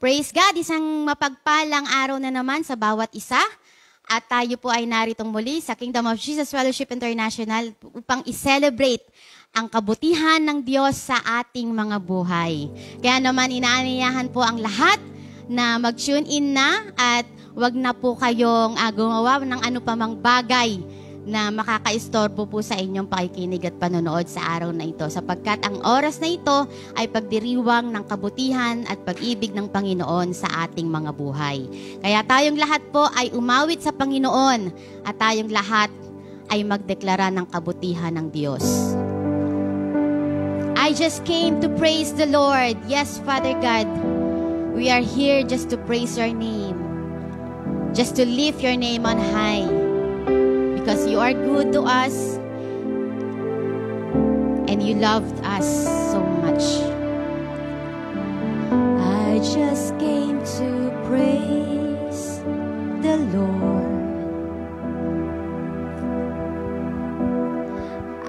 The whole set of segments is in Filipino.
Praise God, isang mapagpalang araw na naman sa bawat isa. At tayo po ay naritong muli sa Kingdom of Jesus Fellowship International upang i-celebrate ang kabutihan ng Diyos sa ating mga buhay. Kaya naman inaaniyahan po ang lahat na mag-tune in na at wag na po kayong uh, gumawa ng ano pa mang bagay na makakaistorbo po sa inyong pakikinig at panonood sa araw na ito sapagkat ang oras na ito ay pagdiriwang ng kabutihan at pag-ibig ng Panginoon sa ating mga buhay. Kaya tayong lahat po ay umawit sa Panginoon at tayong lahat ay magdeklara ng kabutihan ng Diyos. I just came to praise the Lord. Yes, Father God, we are here just to praise your name, just to lift your name on high because you are good to us and you loved us so much. I just came to praise the Lord.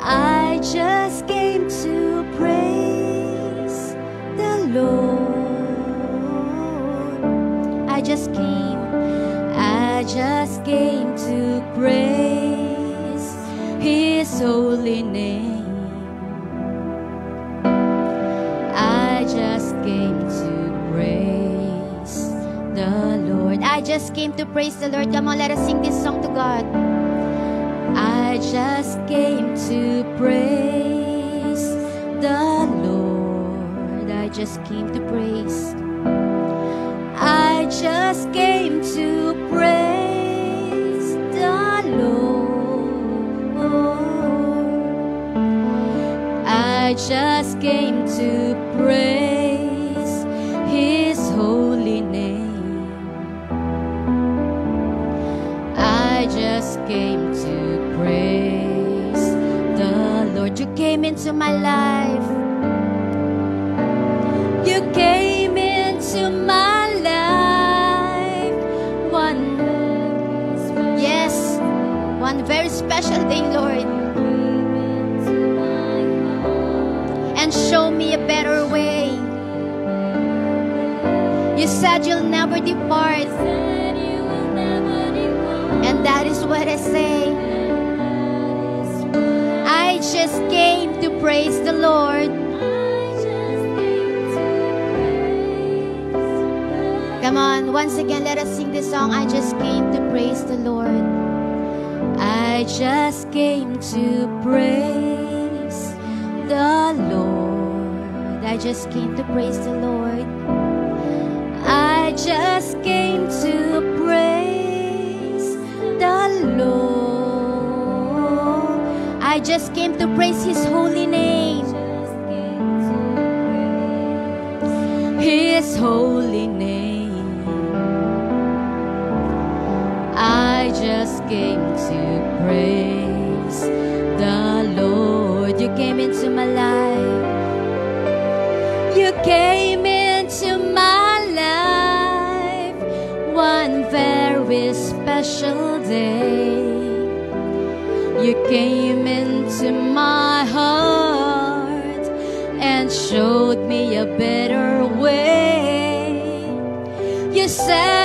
I just came to praise the Lord. I just came, I just came to praise His holy name. I just came to praise the Lord. I just came to praise the Lord. Come on, let us sing this song to God. I just came to praise the Lord. I just came to praise. I just came to praise I just came to praise His holy name. I just came to praise the Lord. You came into my life. You came into my life. One, yes, one very special day, Lord. Show me a better way. You said you'll never depart. And that is what I say. I just came to praise the Lord. Come on, once again, let us sing this song. I just came to praise the Lord. I just came to praise the Lord. I just came to praise the Lord. I just came to praise the Lord. I just came to praise His holy name. His holy name. I just came to praise the Lord. You came into my life. Came into my heart and showed me a better way. You said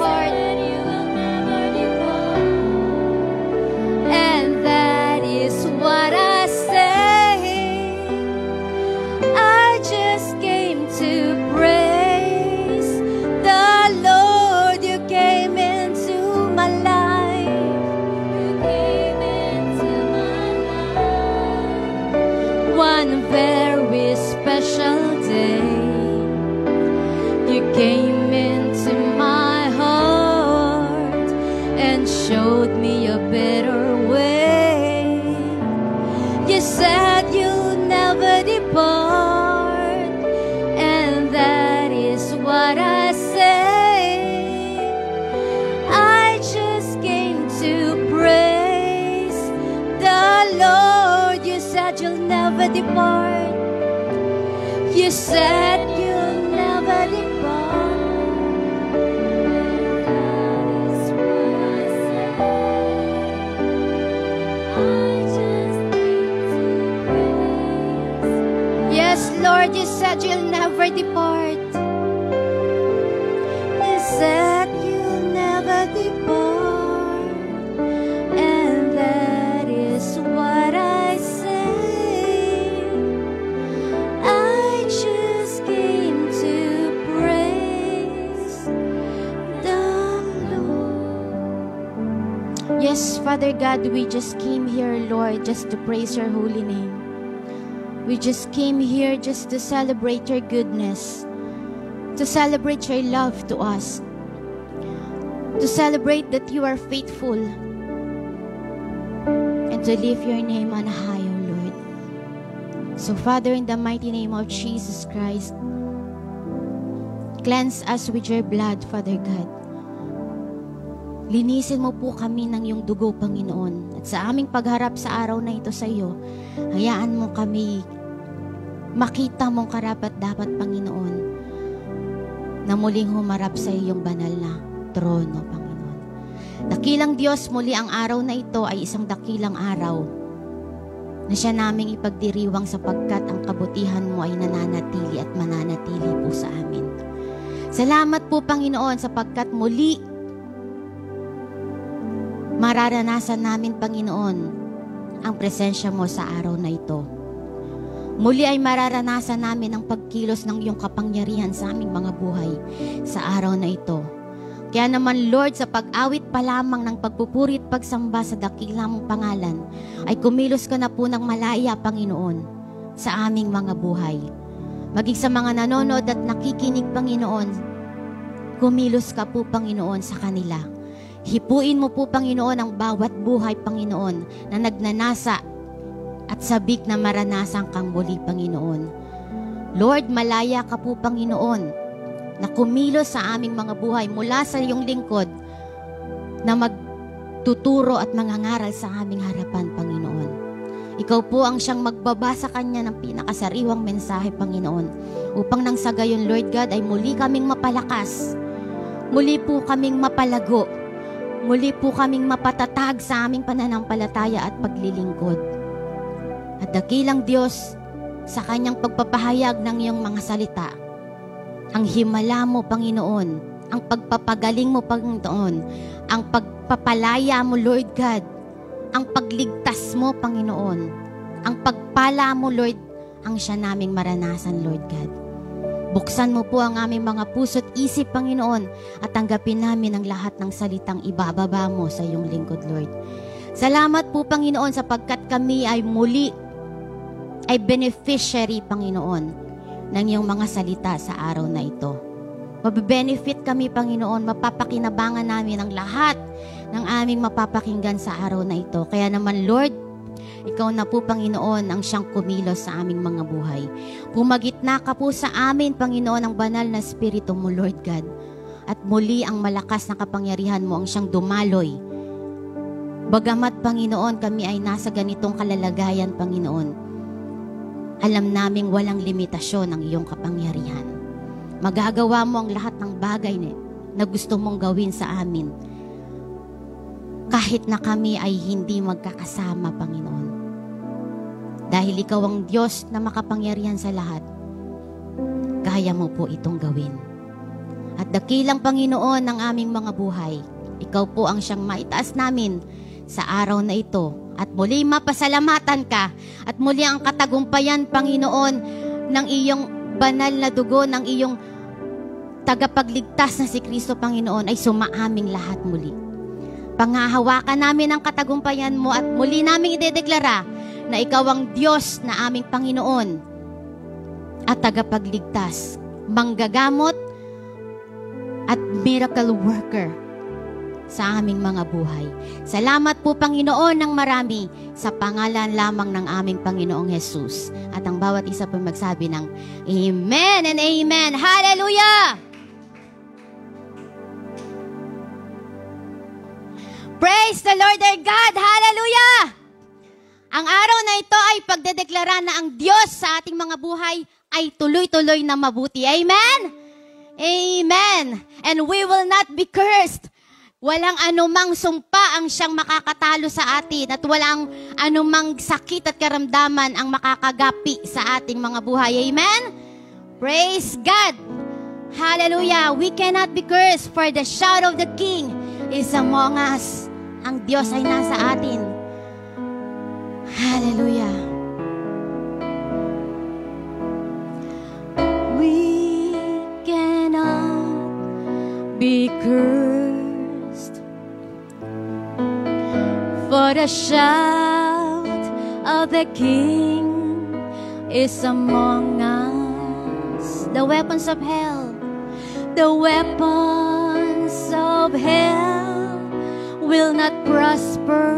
never God, we just came here, Lord, just to praise your holy name. We just came here just to celebrate your goodness, to celebrate your love to us, to celebrate that you are faithful, and to lift your name on high, O Lord. So, Father, in the mighty name of Jesus Christ, cleanse us with your blood, Father God. Linisin mo po kami ng iyong dugo, Panginoon. At sa aming pagharap sa araw na ito sa iyo, hayaan mo kami makita mong karapat dapat, Panginoon, na muling humarap sa iyong banal na trono, Panginoon. Dakilang Diyos, muli ang araw na ito ay isang dakilang araw na siya naming ipagdiriwang sapagkat ang kabutihan mo ay nananatili at mananatili po sa amin. Salamat po, Panginoon, sapagkat muli mararanasan namin, Panginoon, ang presensya mo sa araw na ito. Muli ay mararanasan namin ang pagkilos ng iyong kapangyarihan sa aming mga buhay sa araw na ito. Kaya naman, Lord, sa pag-awit pa lamang ng pagpupuri at pagsamba sa dakilang pangalan, ay kumilos ka na po ng malaya, Panginoon, sa aming mga buhay. Maging sa mga nanonood at nakikinig, Panginoon, kumilos ka po, Panginoon, sa kanila. Hipuin mo po, Panginoon, ang bawat buhay, Panginoon, na nagnanasa at sabik na maranasan kang muli, Panginoon. Lord, malaya ka po, Panginoon, na kumilos sa aming mga buhay mula sa iyong lingkod na magtuturo at mangangaral sa aming harapan, Panginoon. Ikaw po ang siyang magbaba sa kanya ng pinakasariwang mensahe, Panginoon, upang nang sa gayon, Lord God, ay muli kaming mapalakas, muli po kaming mapalago, Muli po kaming mapatatag sa aming pananampalataya at paglilingkod. At dakilang Diyos, sa kanyang pagpapahayag ng iyong mga salita, ang himala mo, Panginoon, ang pagpapagaling mo, Panginoon, ang pagpapalaya mo, Lord God, ang pagligtas mo, Panginoon, ang pagpala mo, Lord, ang siya naming maranasan, Lord God. Buksan mo po ang aming mga puso't isip, Panginoon, at tanggapin namin ang lahat ng salitang ibababa mo sa iyong lingkod, Lord. Salamat po, Panginoon, sapagkat kami ay muli ay beneficiary, Panginoon, ng iyong mga salita sa araw na ito. Mabe-benefit kami, Panginoon, mapapakinabangan namin ang lahat ng aming mapapakinggan sa araw na ito. Kaya naman, Lord, ikaw na po, Panginoon, ang siyang kumilos sa aming mga buhay. Pumagitna ka po sa amin, Panginoon, ang banal na Espiritu mo, Lord God. At muli ang malakas na kapangyarihan mo ang siyang dumaloy. Bagamat, Panginoon, kami ay nasa ganitong kalalagayan, Panginoon, alam naming walang limitasyon ang iyong kapangyarihan. Magagawa mo ang lahat ng bagay na gusto mong gawin sa amin kahit na kami ay hindi magkakasama, Panginoon. Dahil ikaw ang Diyos na makapangyarihan sa lahat, kaya mo po itong gawin. at dakilang Panginoon ng aming mga buhay. Ikaw po ang siyang maitaas namin sa araw na ito. At muli mapasalamatan ka at muli ang katagumpayan, Panginoon, ng iyong banal na dugo, ng iyong tagapagligtas na si Kristo, Panginoon, ay sumaaming lahat muli. Pangahawakan namin ang katagumpayan mo at muli naming idedeklara na ikaw ang Diyos na aming Panginoon at tagapagligtas, manggagamot at miracle worker sa aming mga buhay. Salamat po Panginoon ng marami sa pangalan lamang ng aming Panginoong Jesus. At ang bawat isa po magsabi ng Amen and Amen. Hallelujah! Praise the Lord our God! Hallelujah! Ang araw na ito ay pagdedeklara na ang Diyos sa ating mga buhay ay tuloy-tuloy na mabuti. Amen? Amen. And we will not be cursed. Walang anumang sumpa ang siyang makakatalo sa atin at walang anumang sakit at karamdaman ang makakagapi sa ating mga buhay. Amen? Praise God! Hallelujah! We cannot be cursed for the shout of the King is among us. Ang Diyos ay nasa atin. Hallelujah! We cannot be cursed. For the shout of the King is among us. The weapons of hell, the weapons of hell will not prosper.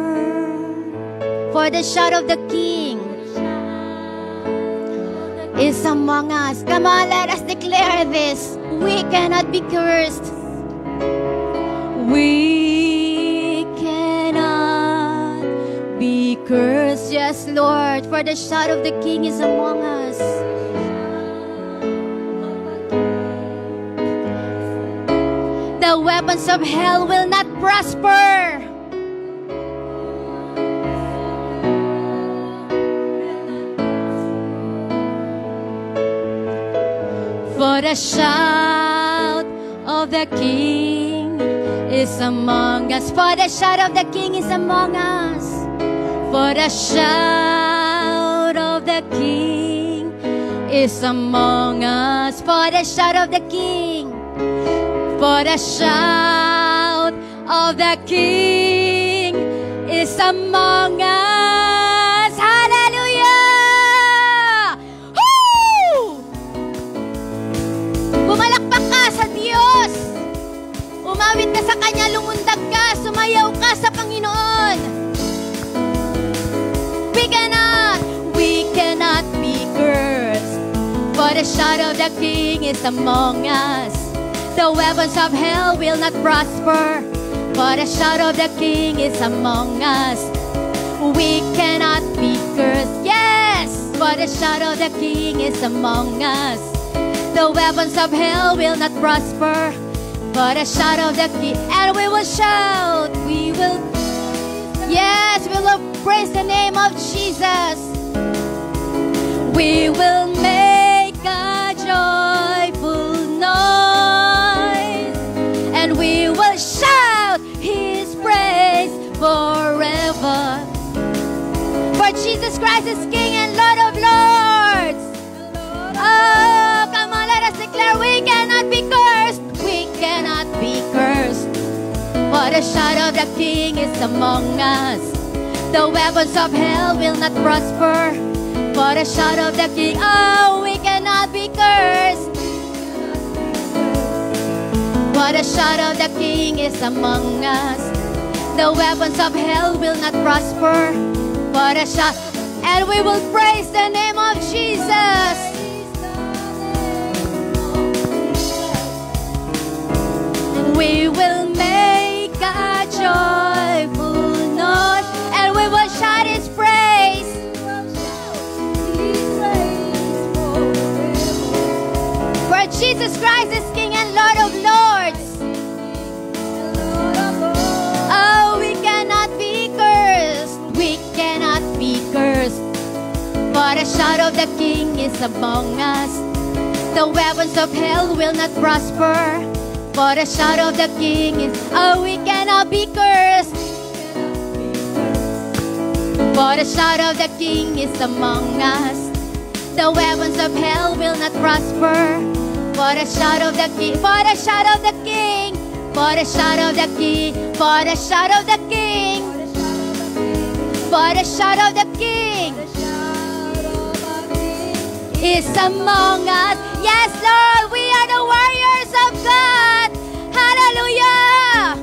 For the shout of the King is among us. Come on, let us declare this. We cannot be cursed. We cannot be cursed. Yes, Lord, for the shout of the King is among us. The weapons of hell will not prosper. For the shout of the King is among us. For the shout of the King is among us. For the shout of the King is among us. For the shout of the King. For the shout of the King is among us. Hallelujah! Woo! Pumalakpak ka sa Diyos. Umawit ka sa Kanya, lumundag ka, sumayaw ka sa Panginoon. We cannot, we cannot be cursed. For the shout of the King is among us. The weapons of hell will not prosper. For the shout of the King is among us. We cannot be cursed. Yes, for the shout of the King is among us. The weapons of hell will not prosper. For the shout of the King, and we will shout. We will, yes, we will praise the name of Jesus. We will make a joyful forever. For Jesus Christ is King and Lord of Lords. Oh, come on, let us declare we cannot be cursed. We cannot be cursed. For the shout of the King is among us. The weapons of hell will not prosper. For the shout of the King, oh, we cannot be cursed. For the shout of the King is among us. The weapons of hell will not prosper. For the shout, and we will praise the name of Jesus. We will make a joyful noise, and we will shout His praise. For Jesus Christ is King and Lord of Lords. For the shout of the King is among us. The weapons of hell will not prosper. For the shadow of the king is, oh, we cannot be cursed. For the shadow of the king is among us. The weapons of hell will not prosper. For the shadow of the king, for the shadow of the king, for the shadow of the king, for the shadow of the king, for the shadow of the king is among us. Yes, Lord, we are the warriors of God. Hallelujah.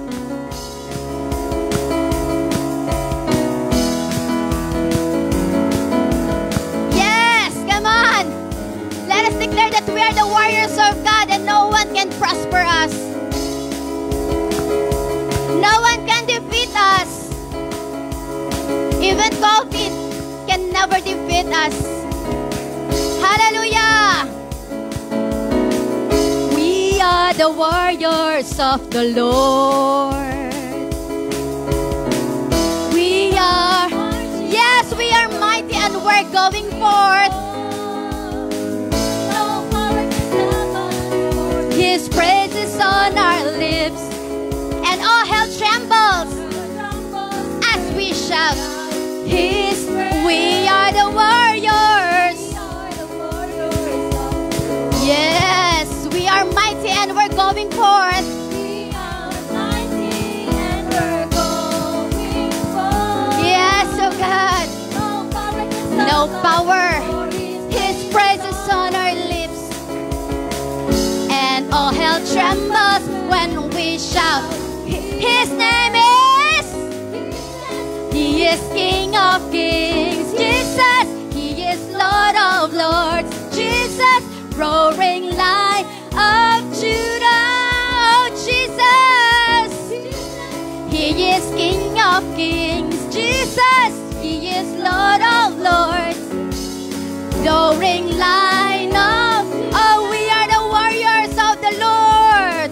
Yes, come on. Let us declare that we are the warriors of God and no one can prosper us. No one can defeat us. Even COVID can never defeat us. Hallelujah! We are the warriors of the Lord. We are, yes, we are mighty and we're going forth. His praise is on our lips, and all hell trembles as we shout. His, we are the warriors. Going forth. Yes, oh. No power. His is on our lips. And all hell trembles when we shout. His name is. He is King of Kings. Jesus. He is Lord of Lords. Jesus. Roaring Kings. Jesus. He is Lord of Lords. Roaring lion of. Oh, we are the warriors of the Lord.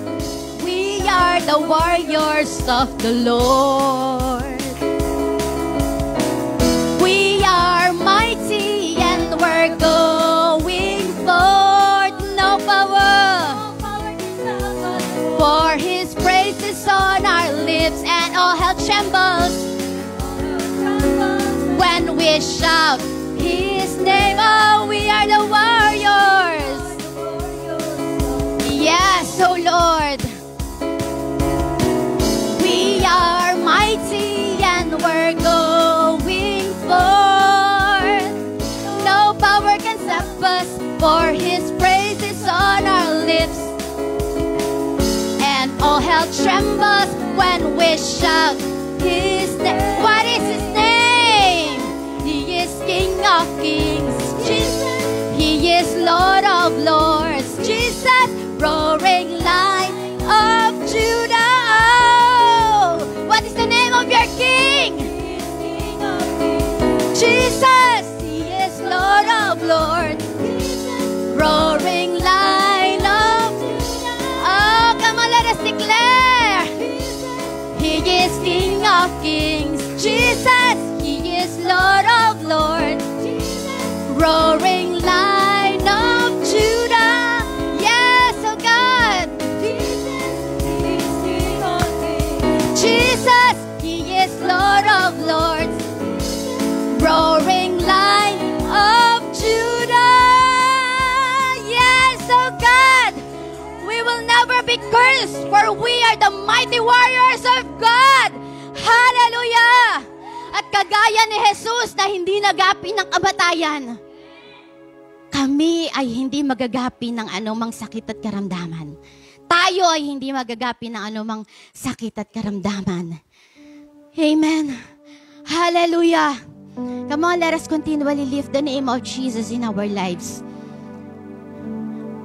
We are the warriors of the Lord. We shout his name. Oh, we are the warriors. Yes, oh Lord. We are mighty and we're going forth. No power can stop us, for his praise is on our lips. And all hell trembles when we shout his name. What is his King of Kings. Jesus. He is Lord of Lords. Jesus, roaring lion of Judah. What is the name of your King? Jesus, He is Lord of Lords. Roaring lion of Judah. Oh, come on, let us declare. He is King of Kings. Jesus, He is Lord of. Roaring lion of Judah. Yes, oh God. Jesus, He is Lord of Lords. Roaring lion of Judah. Yes, oh God. We will never be cursed, for we are the mighty warriors of God. Hallelujah! At kagaya ni Jesus na hindi nagapi ng kamatayan, kami ay hindi magagapi ng anumang sakit at karamdaman. Tayo ay hindi magagapi ng anumang sakit at karamdaman. Amen. Hallelujah. Come on, let us continually lift the name of Jesus in our lives.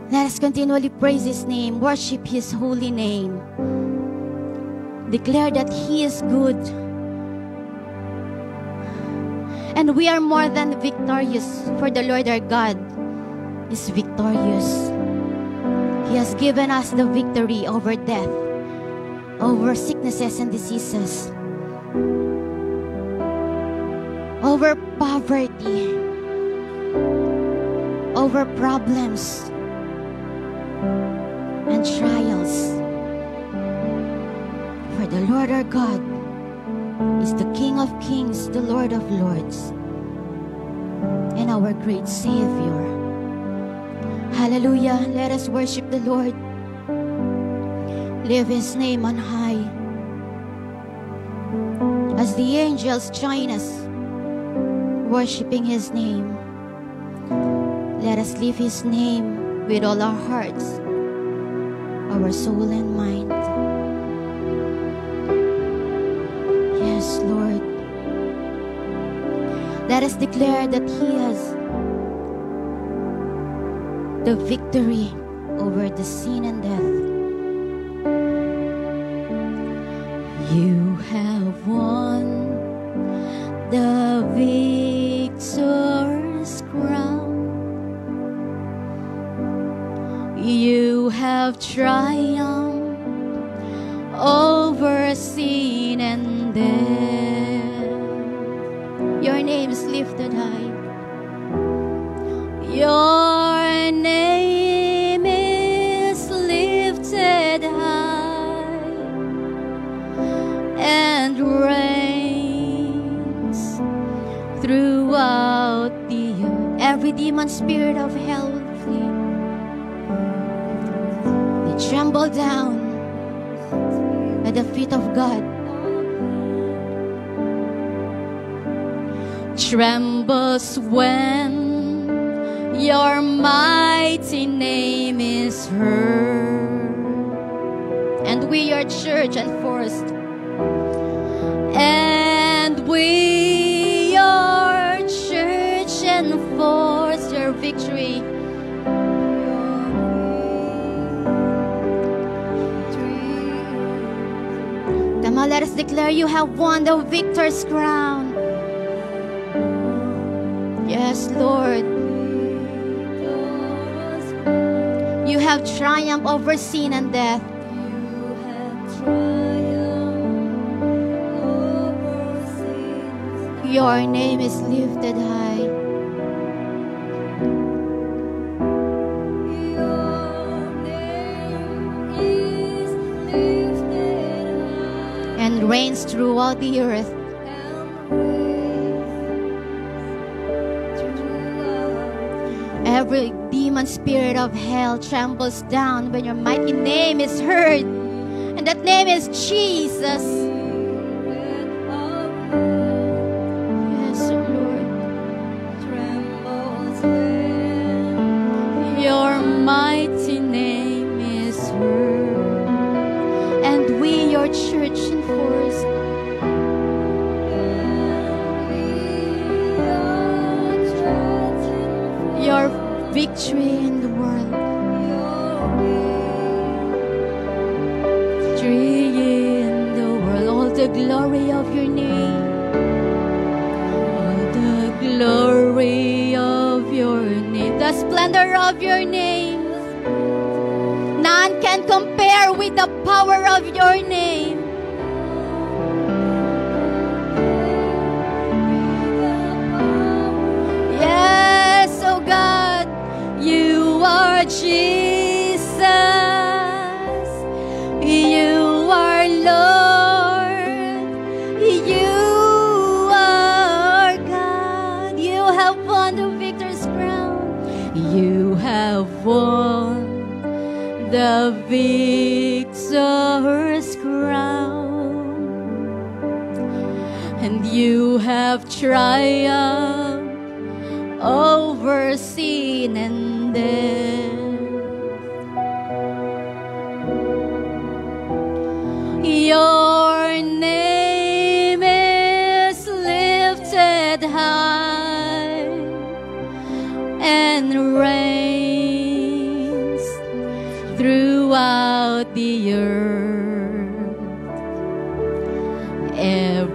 Let us continually praise His name, worship His holy name. Declare that He is good. And we are more than victorious, for the Lord our God is victorious. He has given us the victory over death, over sicknesses and diseases, over poverty, over problems and trials. For the Lord our God is the King of kings, the Lord of lords, and our great Savior. Hallelujah. Let us worship the Lord. Lift His name on high. As the angels join us, worshiping His name, let us lift His name with all our hearts, our soul, and mind. Yes, Lord. Let us declare that He has the victory over the sin and death. Have won the victor's crown. Yes, Lord. You have triumphed over sin and death. Your name is lifted high. The earth. Every demon spirit of hell trembles down when your mighty name is heard. And that name is Jesus.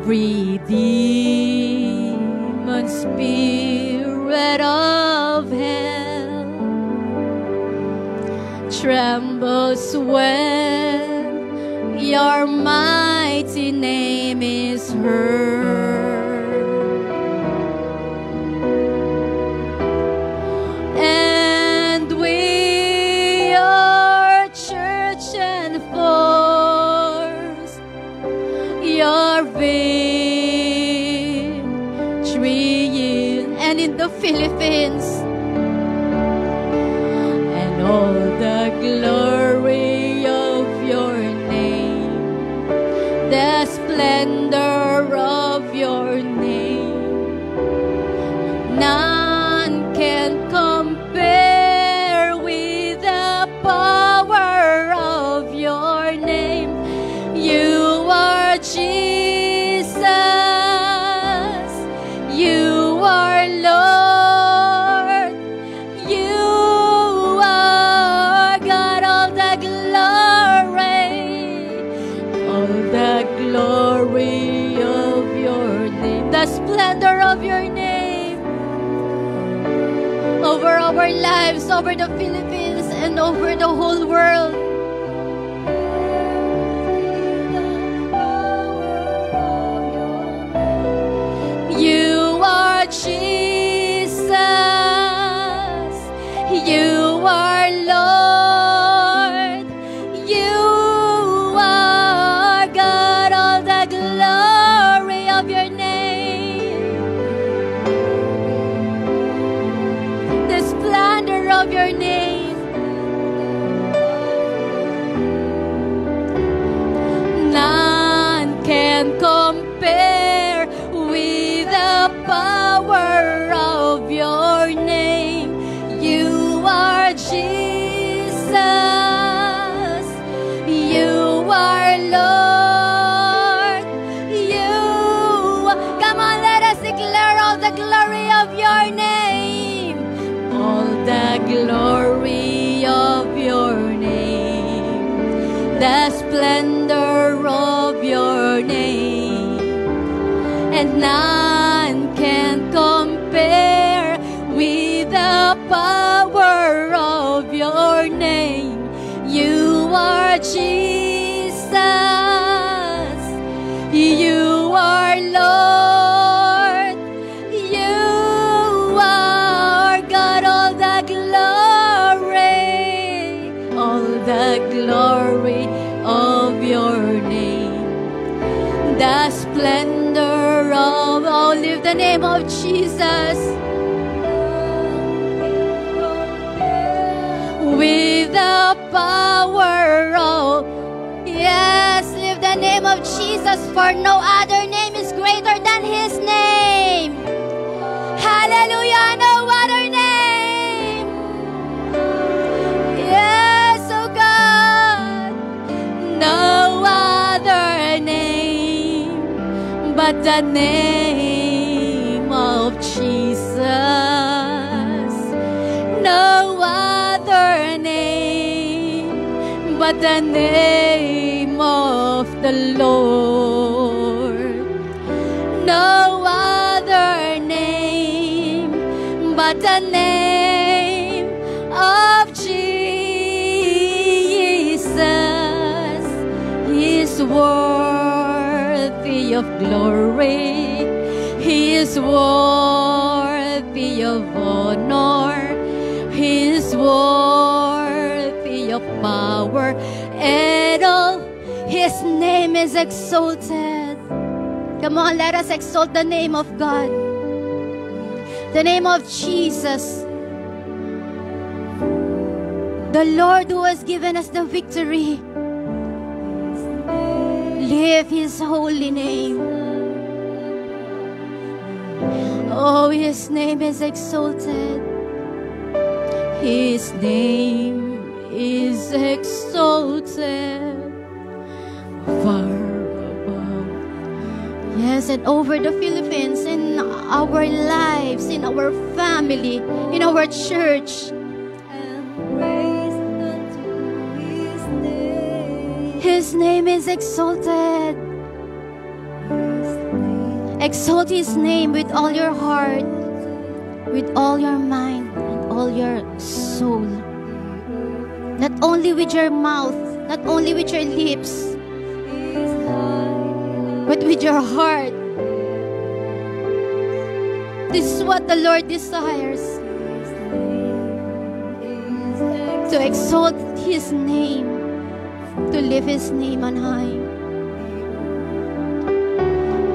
Demon spirit of hell trembles when your mighty name is heard. Philippines. For no other name is greater than his name hallelujah no other name yes oh God no other name but the name of Jesus. No other name but the name of the Lord. The name of Jesus is worthy of glory. He is worthy of honor. He is worthy of power. And all his name is exalted. Come on, let us exalt the name of God. The name of Jesus. The Lord who has given us the victory. Live his holy name. Oh, his name is exalted. His name is exalted far above. Yes, and over the Philippines, in our lives, in our family, in our church. His name is exalted. Exalt His name with all your heart, with all your mind, and all your soul. Not only with your mouth, not only with your lips, but with your heart. This is what the Lord desires to exalt His name, to lift His name on high.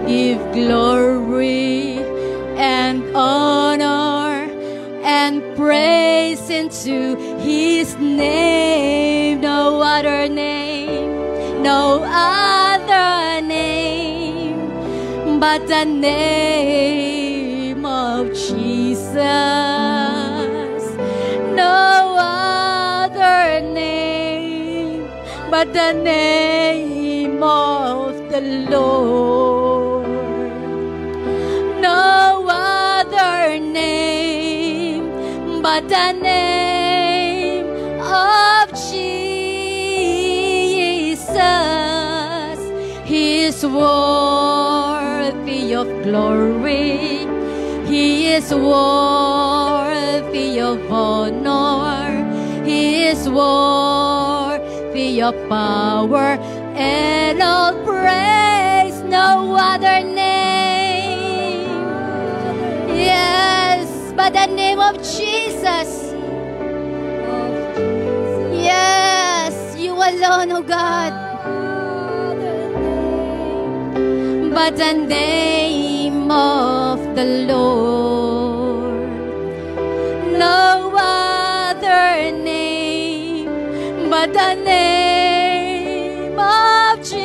Give glory and honor and praise into his name. No other name, no other name but the name Jesus. No other name but the name of the Lord. No other name but the name of Jesus. He is worthy of glory. He is worthy of honor. He is worthy of power and all praise. No other name. Yes, but the name of Jesus. Yes, you alone, oh God. But the name of the Lord. No other name but the name of Jesus.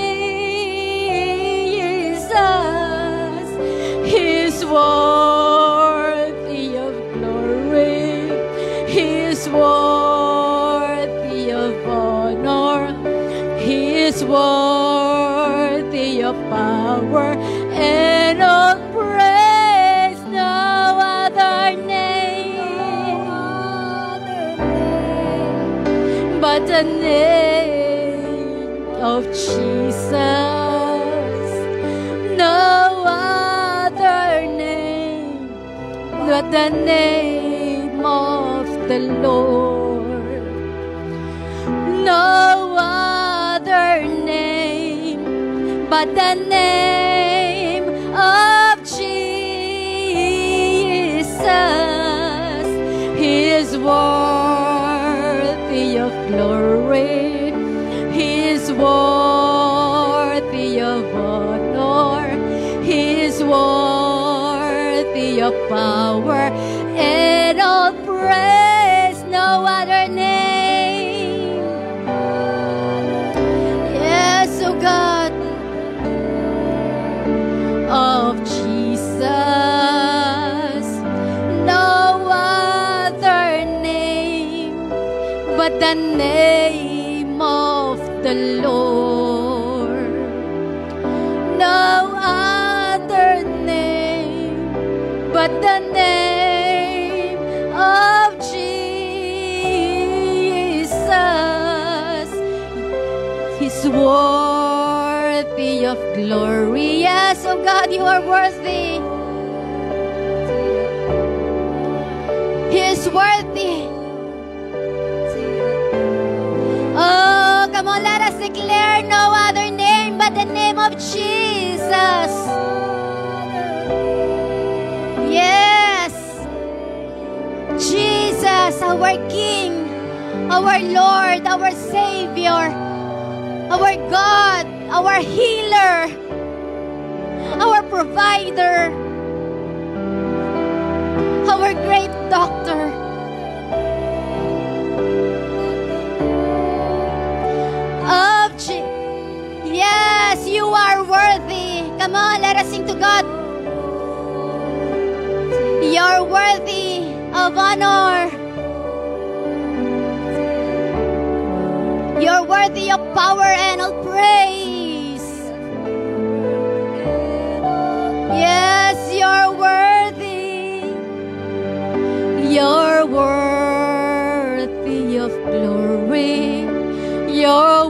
He's worthy of glory. He's worthy of honor. He is worthy of power and the name of Jesus. No other name but the name of the Lord. No other name but the name of Jesus. He is worthy worthy of honor. He is worthy of power and all praise. No other name. Yes, oh God of Jesus. No other name but the name the Lord. No other name but the name of Jesus. He's worthy of glory. Yes, oh God, you are worthy. Declare no other name but the name of Jesus. Yes. Jesus, our King, our Lord, our Savior, our God, our healer, our provider, our great let us sing to God. You're worthy of honor. You're worthy of power and of praise. Yes, you're worthy. You're worthy of glory. You're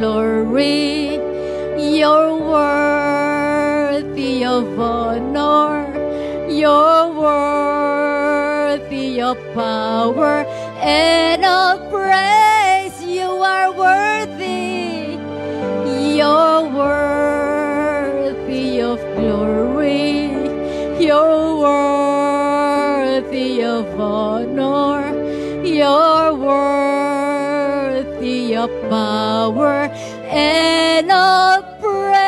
glory. You're worthy of honor. You're worthy of power and of praise.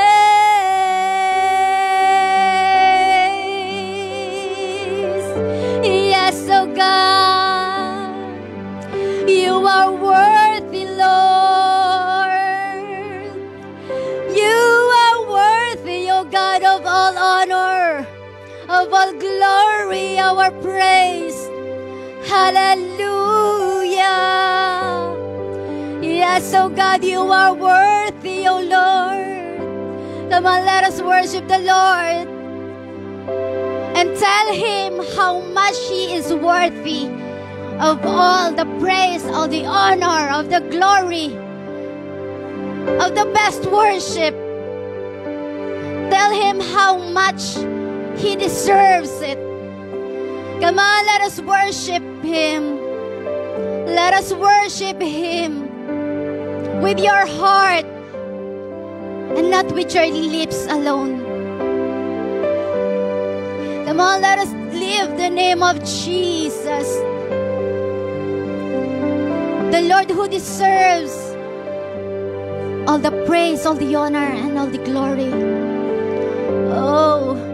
Yes, oh God, you are worthy, Lord. You are worthy, God, of all honor, of all glory, our praise. Hallelujah. Oh God, you are worthy, oh Lord. Come on, let us worship the Lord and tell him how much he is worthy of all the praise, all the honor, of the glory, of the best worship. Tell him how much he deserves it. Come on, let us worship him. Let us worship him with your heart and not with your lips alone. Come on, let us live the name of Jesus. The Lord who deserves all the praise, all the honor, and all the glory. Oh.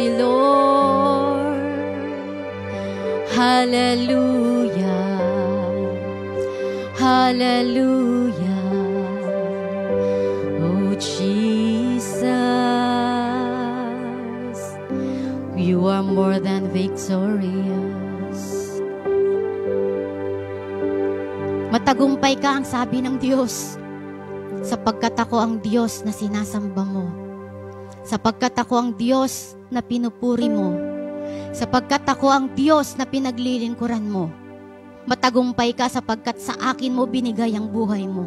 Worthy, Lord. Hallelujah. Hallelujah. Oh, Jesus. You are more than victorious. Matagumpay ka ang sabi ng Diyos. Sapagkat ako ang Diyos na sinasamba mo. Sapagkat ako ang Diyos na pinupuri mo. Sapagkat ako ang Diyos na pinaglilingkuran mo. Matagumpay ka sapagkat sa akin mo binigay ang buhay mo.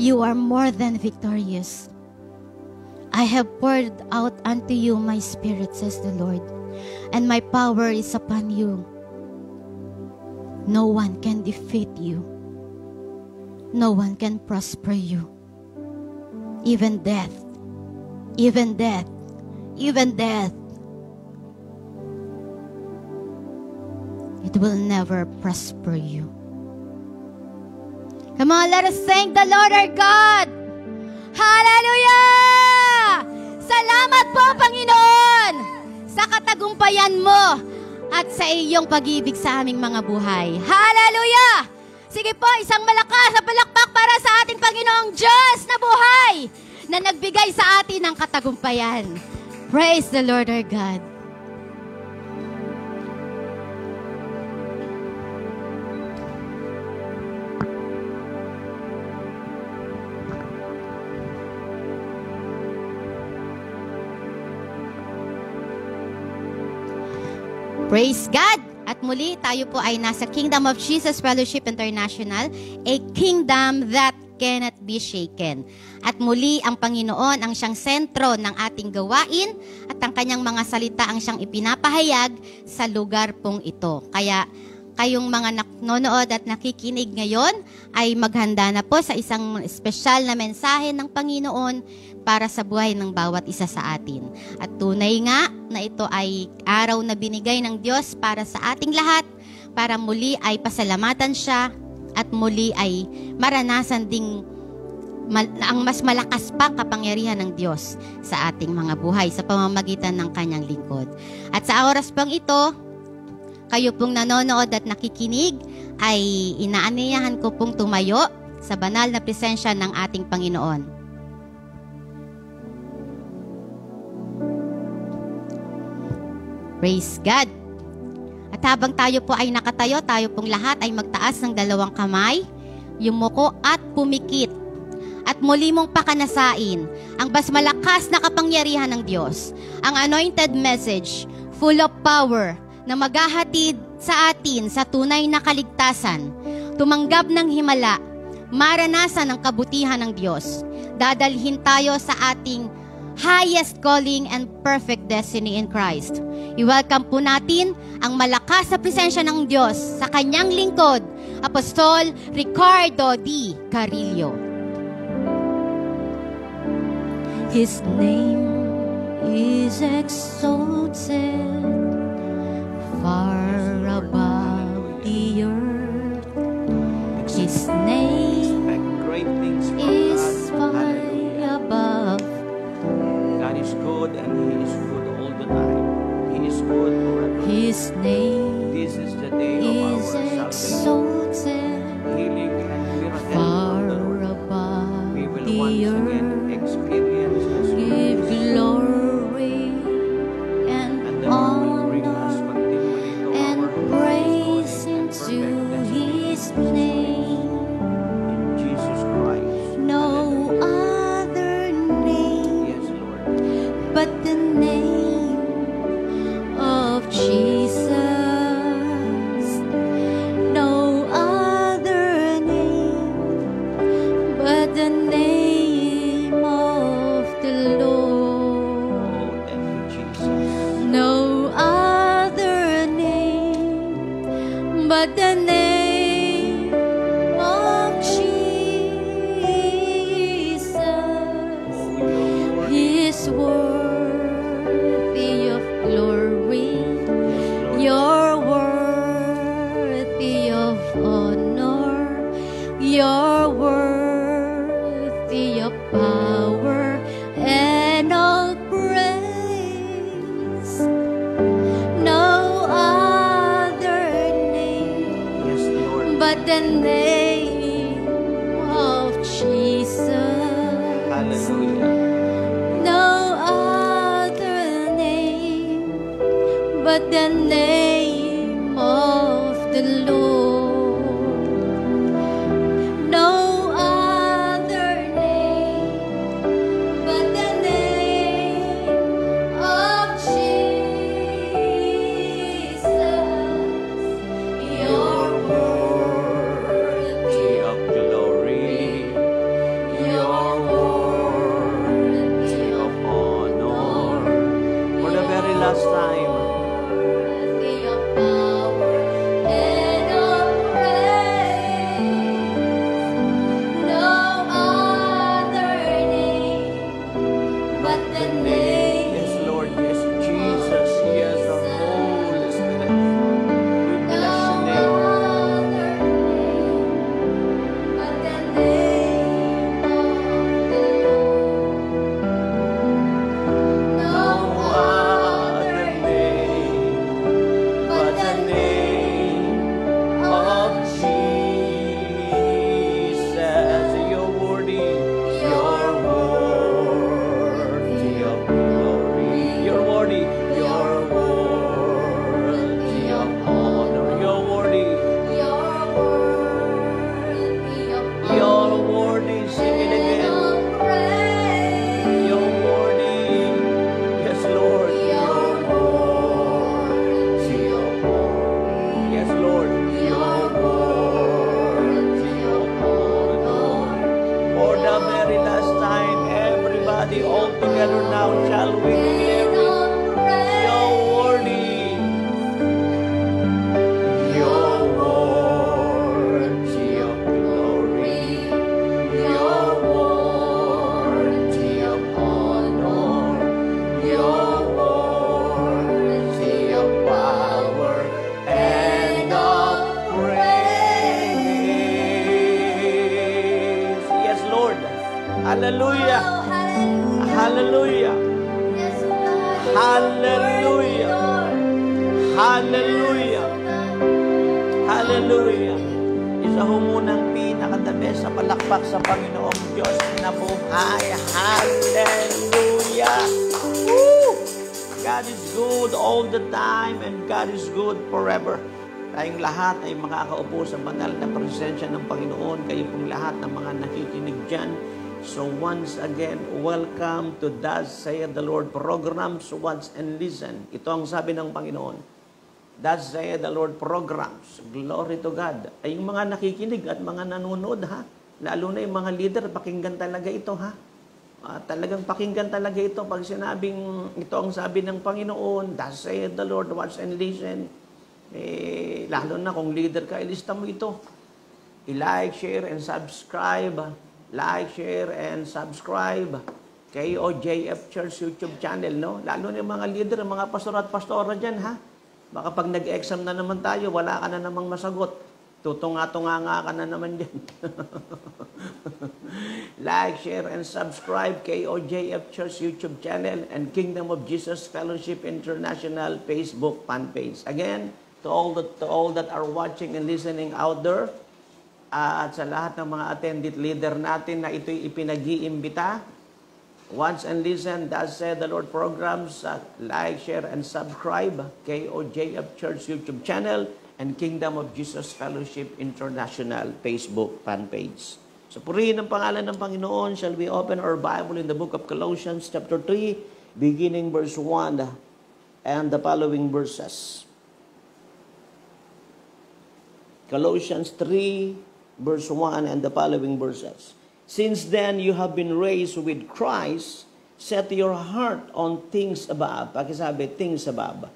You are more than victorious. I have poured out unto you my spirit, says the Lord, and my power is upon you. No one can defeat you. No one can prosper you. Even death, even death, even death. It will never prosper you. Come on, let us thank the Lord our God. Hallelujah! Salamat po, Panginoon, sa katagumpayan mo At sa iyong pag-ibig sa aming mga buhay. Hallelujah! Sige po, isang malakas na palakpak para sa ating Panginoong Diyos na buhay na nagbigay sa atin ng katagumpayan. Praise the Lord our God. Praise God! At muli, tayo po ay nasa Kingdom of Jesus Fellowship International, a kingdom that cannot be shaken. At muli, ang Panginoon ang siyang sentro ng ating gawain at ang kanyang mga salita ang siyang ipinapahayag sa lugar pong ito. Kaya kayong mga nanonood at nakikinig ngayon ay maghanda na po sa isang espesyal na mensahe ng Panginoon para sa buhay ng bawat isa sa atin. At tunay nga na ito ay araw na binigay ng Diyos para sa ating lahat, para muli ay pasalamatan siya at muli ay maranasan ding ang mas malakas pang kapangyarihan ng Diyos sa ating mga buhay sa pamamagitan ng kanyang lingkod. At sa oras pang ito, kayo pong nanonood at nakikinig ay inaanyayahan ko pong tumayo sa banal na presensya ng ating Panginoon. Praise God! At habang tayo po ay nakatayo, tayo pong lahat ay magtaas ng dalawang kamay, yumuko at pumikit. At muli mong pakanasain ang bas malakas na kapangyarihan ng Diyos, ang anointed message, full of power, na maghahatid sa atin sa tunay na kaligtasan, tumanggap ng himala, maranasan ang kabutihan ng Diyos. Dadalhin tayo sa ating highest calling and perfect destiny in Christ. I-welcome po natin ang malakas na presensya ng Diyos sa kanyang lingkod, Apostol Ricardo D. Carillo. His name is exalted far above good and He is good all the time. He is good forever. His name This is the day of our is salvation. exalted Healing and miracle far of the Lord. above We will the earth. Once again, welcome to Thus Saith the Lord programs, Watch and Listen. Ito ang sabi ng Panginoon. Thus saith the Lord programs. Glory to God. Ay yung mga nakikinig at mga nanonood ha. Lalo na yung mga leader, pakinggan talaga ito ha. Ah, talagang pakinggan talaga ito pag sinabing ito ang sabi ng Panginoon, Thus saith the Lord, watch and listen. Eh, lalo na kung leader ka, ilista mo ito. I-like, share, and subscribe. Like, share, and subscribe. KOJF Church YouTube channel, no? Lalo na yung mga leader, mga pastor at pastora dyan, ha? Baka pag nag-exam na naman tayo, wala ka na namang masagot. Tutunga-tunga nga ka na naman dyan. like, share, and subscribe KOJF Church YouTube channel and Kingdom of Jesus Fellowship International Facebook fan page. Again, to all that, to all that are watching and listening out there, ah, at sa lahat ng mga attended leader natin na ito'y ipinag-iimbita, Watch and listen, thus said the Lord programs, uh, like, share, and subscribe, KOJF Church YouTube channel, and Kingdom of Jesus Fellowship International Facebook fan page. So purihin ang pangalan ng Panginoon. Shall we open our Bible in the book of Colossians chapter 3, beginning verse 1 and the following verses. Colossians 3, verse 1 and the following verses. Since then you have been raised with Christ, set your heart on things above. Pakisabi, things above.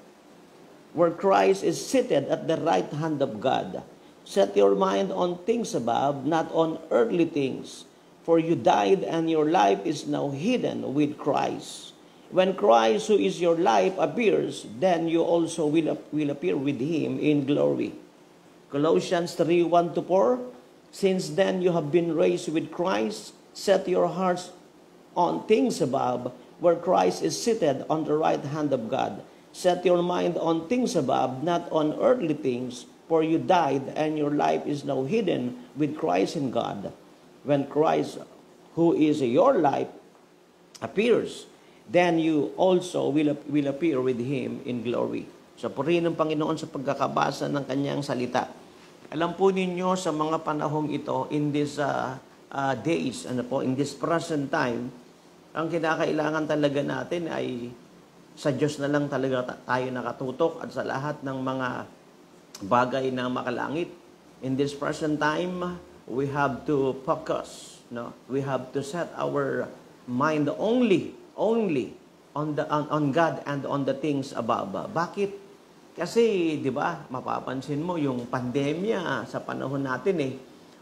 Where Christ is seated at the right hand of God. Set your mind on things above, not on earthly things. For you died and your life is now hidden with Christ. When Christ, who is your life, appears, then you also will, will appear with him in glory. Colossians 3 1 to 4. Since then you have been raised with Christ, set your hearts on things above, where Christ is seated on the right hand of God. Set your mind on things above, not on earthly things, for you died, and your life is now hidden with Christ in God. When Christ, who is your life, appears, then you also will, will appear with Him in glory. So, purihin ng Panginoon sa pagkakabasa ng kanyang salita. Alam po ninyo sa mga panahong ito, in these uh, uh, days, ano po, in this present time, ang kinakailangan talaga natin ay sa Diyos na lang talaga ta- tayo nakatutok at sa lahat ng mga bagay na makalangit. In this present time, we have to focus, no? We have to set our mind only, only on the on, on God and on the things above. Bakit? Kasi, di ba, mapapansin mo yung pandemya sa panahon natin eh,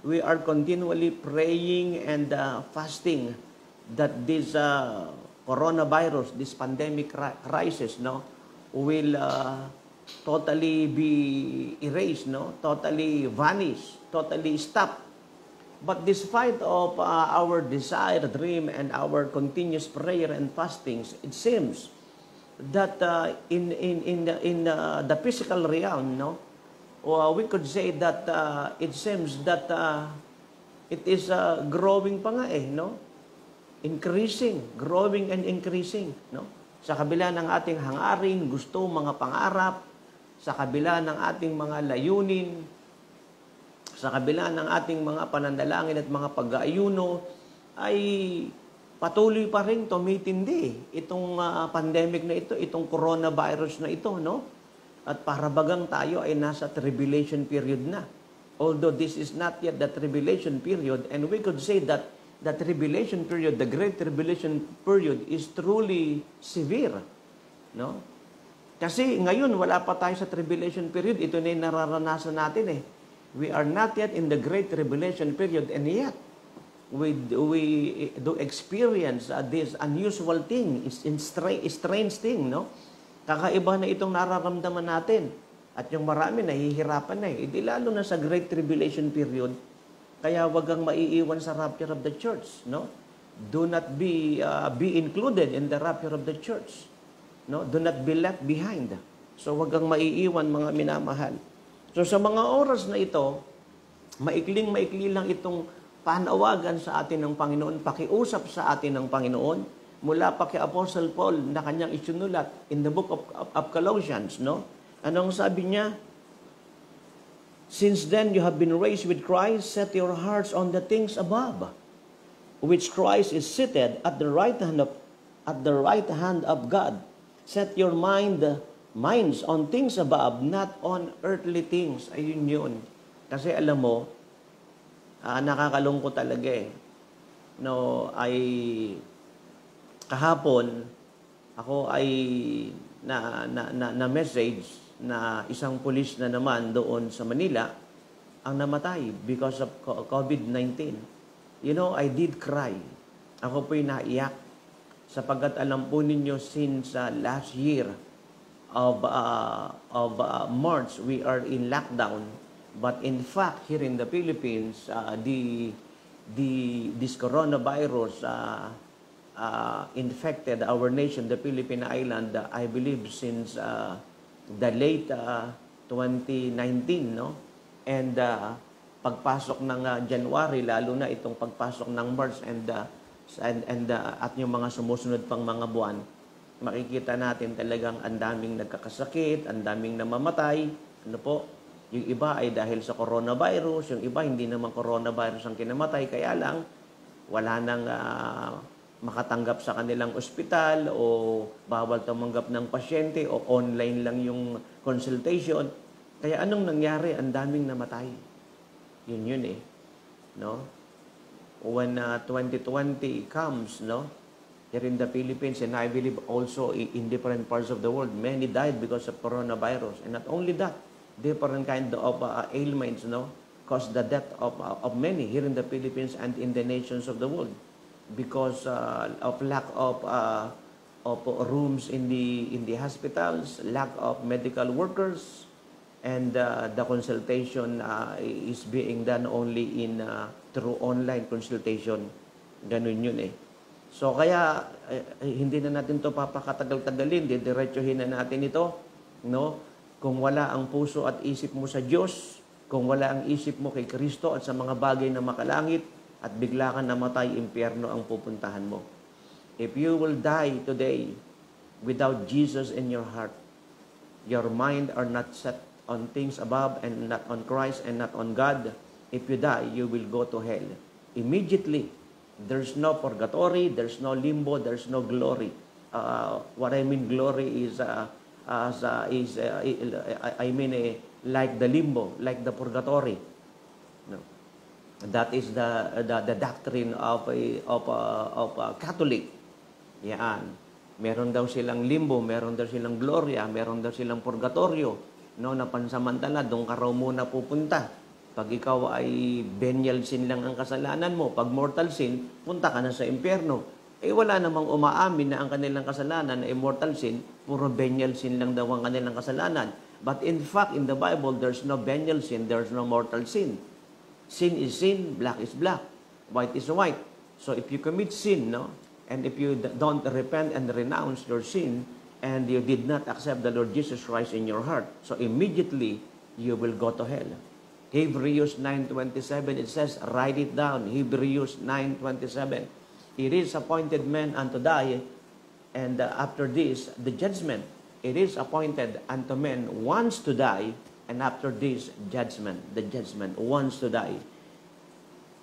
we are continually praying and uh, fasting that this uh, coronavirus, this pandemic cri- crisis, no, will uh, totally be erased, no, totally vanish, totally stop. But despite of uh, our desire, dream, and our continuous prayer and fastings, it seems that uh, in in in the, in the, the physical realm, no, uh, we could say that uh, it seems that uh, it is uh, growing pa nga eh, no? Increasing, growing and increasing, no? Sa kabila ng ating hangarin, gusto, mga pangarap, sa kabila ng ating mga layunin, sa kabila ng ating mga panandalangin at mga pag-aayuno, ay patuloy pa rin tumitindi itong ah, pandemic na ito, itong coronavirus na ito, no? At para bagang tayo ay nasa tribulation period na. Although this is not yet the tribulation period, and we could say that the tribulation period, the great tribulation period is truly severe, no? Kasi ngayon, wala pa tayo sa tribulation period. Ito na yung nararanasan natin eh. We are not yet in the great tribulation period and yet, we, we do experience uh, this unusual thing, is in stra- strange thing, no? Kakaiba na itong nararamdaman natin. At yung marami nahihirapan na eh. Hindi lalo na sa great tribulation period, kaya wag kang maiiwan sa rapture of the church, no? Do not be uh, be included in the rapture of the church. No? Do not be left behind. So wag kang maiiwan mga minamahal. So sa mga oras na ito, maikling maikli lang itong panawagan sa atin ng Panginoon, pakiusap sa atin ng Panginoon, mula pa kay Apostle Paul na kanyang isinulat in the book of, of, of Colossians, no? Anong sabi niya? Since then you have been raised with Christ, set your hearts on the things above, which Christ is seated at the right hand of at the right hand of God. Set your mind minds on things above, not on earthly things. Ayun yun. Kasi alam mo, ah, nakakalungkot talaga eh. No, ay kahapon ako ay na na, na, na message na isang pulis na naman doon sa Manila ang namatay because of co- COVID-19. You know, I did cry. Ako po'y naiyak sapagkat alam po ninyo since uh, last year of uh, of uh, March we are in lockdown but in fact here in the Philippines uh, the the this coronavirus uh, uh, infected our nation the Philippine island uh, I believe since uh, the late uh, 2019 no and uh, pagpasok ng uh, January lalo na itong pagpasok ng March and uh, and, and uh, at yung mga sumusunod pang mga buwan makikita natin talagang ang daming nagkakasakit, ang daming namamatay. Ano po? Yung iba ay dahil sa coronavirus, yung iba hindi naman coronavirus ang kinamatay, kaya lang wala nang ah, makatanggap sa kanilang ospital o bawal tumanggap ng pasyente o online lang yung consultation. Kaya anong nangyari? Ang daming namatay. Yun yun eh. No? When uh, 2020 comes, no? here in the Philippines and I believe also in different parts of the world, many died because of coronavirus. And not only that, different kind of uh, ailments, no, caused the death of, uh, of many here in the Philippines and in the nations of the world because uh, of lack of uh, of rooms in the in the hospitals, lack of medical workers, and uh, the consultation uh, is being done only in uh, through online consultation. Ganun yun eh. So kaya eh, eh, hindi na natin to papakatagal-tagalin, didiretsuhin na natin ito, no? Kung wala ang puso at isip mo sa Diyos, kung wala ang isip mo kay Kristo at sa mga bagay na makalangit at bigla kang namatay, impyerno ang pupuntahan mo. If you will die today without Jesus in your heart, your mind are not set on things above and not on Christ and not on God, if you die, you will go to hell. Immediately, there's no purgatory, there's no limbo, there's no glory. Uh, what I mean glory is, uh, as, uh, is uh, I mean eh, like the limbo, like the purgatory. No. That is the the, the doctrine of a, of a, of a Catholic. Yan. Meron daw silang limbo, meron daw silang gloria, meron daw silang purgatorio. No, na pansamantala, doon ka raw muna pupunta. Pag ikaw ay venial sin lang ang kasalanan mo, pag mortal sin, punta ka na sa impyerno. Eh wala namang umaamin na ang kanilang kasalanan na immortal sin, puro venial sin lang daw ang kanilang kasalanan. But in fact, in the Bible, there's no venial sin, there's no mortal sin. Sin is sin, black is black, white is white. So if you commit sin, no, and if you don't repent and renounce your sin, and you did not accept the Lord Jesus Christ in your heart, so immediately you will go to hell. Hebrews 9.27, it says, write it down, Hebrews 9.27. It is appointed men unto die, and uh, after this, the judgment. It is appointed unto men once to die, and after this, judgment. The judgment, once to die.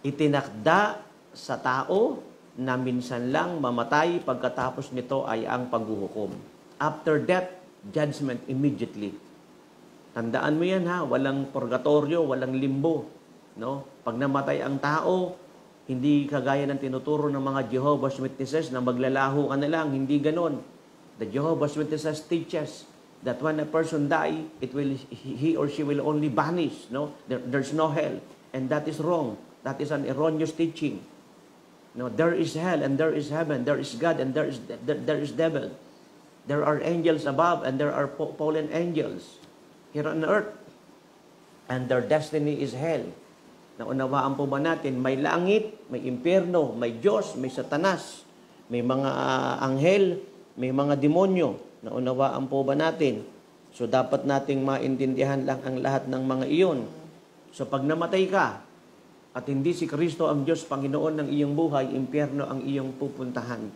Itinakda sa tao na minsan lang mamatay pagkatapos nito ay ang paghuhukom. After death, judgment immediately. Tandaan mo yan ha, walang purgatorio, walang limbo. No? Pag namatay ang tao, hindi kagaya ng tinuturo ng mga Jehovah's Witnesses na maglalaho ka na lang, hindi ganon. The Jehovah's Witnesses teaches that when a person die, it will he or she will only vanish, no? There, there's no hell, and that is wrong. That is an erroneous teaching. No, there is hell and there is heaven, there is God and there is there, there is devil. There are angels above and there are fallen angels here on earth. And their destiny is hell. Naunawaan po ba natin, may langit, may impyerno, may Diyos, may satanas, may mga ah, anghel, may mga demonyo. Naunawaan po ba natin? So dapat nating maintindihan lang ang lahat ng mga iyon. So pag namatay ka at hindi si Kristo ang Diyos Panginoon ng iyong buhay, impyerno ang iyong pupuntahan.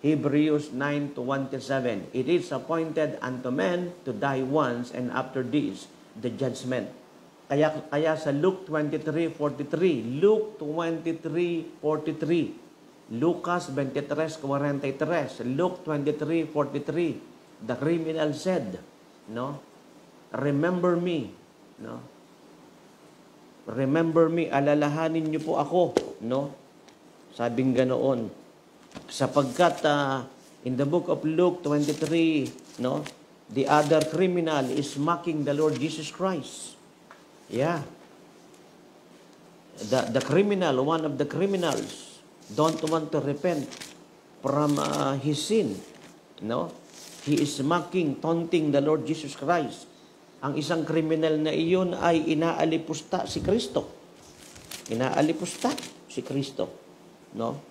Hebrews 9 to 1 to 7. It is appointed unto men to die once and after this the judgment. Kaya kaya sa Luke 23:43, Luke 23:43, Lucas 23:43, Luke 23:43, the criminal said, no? Remember me, no? Remember me, alalahanin niyo po ako, no? Sabing ganoon. Sapagkat ah, in the book of Luke 23, no? The other criminal is mocking the Lord Jesus Christ. Yeah. The, the criminal, one of the criminals, don't want to repent from uh, his sin. No? He is mocking, taunting the Lord Jesus Christ. Ang isang criminal na iyon ay inaalipusta si Kristo. Inaalipusta si Kristo. No?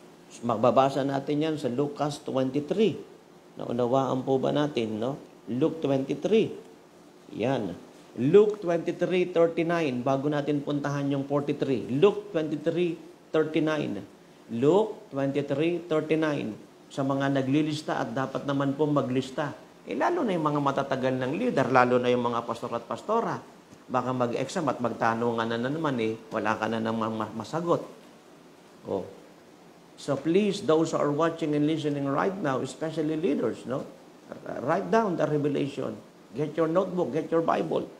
Magbabasa natin yan sa Lucas 23. Naunawaan po ba natin, no? Luke 23. Yan. Luke 23:39 bago natin puntahan yung 43. Luke 23:39. Luke 23:39 sa mga naglilista at dapat naman po maglista. Eh lalo na yung mga matatagal ng leader, lalo na yung mga pastor at pastora. Baka mag-exam at magtanungan na, na naman eh, wala ka na namang ma- masagot. Oh. So please, those who are watching and listening right now, especially leaders, no? Write down the revelation. Get your notebook, get your Bible,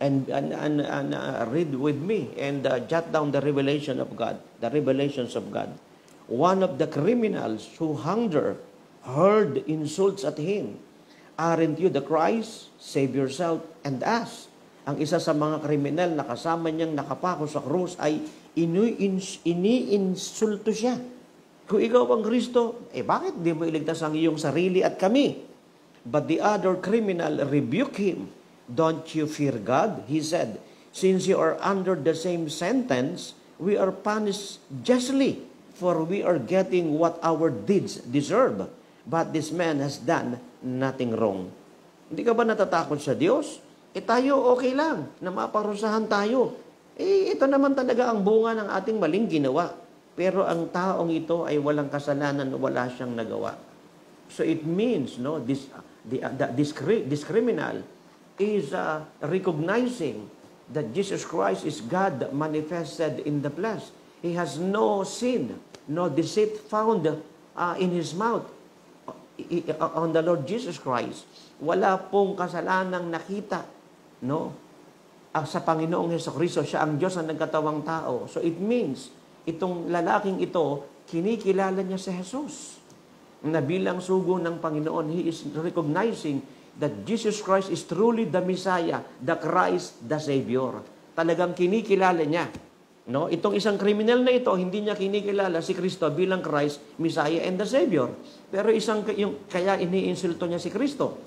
and and and, and uh, read with me and uh, jot down the revelation of God, the revelations of God. One of the criminals who hunger heard insults at him. Aren't you the Christ? Save yourself and us. Ang isa sa mga kriminal na kasama niyang nakapako sa krus ay iniinsulto siya. Kung ikaw ang Kristo, eh bakit di mo iligtas ang iyong sarili at kami? But the other criminal rebuked him. Don't you fear God? He said, Since you are under the same sentence, we are punished justly, for we are getting what our deeds deserve. But this man has done nothing wrong. Hindi ka ba natatakot sa Diyos? Eh tayo okay lang na maparusahan tayo. Eh ito naman talaga ang bunga ng ating maling ginawa. Pero ang taong ito ay walang kasalanan, wala siyang nagawa. So it means, no, this the, the this, this criminal is uh, recognizing that Jesus Christ is God manifested in the flesh. He has no sin, no deceit found uh, in his mouth i- on the Lord Jesus Christ. Wala pong kasalanang nakita, no? Ah, sa Panginoong Heso Kristo, siya ang Diyos na nagkatawang tao. So it means, itong lalaking ito, kinikilala niya si Jesus na bilang sugo ng Panginoon, he is recognizing that Jesus Christ is truly the Messiah, the Christ, the Savior. Talagang kinikilala niya. No? Itong isang kriminal na ito, hindi niya kinikilala si Kristo bilang Christ, Messiah, and the Savior. Pero isang, yung, kaya iniinsulto niya si Kristo.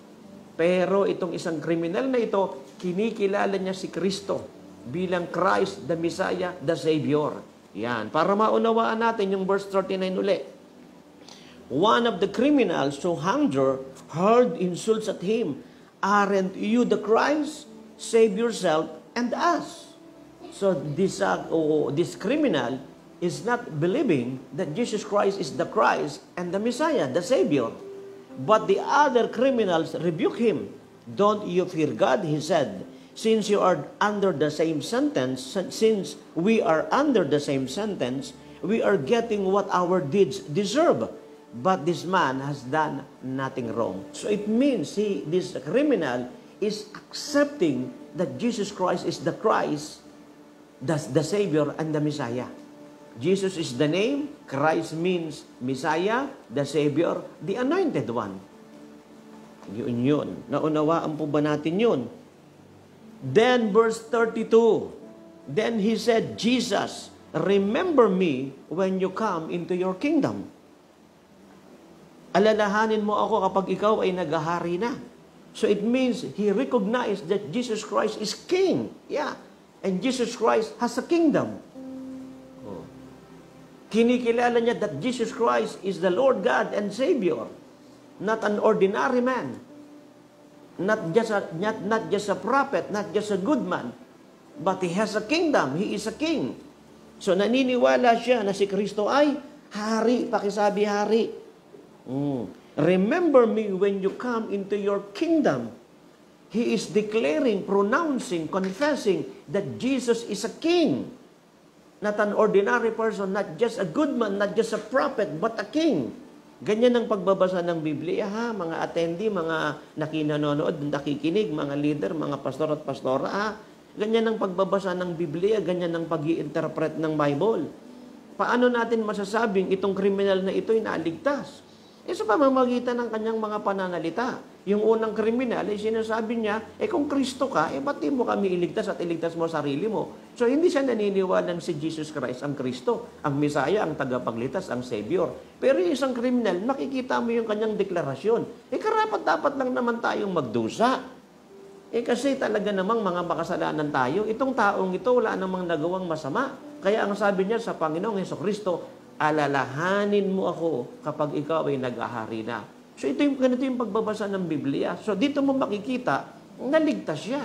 Pero itong isang kriminal na ito, kinikilala niya si Kristo bilang Christ, the Messiah, the Savior. Yan. Para maunawaan natin yung verse 39 uli. One of the criminals who hunger heard insults at him. Aren't you the Christ? Save yourself and us. So this, uh, oh, this criminal is not believing that Jesus Christ is the Christ and the Messiah, the Savior. But the other criminals rebuke him. Don't you fear God, he said, since you are under the same sentence, since we are under the same sentence, we are getting what our deeds deserve. But this man has done nothing wrong. So it means he, this criminal is accepting that Jesus Christ is the Christ, the, the Savior, and the Messiah. Jesus is the name, Christ means Messiah, the Savior, the Anointed One. Yun yun. Naunawaan po ba natin yun? Then verse 32, Then he said, Jesus, remember me when you come into your kingdom. Alalahanin mo ako kapag ikaw ay naghahari na. So it means he recognized that Jesus Christ is King. Yeah. And Jesus Christ has a kingdom. Oh. Kinikilala niya that Jesus Christ is the Lord God and Savior, not an ordinary man. not just a, not, not just a prophet, not just a good man, but he has a kingdom. He is a king. So naniniwala siya na si Kristo ay hari, pakisabi hari. Mm. Remember me when you come into your kingdom. He is declaring, pronouncing, confessing that Jesus is a king. Not an ordinary person, not just a good man, not just a prophet, but a king. Ganyan ang pagbabasa ng Biblia, ha? Mga attendee, mga nakinanonood, nakikinig, mga leader, mga pastor at pastora, ha? Ganyan ang pagbabasa ng Biblia, ganyan ang pag interpret ng Bible. Paano natin masasabing itong kriminal na ito ay naligtas? Eh sa pamamagitan ng kanyang mga pananalita. Yung unang kriminal, ay sinasabi niya, eh kung Kristo ka, eh ba't mo kami iligtas at iligtas mo sarili mo? So hindi siya naniniwala si Jesus Christ ang Kristo, ang Misaya, ang tagapagligtas, ang Savior. Pero yung isang kriminal, makikita mo yung kanyang deklarasyon. Eh karapat dapat lang naman tayong magdusa. Eh kasi talaga namang mga makasalanan tayo, itong taong ito wala namang nagawang masama. Kaya ang sabi niya sa Panginoong Heso Kristo, alalahanin mo ako kapag ikaw ay nag-ahari na. So ito yung, ganito yung pagbabasa ng Biblia. So dito mo makikita, naligtas siya.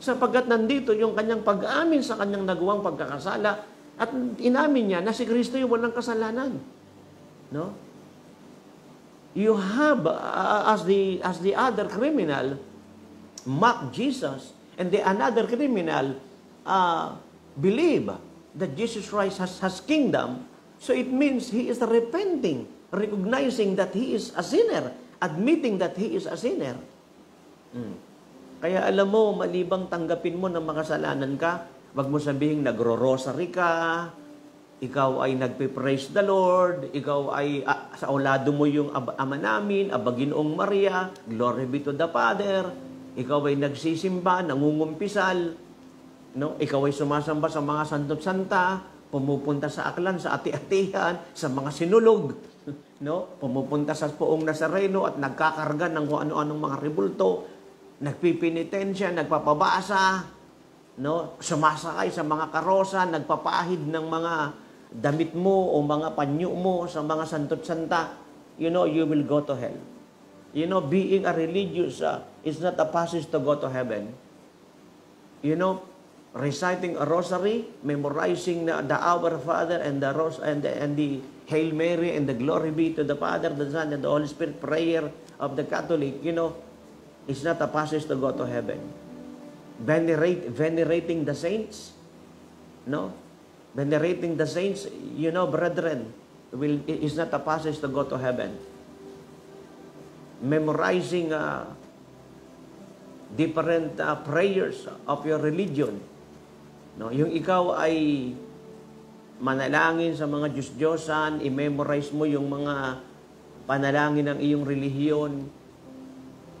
Sapagkat nandito yung kanyang pag-amin sa kanyang nagawang pagkakasala at inamin niya na si Kristo yung walang kasalanan. No? You have, uh, as, the, as the other criminal, mock Jesus, and the another criminal uh, believe that Jesus Christ has, has kingdom, so it means he is repenting, recognizing that he is a sinner, admitting that he is a sinner. Hmm. Kaya alam mo, malibang tanggapin mo na makasalanan ka, wag mo sabihin nagro-rosary ka, ikaw ay nagpe-praise the Lord, ikaw ay ah, sa ulado mo yung ab- ama namin, Abaginoong Maria, glory be to the Father, ikaw ay nagsisimba, nangungumpisal, no? ikaw ay sumasamba sa mga santot santa, pumupunta sa aklan, sa ati-atihan, sa mga sinulog, no? pumupunta sa poong Nazareno at nagkakarga ng kung ano-anong mga rebulto, nagpipinitensya, nagpapabasa, no? sumasakay sa mga karosa, nagpapahid ng mga damit mo o mga panyo mo sa mga santot santa, you know, you will go to hell. You know, being a religious uh, is not a passage to go to heaven. You know, reciting a rosary, memorizing the, Our Father and the Ros and the, and the Hail Mary and the Glory be to the Father, the Son, and the Holy Spirit prayer of the Catholic, you know, is not a passage to go to heaven. Venerate, venerating the saints, no? Venerating the saints, you know, brethren, will is not a passage to go to heaven. Memorizing uh, different uh, prayers of your religion. No, yung ikaw ay manalangin sa mga Diyos-Diyosan, i-memorize mo yung mga panalangin ng iyong relihiyon.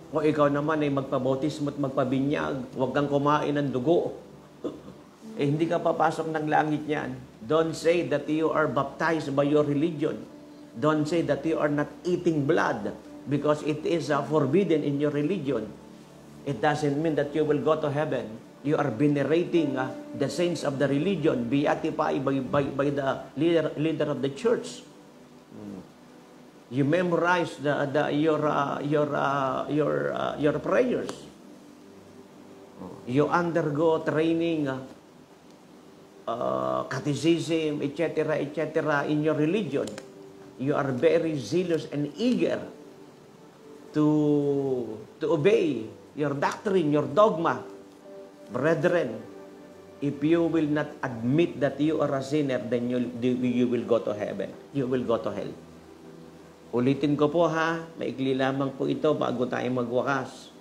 O ikaw naman ay magpabautismo at magpabinyag, huwag kang kumain ng dugo. eh hindi ka papasok ng langit niyan. Don't say that you are baptized by your religion. Don't say that you are not eating blood because it is uh, forbidden in your religion. It doesn't mean that you will go to heaven. You are venerating uh, the saints of the religion, beatified by, by, by the leader, leader of the church. You memorize the, the, your, uh, your, uh, your, uh, your prayers. You undergo training, uh, uh, catechism, etc., etc., in your religion. You are very zealous and eager to, to obey your doctrine, your dogma. Brethren, if you will not admit that you are a sinner, then you, you will go to heaven. You will go to hell. Ulitin ko po ha, maikli lamang po ito bago tayo magwakas.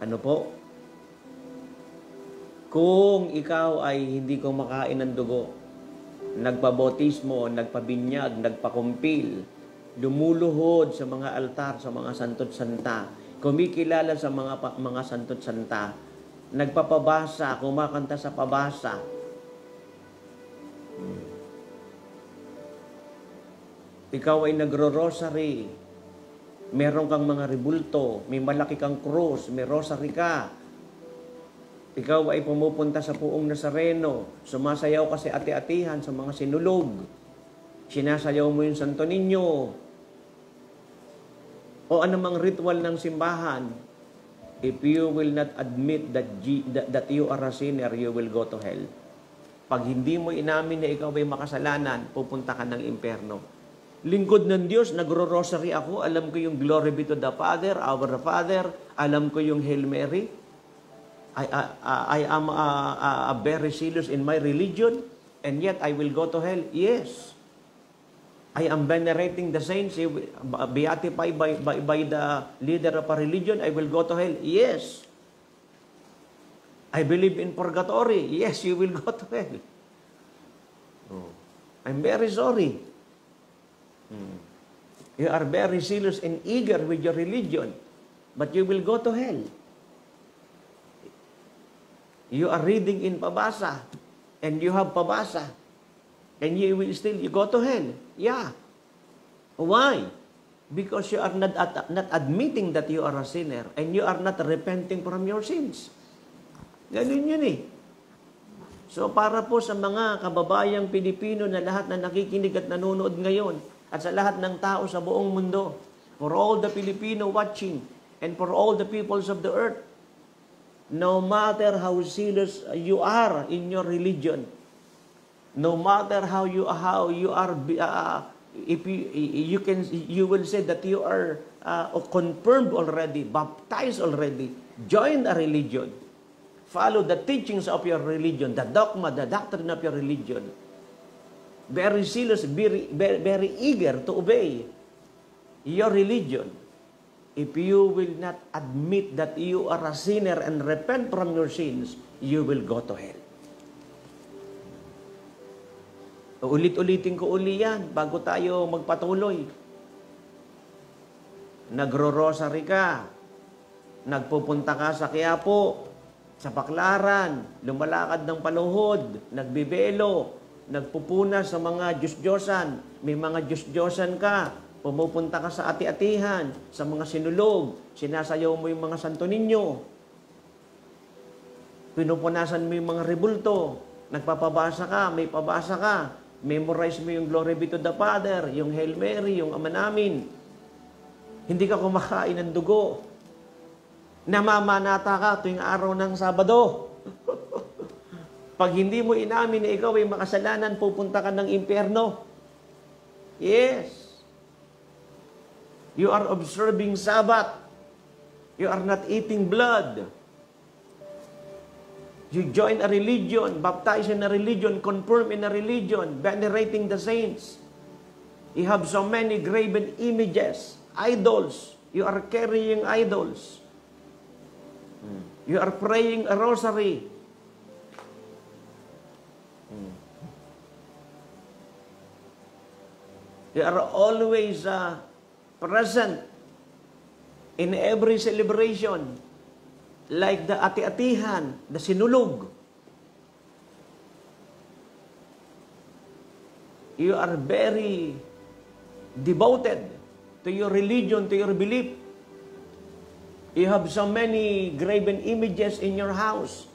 Ano po? Kung ikaw ay hindi kumakain ng dugo, nagpabotismo, nagpabinyag, nagpakumpil, lumuluhod sa mga altar, sa mga santot santa, kumikilala sa mga mga santot santa, nagpapabasa, kumakanta sa pabasa. Ikaw ay nagro-rosary, meron kang mga ribulto, may malaki kang krus, may rosary ka. Ikaw ay pumupunta sa puong Nazareno, sumasayaw ka sa ati-atihan sa mga sinulog. Sinasayaw mo yung Santo Niño, o anumang ritual ng simbahan, If you will not admit that, G- that, that you are a sinner, you will go to hell. Pag hindi mo inamin na ikaw ay makasalanan, pupunta ka ng impyerno. Lingkod ng Diyos, nagro-rosary ako, alam ko yung glory be to the Father, our Father, alam ko yung Hail Mary. I, I, I am uh, uh, very serious in my religion, and yet I will go to hell. Yes. I am venerating the saints, eh, beatified by, by, by the leader of a religion, I will go to hell. Yes. I believe in purgatory. Yes, you will go to hell. Oh. I'm very sorry. Hmm. You are very serious and eager with your religion, but you will go to hell. You are reading in pabasa, and you have pabasa, and you will still you go to hell. Yeah. Why? Because you are not, at- not admitting that you are a sinner, and you are not repenting from your sins. Ganun yun eh. So para po sa mga kababayang Pilipino na lahat na nakikinig at nanonood ngayon, at sa lahat ng tao sa buong mundo, for all the Filipino watching, and for all the peoples of the earth, no matter how serious you are in your religion, no matter how you how you are uh, if you you can you will say that you are uh, confirmed already baptized already join a religion. Follow the teachings of your religion the dogma the doctrine of your religion. Very serious very, very, very eager to obey your religion. If you will not admit that you are a sinner and repent from your sins you will go to hell Ulit-ulitin ko uli yan bago tayo magpatuloy. Nagro-rosary ka. Nagpupunta ka sa Quiapo, sa Paklaran, lumalakad ng paluhod, nagbibelo, nagpupuna sa mga Diyos-Diyosan, may mga Diyos-Diyosan ka, pumupunta ka sa ati-atihan, sa mga sinulog, sinasayaw mo yung mga santo ninyo, pinupunasan mo yung mga rebulto, nagpapabasa ka, may pabasa ka, memorize mo yung Glory be to the Father, yung Hail Mary, yung Ama namin. Hindi ka kumakain ng dugo. Namamanata ka tuwing araw ng Sabado. Pag hindi mo inamin na ikaw ay makasalanan, pupunta ka ng impyerno. Yes. You are observing Sabbath. You are not eating blood. You join a religion, baptize in a religion, confirm in a religion, venerating the saints. You have so many graven images, idols. You are carrying idols. You are praying a rosary. You are always uh, present in every celebration like the ati-atihan, the sinulog. You are very devoted to your religion, to your belief. You have so many graven images in your house.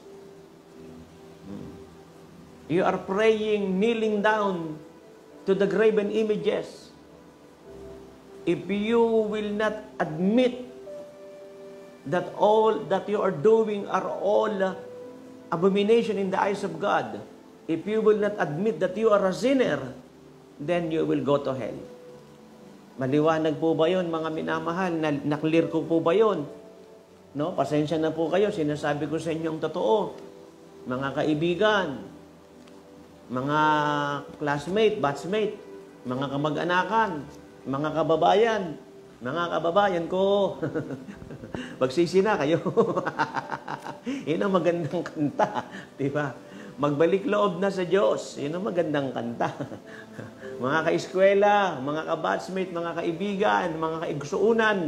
You are praying, kneeling down to the graven images. If you will not admit that all that you are doing are all abomination in the eyes of God, if you will not admit that you are a sinner, then you will go to hell. Maliwanag po ba yun, mga minamahal? Na, na-clear ko po ba yun? No? Pasensya na po kayo, sinasabi ko sa inyo ang totoo. Mga kaibigan, mga classmate, batchmate, mga kamag-anakan, mga kababayan, mga kababayan ko, magsisi na kayo. Yun ang magandang kanta, di ba? Magbalik loob na sa Diyos. Yun ang magandang kanta. mga kaeskwela, mga kabatchmate, mga kaibigan, mga kaigsuunan,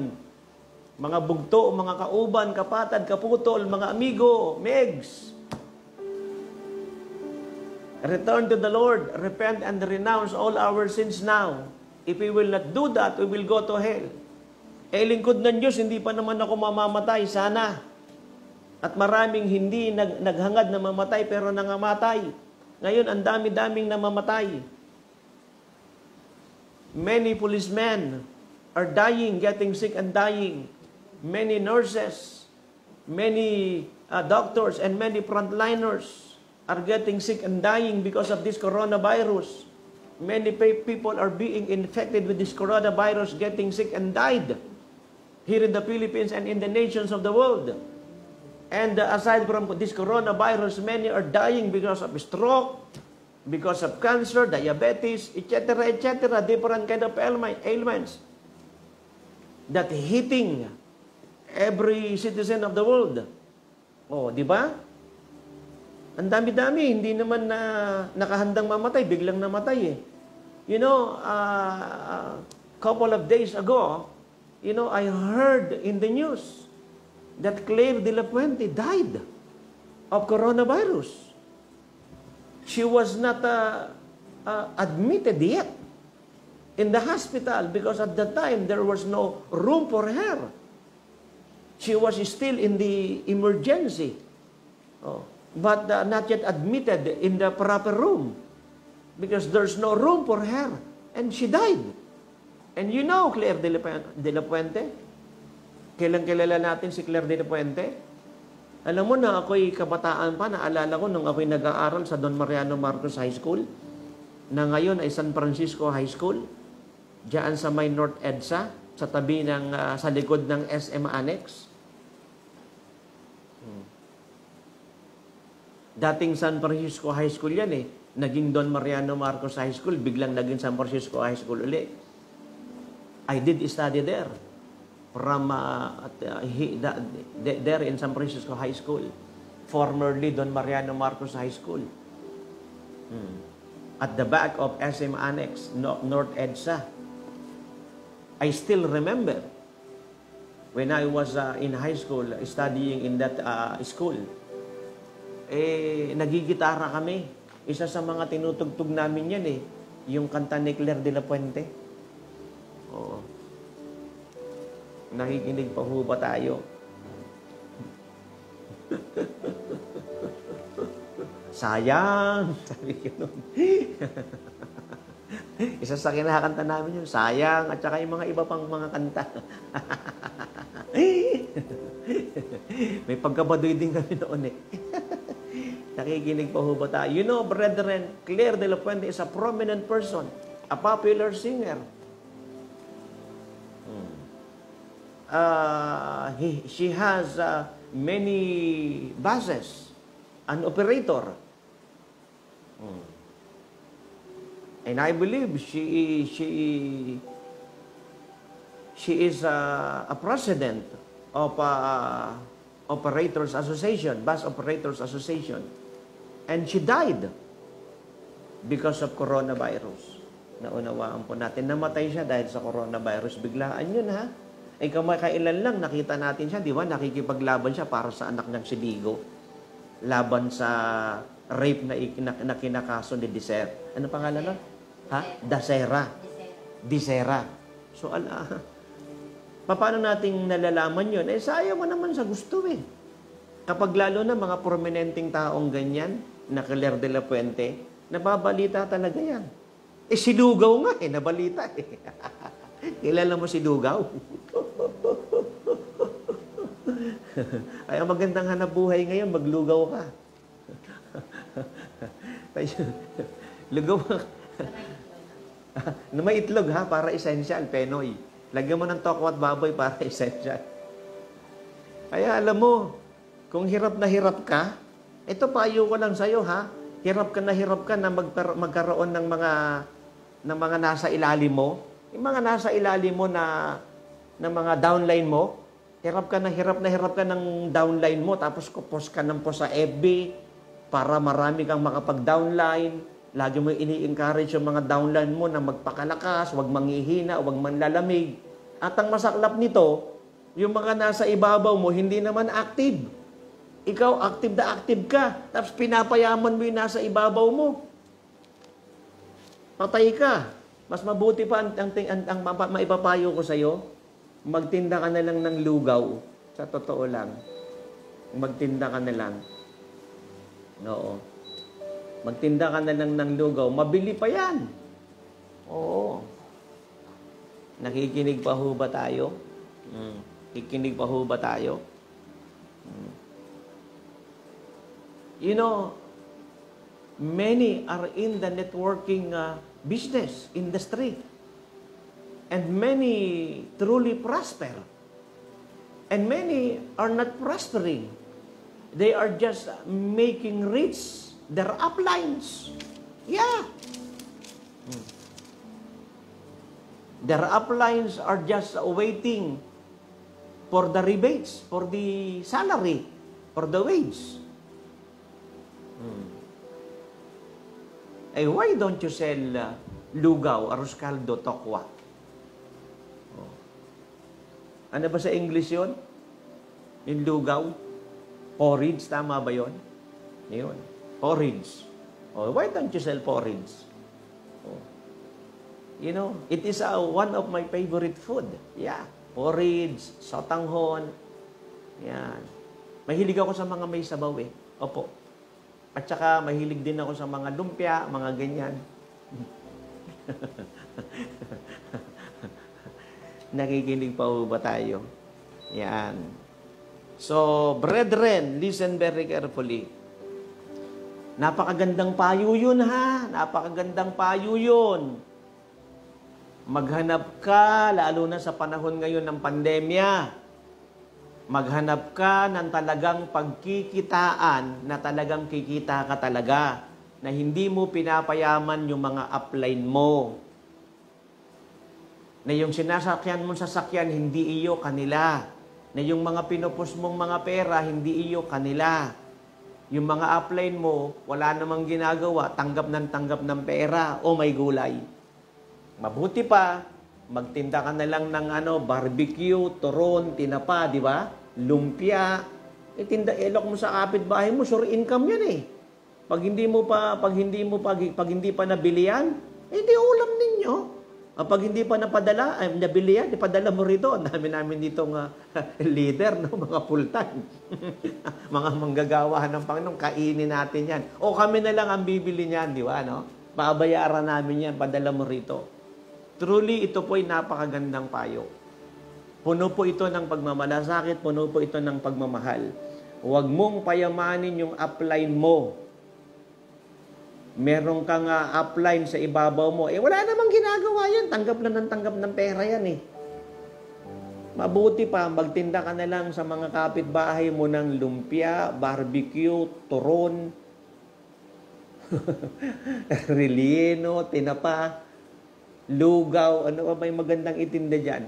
mga bugto, mga kauban, kapatad, kaputol, mga amigo, megs. Return to the Lord, repent and renounce all our sins now. If we will not do that, we will go to hell. Eh, lingkod ng Diyos, hindi pa naman ako mamamatay, sana. At maraming hindi nag, naghangad na mamatay pero nangamatay. Ngayon, ang dami-daming namamatay. Many policemen are dying, getting sick and dying. Many nurses many uh, doctors and many frontliners are getting sick and dying because of this coronavirus. Many pe- people are being infected with this coronavirus, getting sick and died here in the Philippines and in the nations of the world. And uh, aside from this coronavirus, many are dying because of stroke, because of cancer, diabetes, etc., etc., different kind of ailments that hitting every citizen of the world. Oh, di ba? Ang dami-dami, hindi naman na nakahandang mamatay, biglang namatay eh. You know, a couple of days ago, you know, I heard in the news that Claire de la Puente died of coronavirus. She was not uh, uh, admitted yet in the hospital because at that time there was no room for her. She was still in the emergency, oh, but uh, not yet admitted in the proper room because there's no room for her. And she died. And you know Claire de la, Puente? Kailan kilala natin si Claire de la Puente? Alam mo na ako'y kabataan pa, naalala ko nung ako'y nag-aaral sa Don Mariano Marcos High School, na ngayon ay San Francisco High School, diyan sa may North EDSA, sa tabi ng, ah, sa likod ng SM Annex. Dating San Francisco High School yan eh. Naging Don Mariano Marcos High School, biglang naging San Francisco High School uli. I did study there from uh, at, uh, he, da, de- there in San Francisco High School, formerly Don Mariano Marcos High School. Hmm. At the back of SM Annex, no, North EDSA. I still remember when I was uh, in high school, studying in that uh, school, eh, nagigitara kami. Isa sa mga tinutugtog namin yan eh, yung kanta ni Claire de la Puente. Oo. Nakikinig pa ho ba tayo? Sayang! Sabi ko nun. Isa sa kinakanta namin yun, sayang, at saka yung mga iba pang mga kanta. May pagkabadoy din kami noon eh. Nakikinig pa ho ba tayo? You know, brethren, Claire de la Puente is a prominent person, a popular singer. Uh, he, she has uh, many buses, an operator. Hmm. And I believe she she she is a, a president of a Operators Association, Bus Operators Association. And she died because of coronavirus. Naunawaan po natin. Namatay siya dahil sa coronavirus. Biglaan yun, ha? Eh, kamakailan lang, nakita natin siya, di ba? Nakikipaglaban siya para sa anak niyang si Digo. Laban sa rape na, ikinak- na kinakaso ni Dicer. Ano pangalan nun? Ha? Dasera. Disera. So, ala, paano nating nalalaman yun? Eh, sayang mo naman sa gusto eh. Kapag lalo na mga prominenteng taong ganyan, na Claire de la Puente, nababalita talaga yan. Eh, si Lugaw nga eh, nabalita eh. Kilala mo si Lugaw? Ay, ang magandang hanap buhay ngayon, maglugaw ka. Lugaw ka. may itlog ha, para essential, penoy. Lagyan mo ng toko at baboy para essential. Kaya alam mo, kung hirap na hirap ka, ito payo ko lang sa'yo ha, hirap ka na hirap ka na magkaroon ng mga ng mga nasa ilalim mo, yung mga nasa ilalim mo na ng mga downline mo, hirap ka na hirap na hirap ka ng downline mo, tapos kupos ka ng po sa FB para marami kang makapag-downline. Lagi mo ini-encourage yung mga downline mo na magpakalakas, huwag manghihina, huwag manlalamig. At ang masaklap nito, yung mga nasa ibabaw mo, hindi naman active. Ikaw, active na active ka. Tapos pinapayaman mo yung nasa ibabaw mo. Patay ka. Mas mabuti pa ang, ang, ang, ang, ang maipapayo ko sa'yo, magtinda ka na lang ng lugaw. Sa totoo lang. Magtinda ka na lang. Oo. Magtinda ka na lang ng lugaw. Mabili pa yan. Oo. Nakikinig pa ho ba tayo? Hmm. Kikinig pa ho ba tayo? You know, many are in the networking uh, business industry. And many truly prosper. And many are not prospering. They are just making rich their uplines. Yeah. Hmm. Their uplines are just waiting for the rebates, for the salary, for the wage. Hmm. Eh, why don't you sell uh, lugaw, arroz caldo, tokwa? Ano ba sa English yon? Yung lugaw? Porridge, tama ba yon? Yun. Porridge. Oh, why don't you sell porridge? Oh. You know, it is uh, one of my favorite food. Yeah. Porridge, sotanghon. Yan. Mahilig ako sa mga may sabaw eh. Opo. At saka mahilig din ako sa mga lumpia, mga ganyan. Nakikinig pa ba tayo? Yan. So, brethren, listen very carefully. Napakagandang payo yun ha. Napakagandang payo yun. Maghanap ka, lalo na sa panahon ngayon ng pandemya. Maghanap ka ng talagang pagkikitaan na talagang kikita ka talaga. Na hindi mo pinapayaman yung mga upline mo. Na yung sinasakyan mo sa sakyan, hindi iyo kanila. Na yung mga pinupos mong mga pera, hindi iyo kanila. Yung mga upline mo, wala namang ginagawa, tanggap ng tanggap ng pera o may gulay. Mabuti pa, magtinda ka na lang ng ano, barbecue, turon, tinapa, di ba? Lumpia. Eh, tinda, elok mo sa kapitbahay mo, sure income yan eh. Pag hindi mo pa, pag hindi mo pa, pag hindi pa nabili yan, eh di ulam ninyo. Ah, pag hindi pa napadala, ay nabili yan, ipadala mo rito. Ang dami namin dito nga leader, no? mga full-time. mga manggagawa ng Panginoon, kainin natin yan. O kami na lang ang bibili niyan, di ba? No? Pabayaran namin yan, padala mo rito. Truly, ito po ay napakagandang payo. Puno po ito ng pagmamalasakit, puno po ito ng pagmamahal. Huwag mong payamanin yung upline mo. Meron kang uh, upline sa ibabaw mo. Eh, wala namang ginagawa yan. Tanggap lang ng tanggap ng pera yan eh. Mabuti pa, magtinda ka na lang sa mga kapitbahay mo ng lumpia, barbecue, turon, relleno, tinapa, lugaw, ano pa may magandang itinda dyan.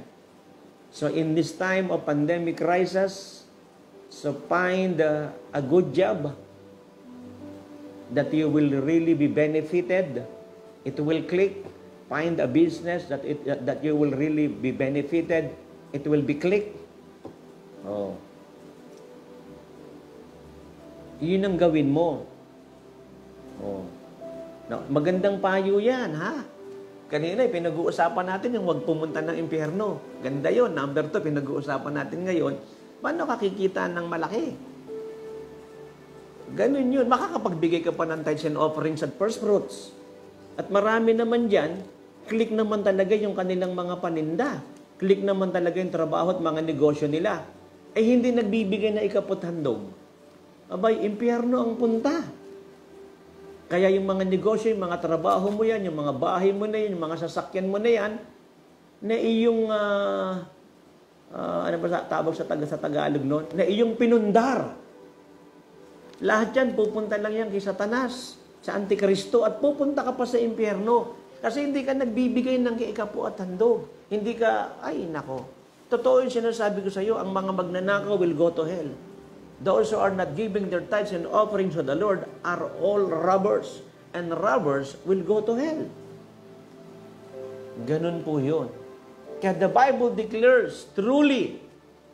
So in this time of pandemic crisis, so find uh, a good job that you will really be benefited. It will click. Find a business that it that you will really be benefited. It will be click. Oh. Yun ang gawin mo. Oh. No, magandang payo yan, ha? Kanina, pinag-uusapan natin yung huwag pumunta ng impyerno. Ganda yon Number two, pinag-uusapan natin ngayon, paano kakikita ng malaki? Ganun yun. Makakapagbigay ka pa ng tithes and offerings at first fruits. At marami naman dyan, click naman talaga yung kanilang mga paninda. Click naman talaga yung trabaho at mga negosyo nila. Eh hindi nagbibigay na ikapot handog. Abay, impyerno ang punta. Kaya yung mga negosyo, yung mga trabaho mo yan, yung mga bahay mo na yan, yung mga sasakyan mo na yan, na iyong, uh, uh, ano ba sa, tawag sa, taga, sa Tagalog noon? Na iyong pinundar. Lahat yan, pupunta lang yan kay Satanas, sa Antikristo, at pupunta ka pa sa impyerno. Kasi hindi ka nagbibigay ng kiikapo at handog. Hindi ka, ay nako. Totoo yung sinasabi ko sa iyo, ang mga magnanakaw will go to hell. Those who are not giving their tithes and offerings to the Lord are all robbers. And robbers will go to hell. Ganun po yun. Kaya the Bible declares, truly,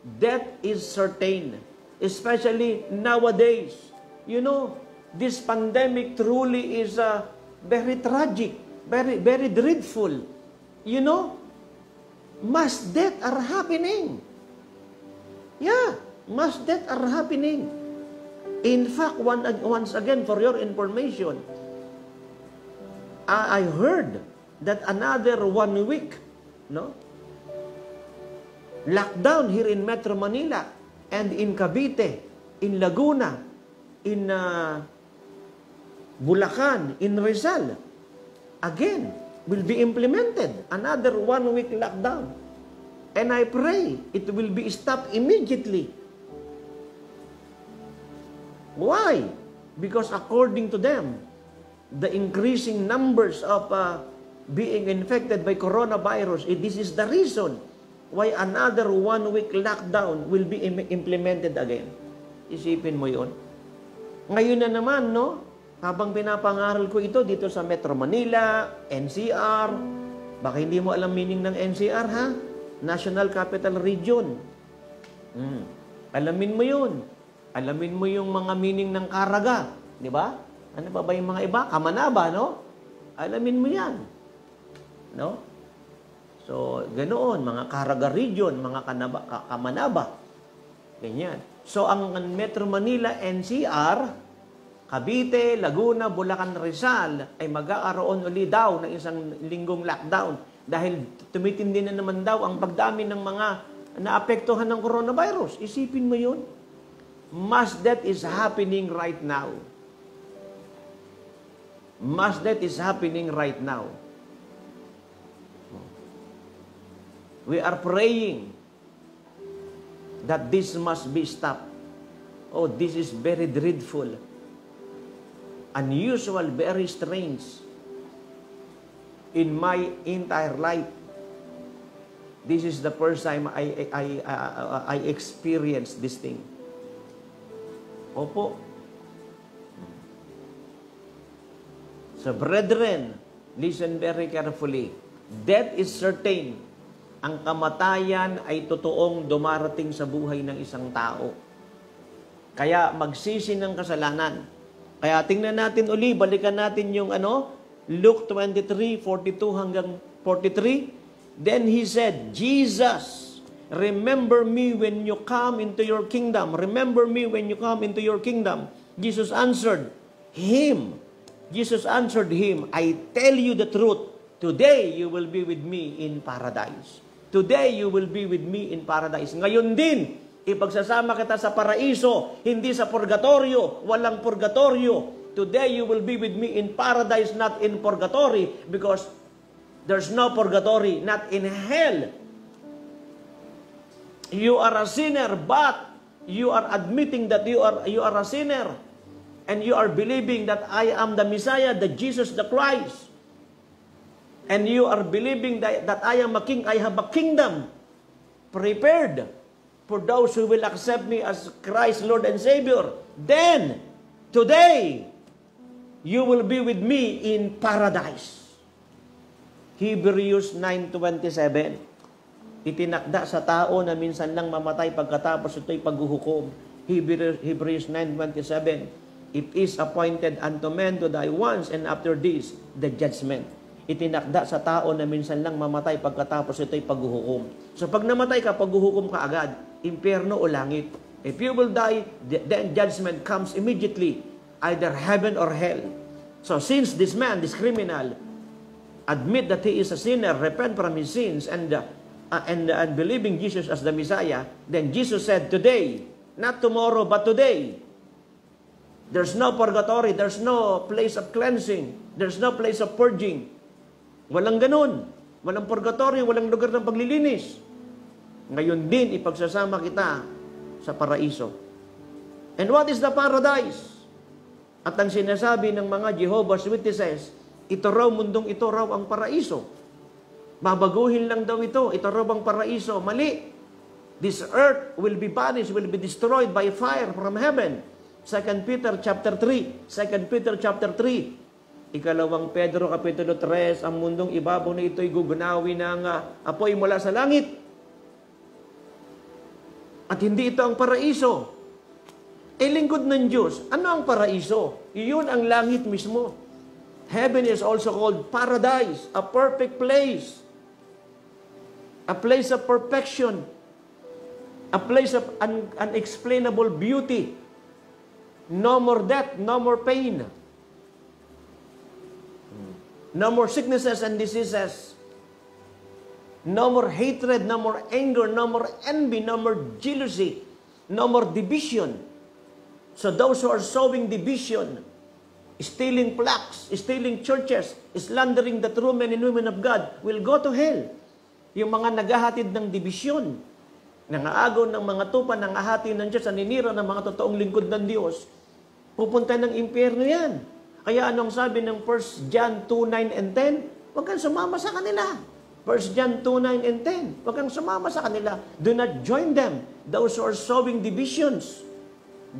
death is certain. Especially nowadays. You know, this pandemic truly is uh, very tragic, very, very dreadful. You know, mass death are happening. Yeah mass death are happening. In fact, one, once again, for your information, I, I heard that another one week, no? Lockdown here in Metro Manila and in Cavite in Laguna, in uh, Bulacan, in Rizal, again, will be implemented. Another one-week lockdown. And I pray it will be stopped immediately. Why? Because according to them, the increasing numbers of uh, being infected by coronavirus, eh, this is the reason why another one-week lockdown will be im- implemented again. Isipin mo yon. Ngayon na naman, no? Habang pinapangaral ko ito dito sa Metro Manila, NCR, baka hindi mo alam meaning ng NCR, ha? National Capital Region. Mm. Alamin mo yun. Alamin mo yung mga meaning ng Karaga. Di ba? Ano pa ba yung mga iba? Kamanaba, no? Alamin mo yan. No? So, ganoon, mga Karaga region, mga kanaba, ka- Kamanaba. Ganyan. So, ang Metro Manila NCR, Cavite, Laguna, Bulacan, Rizal ay mag-aaroon uli daw ng isang linggong lockdown dahil tumitindi na naman daw ang pagdami ng mga naapektuhan ng coronavirus. Isipin mo yun. Mass death is happening right now. Mass death is happening right now. We are praying that this must be stopped. Oh, this is very dreadful. Unusual, very strange. In my entire life, this is the first time I, I, I, I experienced this thing. Opo. So brethren, listen very carefully. Death is certain. Ang kamatayan ay totoong dumarating sa buhay ng isang tao. Kaya magsisi ng kasalanan. Kaya tingnan natin uli, balikan natin yung ano, Luke 23, 42 hanggang 43. Then he said, Jesus, remember me when you come into your kingdom. Remember me when you come into your kingdom. Jesus answered him. Jesus answered him, I tell you the truth. Today you will be with me in paradise. Today you will be with me in paradise. Ngayon din, ipagsasama kita sa paraiso, hindi sa purgatorio, walang purgatorio. Today you will be with me in paradise, not in purgatory, because there's no purgatory, not in hell. You are a sinner, but you are admitting that you are you are a sinner. And you are believing that I am the Messiah, the Jesus the Christ. And you are believing that, I am a king, I have a kingdom prepared for those who will accept me as Christ, Lord and Savior. Then, today, you will be with me in paradise. Hebrews 9.27 Itinakda sa tao na minsan lang mamatay pagkatapos ito'y paghuhukom. Hebrews 9.27 It is appointed unto men to die once and after this, the judgment. Itinakda sa tao na minsan lang mamatay pagkatapos ito'y paghuhukom. So pag namatay ka, paghuhukom ka agad, impyerno o langit. If you will die, then judgment comes immediately, either heaven or hell. So since this man, this criminal, admit that he is a sinner, repent from his sins, and, uh, uh, and, uh, and believing Jesus as the Messiah, then Jesus said, today, not tomorrow, but today, There's no purgatory. There's no place of cleansing. There's no place of purging. Walang ganun. Walang purgatory, walang lugar ng paglilinis. Ngayon din, ipagsasama kita sa paraiso. And what is the paradise? At ang sinasabi ng mga Jehovah's Witnesses, ito raw, mundong ito raw ang paraiso. Babaguhin lang daw ito. Ito raw ang paraiso. Mali. This earth will be banished, will be destroyed by fire from heaven. 2 Peter chapter 3. 2 Peter chapter 3. Ikalawang Pedro kapitulo 3, ang mundong ibabaw na ito'y gugunawi ng uh, apoy mula sa langit. At hindi ito ang paraiso. E lingkod ng Diyos, ano ang paraiso? Iyon ang langit mismo. Heaven is also called paradise, a perfect place. A place of perfection. A place of un- unexplainable beauty. No more death, no more pain. No more sicknesses and diseases. No more hatred, no more anger, no more envy, no more jealousy, no more division. So those who are sowing division, stealing plaques, stealing churches, slandering the true men and women of God will go to hell. Yung mga naghahatid ng dibisyon, nangaagaw ng mga tupa, nangahati ng Diyos, naninira ng mga totoong lingkod ng Diyos, pupunta ng impyerno yan. Kaya anong sabi ng 1 John 2, 9 and 10? Huwag kang sumama sa kanila. 1 John 2, 9 and 10. Huwag kang sumama sa kanila. Do not join them. Those who are sowing divisions.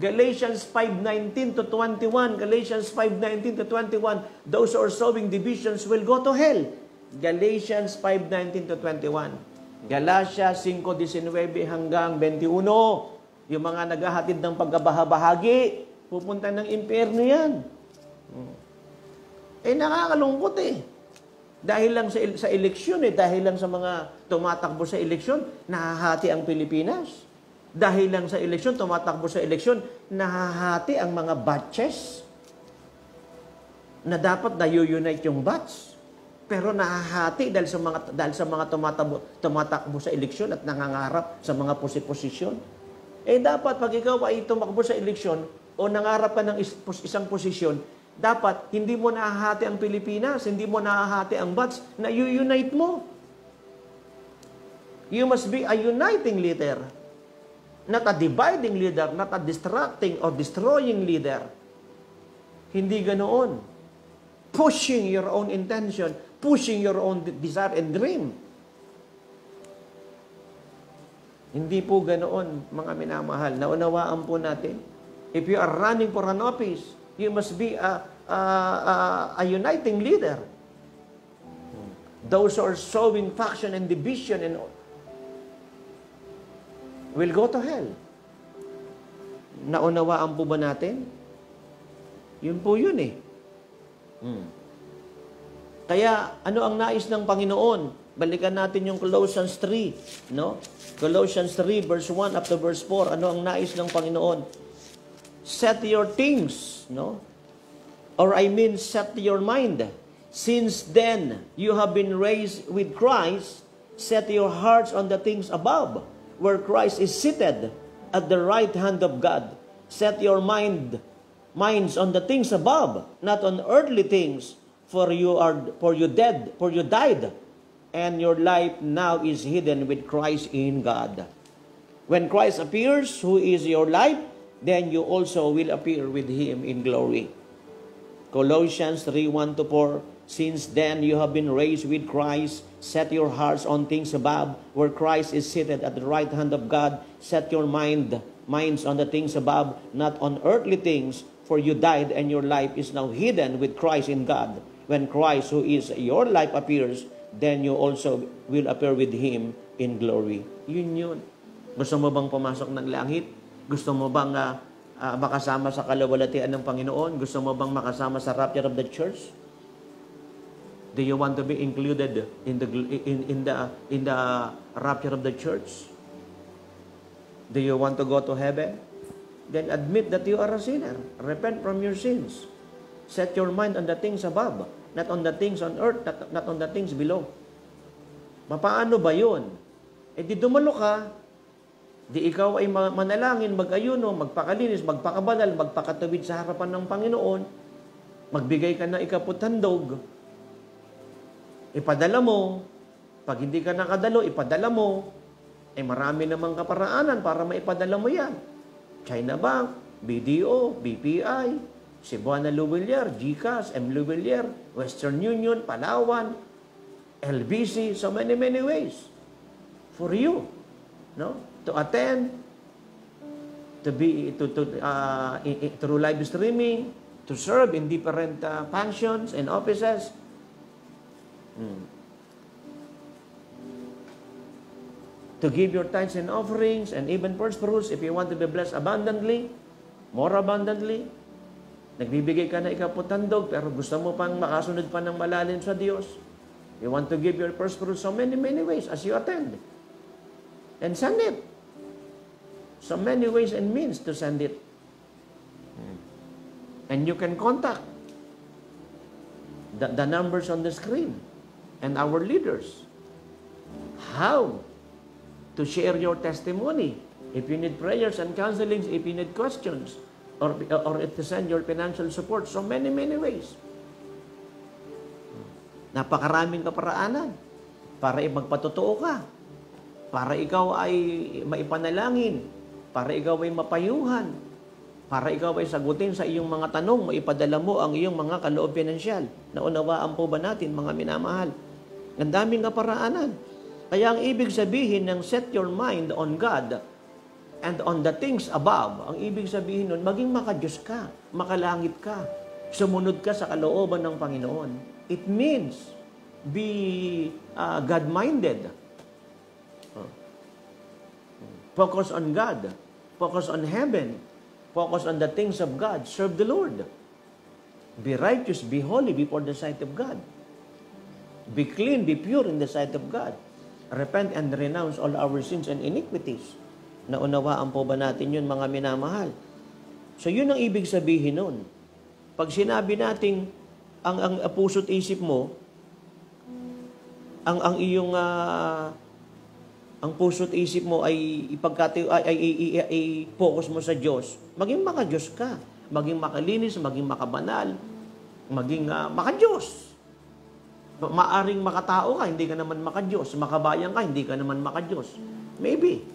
Galatians 5:19 to 21, Galatians 5:19 to 21, those who are sowing divisions will go to hell. Galatians 5:19 to 21. Galatia 5:19 hanggang 21. Yung mga naghahatid ng pagkabahabahagi, pupunta ng impyerno 'yan. Hmm. Eh nakakalungkot eh. Dahil lang sa, sa eleksyon eh, dahil lang sa mga tumatakbo sa eleksyon, nahahati ang Pilipinas. Dahil lang sa eleksyon, tumatakbo sa eleksyon, nahahati ang mga batches na dapat na-unite yung batch. Pero nahahati dahil sa mga dahil sa mga tumatakbo, tumatakbo sa eleksyon at nangangarap sa mga posisyon. Eh dapat pag ikaw ay tumakbo sa eleksyon o nangarap ka ng is- isang posisyon, dapat hindi mo nahahati ang Pilipinas, hindi mo nahahati ang batch, na unite mo. You must be a uniting leader. Not a dividing leader, not a distracting or destroying leader. Hindi ganoon. Pushing your own intention, pushing your own desire and dream. Hindi po ganoon, mga minamahal. Naunawaan po natin. If you are running for an office, you must be a, a, a, a uniting leader. Those who are sowing faction and division and will go to hell. Naunawaan po ba natin? Yun po yun eh. Hmm. Kaya ano ang nais ng Panginoon? Balikan natin yung Colossians 3, no? Colossians 3 verse 1 up to verse 4. Ano ang nais ng Panginoon? Set your things, no? Or I mean set your mind. Since then you have been raised with Christ, set your hearts on the things above, where Christ is seated at the right hand of God. Set your mind minds on the things above, not on earthly things, for you are for you dead, for you died, and your life now is hidden with Christ in God. When Christ appears, who is your life, then you also will appear with him in glory. Colossians 3 1 to 4 Since then you have been raised with Christ, set your hearts on things above, where Christ is seated at the right hand of God. Set your mind, minds on the things above, not on earthly things, for you died and your life is now hidden with Christ in God. When Christ, who is your life, appears, then you also will appear with Him in glory. Yun yun. Gusto mo bang pumasok ng langit? Gusto mo bang ah, ah, makasama sa kalawalatian ng Panginoon? Gusto mo bang makasama sa rapture of the church? Do you want to be included in the in, in the in the rapture of the church? Do you want to go to heaven? Then admit that you are a sinner. Repent from your sins. Set your mind on the things above, not on the things on earth, not, not on the things below. Mapaano ba yun? Eh di dumalo ka, di ikaw ay ma- manalangin, mag-ayuno, magpakalinis, magpakabanal, magpakatuwid sa harapan ng Panginoon, magbigay ka ng ikaputhandog, ipadala mo, pag hindi ka nakadalo, ipadala mo, eh marami namang kaparaanan para maipadala mo yan. China Bank, BDO, BPI, Cebuana Luwilier, GCash, M. Luwilier, Western Union, Palawan, LBC, so many, many ways for you, no? To attend, to be, to, to, uh, through live streaming, to serve in different uh, functions and offices. Hmm. To give your tithes and offerings and even first fruits if you want to be blessed abundantly, more abundantly. Nagbibigay ka na ikaputandog pero gusto mo pang makasunod pa ng malalim sa Diyos. You want to give your first fruits so many, many ways as you attend. And send it. So many ways and means to send it. And you can contact the, the numbers on the screen and our leaders. How to share your testimony. If you need prayers and counselings, if you need questions, or, or to send your financial support. So many, many ways. Napakaraming kaparaanan para magpatotoo ka. Para ikaw ay maipanalangin. Para ikaw ay mapayuhan. Para ikaw ay sagutin sa iyong mga tanong, maipadala mo ang iyong mga kaloob pinansyal. Naunawaan po ba natin, mga minamahal? Ang daming kaparaanan. Kaya ang ibig sabihin ng set your mind on God and on the things above, ang ibig sabihin nun, maging makadiyos ka, makalangit ka, sumunod ka sa kalooban ng Panginoon. It means be uh, God-minded. Focus on God. Focus on heaven. Focus on the things of God. Serve the Lord. Be righteous, be holy before the sight of God. Be clean, be pure in the sight of God. Repent and renounce all our sins and iniquities. Naunawaan po ba natin yun, mga minamahal? So yun ang ibig sabihin nun. Pag sinabi nating ang, ang puso't isip mo, ang ang iyong ah, ang puso't isip mo ay ipagkati ay, ay, ay, ay, ay focus mo sa Diyos, maging maka-Diyos ka, maging makalinis, maging makabanal, maging uh, maka-Diyos. Ma- Maaring makatao ka, hindi ka naman maka-Diyos. Makabayan ka, hindi ka naman maka-Diyos. Maybe.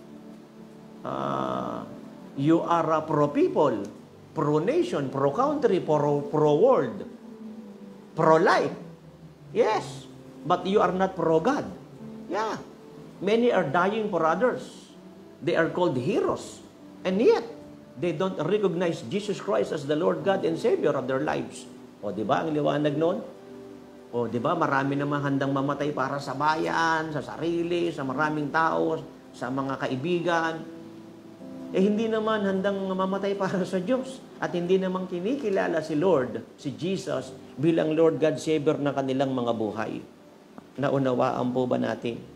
Uh, you are a pro-people, pro-nation, pro-country, pro- pro-world, pro-life. Yes. But you are not pro-God. Yeah. Many are dying for others. They are called heroes. And yet, they don't recognize Jesus Christ as the Lord God and Savior of their lives. O, di ba ang liwanag noon? O, di ba marami namang handang mamatay para sa bayan, sa sarili, sa maraming tao, sa mga kaibigan. Eh, hindi naman handang mamatay para sa Diyos. At hindi naman kinikilala si Lord, si Jesus, bilang Lord God Savior na kanilang mga buhay. Naunawaan po ba natin?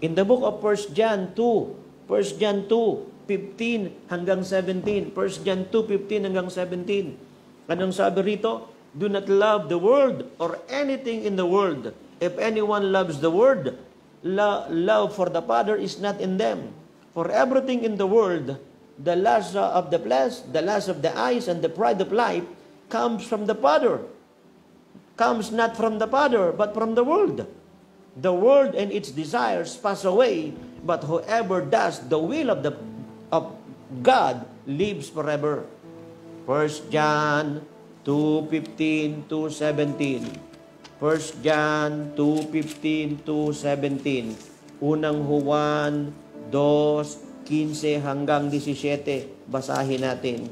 In the book of 1 John 2, 1 John 2, 15 hanggang 17. 1 John 2, 15 hanggang 17. Anong sabi rito? Do not love the world or anything in the world. If anyone loves the world, lo- love for the Father is not in them. For everything in the world, the lust of the flesh, the lust of the eyes, and the pride of life comes from the Father. Comes not from the Father, but from the world. The world and its desires pass away, but whoever does the will of the of God lives forever. 1 John 2:15 to 17. 1 John 2:15 to 17. Unang Juan 2:15 hanggang 17. Basahin natin.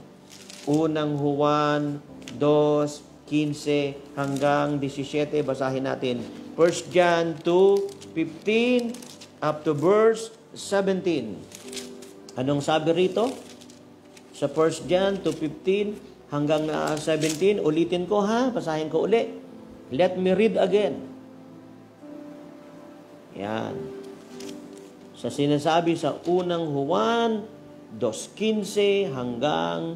Unang Juan 2:15 hanggang 17. Basahin natin. 1 John 2:15 up to verse 17. Anong sabi rito? Sa 1 John 2:15 hanggang ah, 17, ulitin ko ha, basahin ko uli. Let me read again. Yan. Sa sinasabi sa unang Juan 2:15 hanggang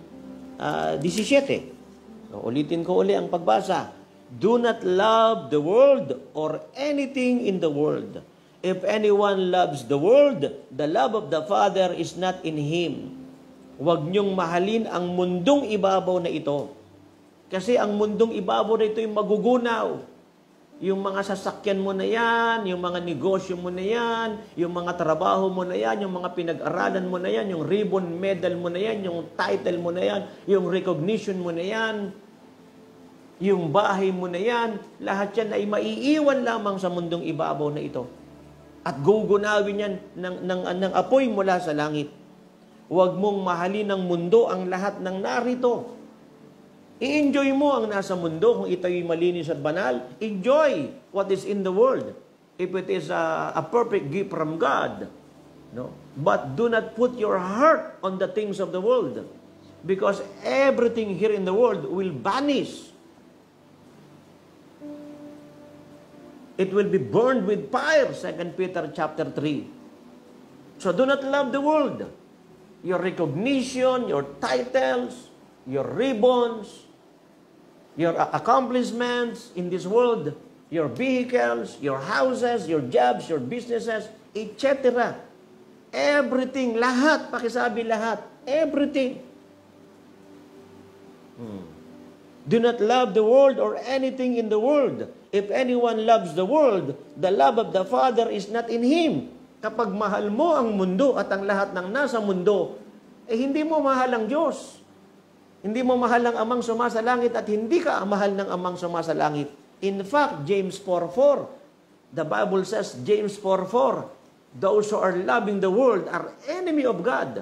ah, 17. So, ulitin ko uli ang pagbasa. Do not love the world or anything in the world. If anyone loves the world, the love of the Father is not in him. Huwag niyong mahalin ang mundong ibabaw na ito. Kasi ang mundong ibabaw na ito ay magugunaw. Yung mga sasakyan mo na yan, yung mga negosyo mo na yan, yung mga trabaho mo na yan, yung mga pinag-aralan mo na yan, yung ribbon medal mo na yan, yung title mo na yan, yung recognition mo na yan, yung bahay mo na yan, lahat yan ay maiiwan lamang sa mundong ibabaw na ito. At gugunawin yan ng, ng, ng apoy mula sa langit. Huwag mong mahalin ng mundo ang lahat ng narito. I-enjoy mo ang nasa mundo kung ito'y malinis at banal. Enjoy what is in the world. If it is a, a perfect gift from God. No? But do not put your heart on the things of the world. Because everything here in the world will vanish. It will be burned with fire, 2 Peter chapter 3. So do not love the world. Your recognition, your titles, your ribbons, your accomplishments in this world, your vehicles, your houses, your jobs, your businesses, etc. Everything, lahat, pakisabi lahat, everything. Do not love the world or anything in the world. If anyone loves the world, the love of the Father is not in him. Kapag mahal mo ang mundo at ang lahat ng nasa mundo, eh hindi mo mahal ang Diyos. Hindi mo mahal ang amang sumasalangit at hindi ka mahal ng amang sumasalangit. In fact, James 4.4, the Bible says, James 4.4, those who are loving the world are enemy of God.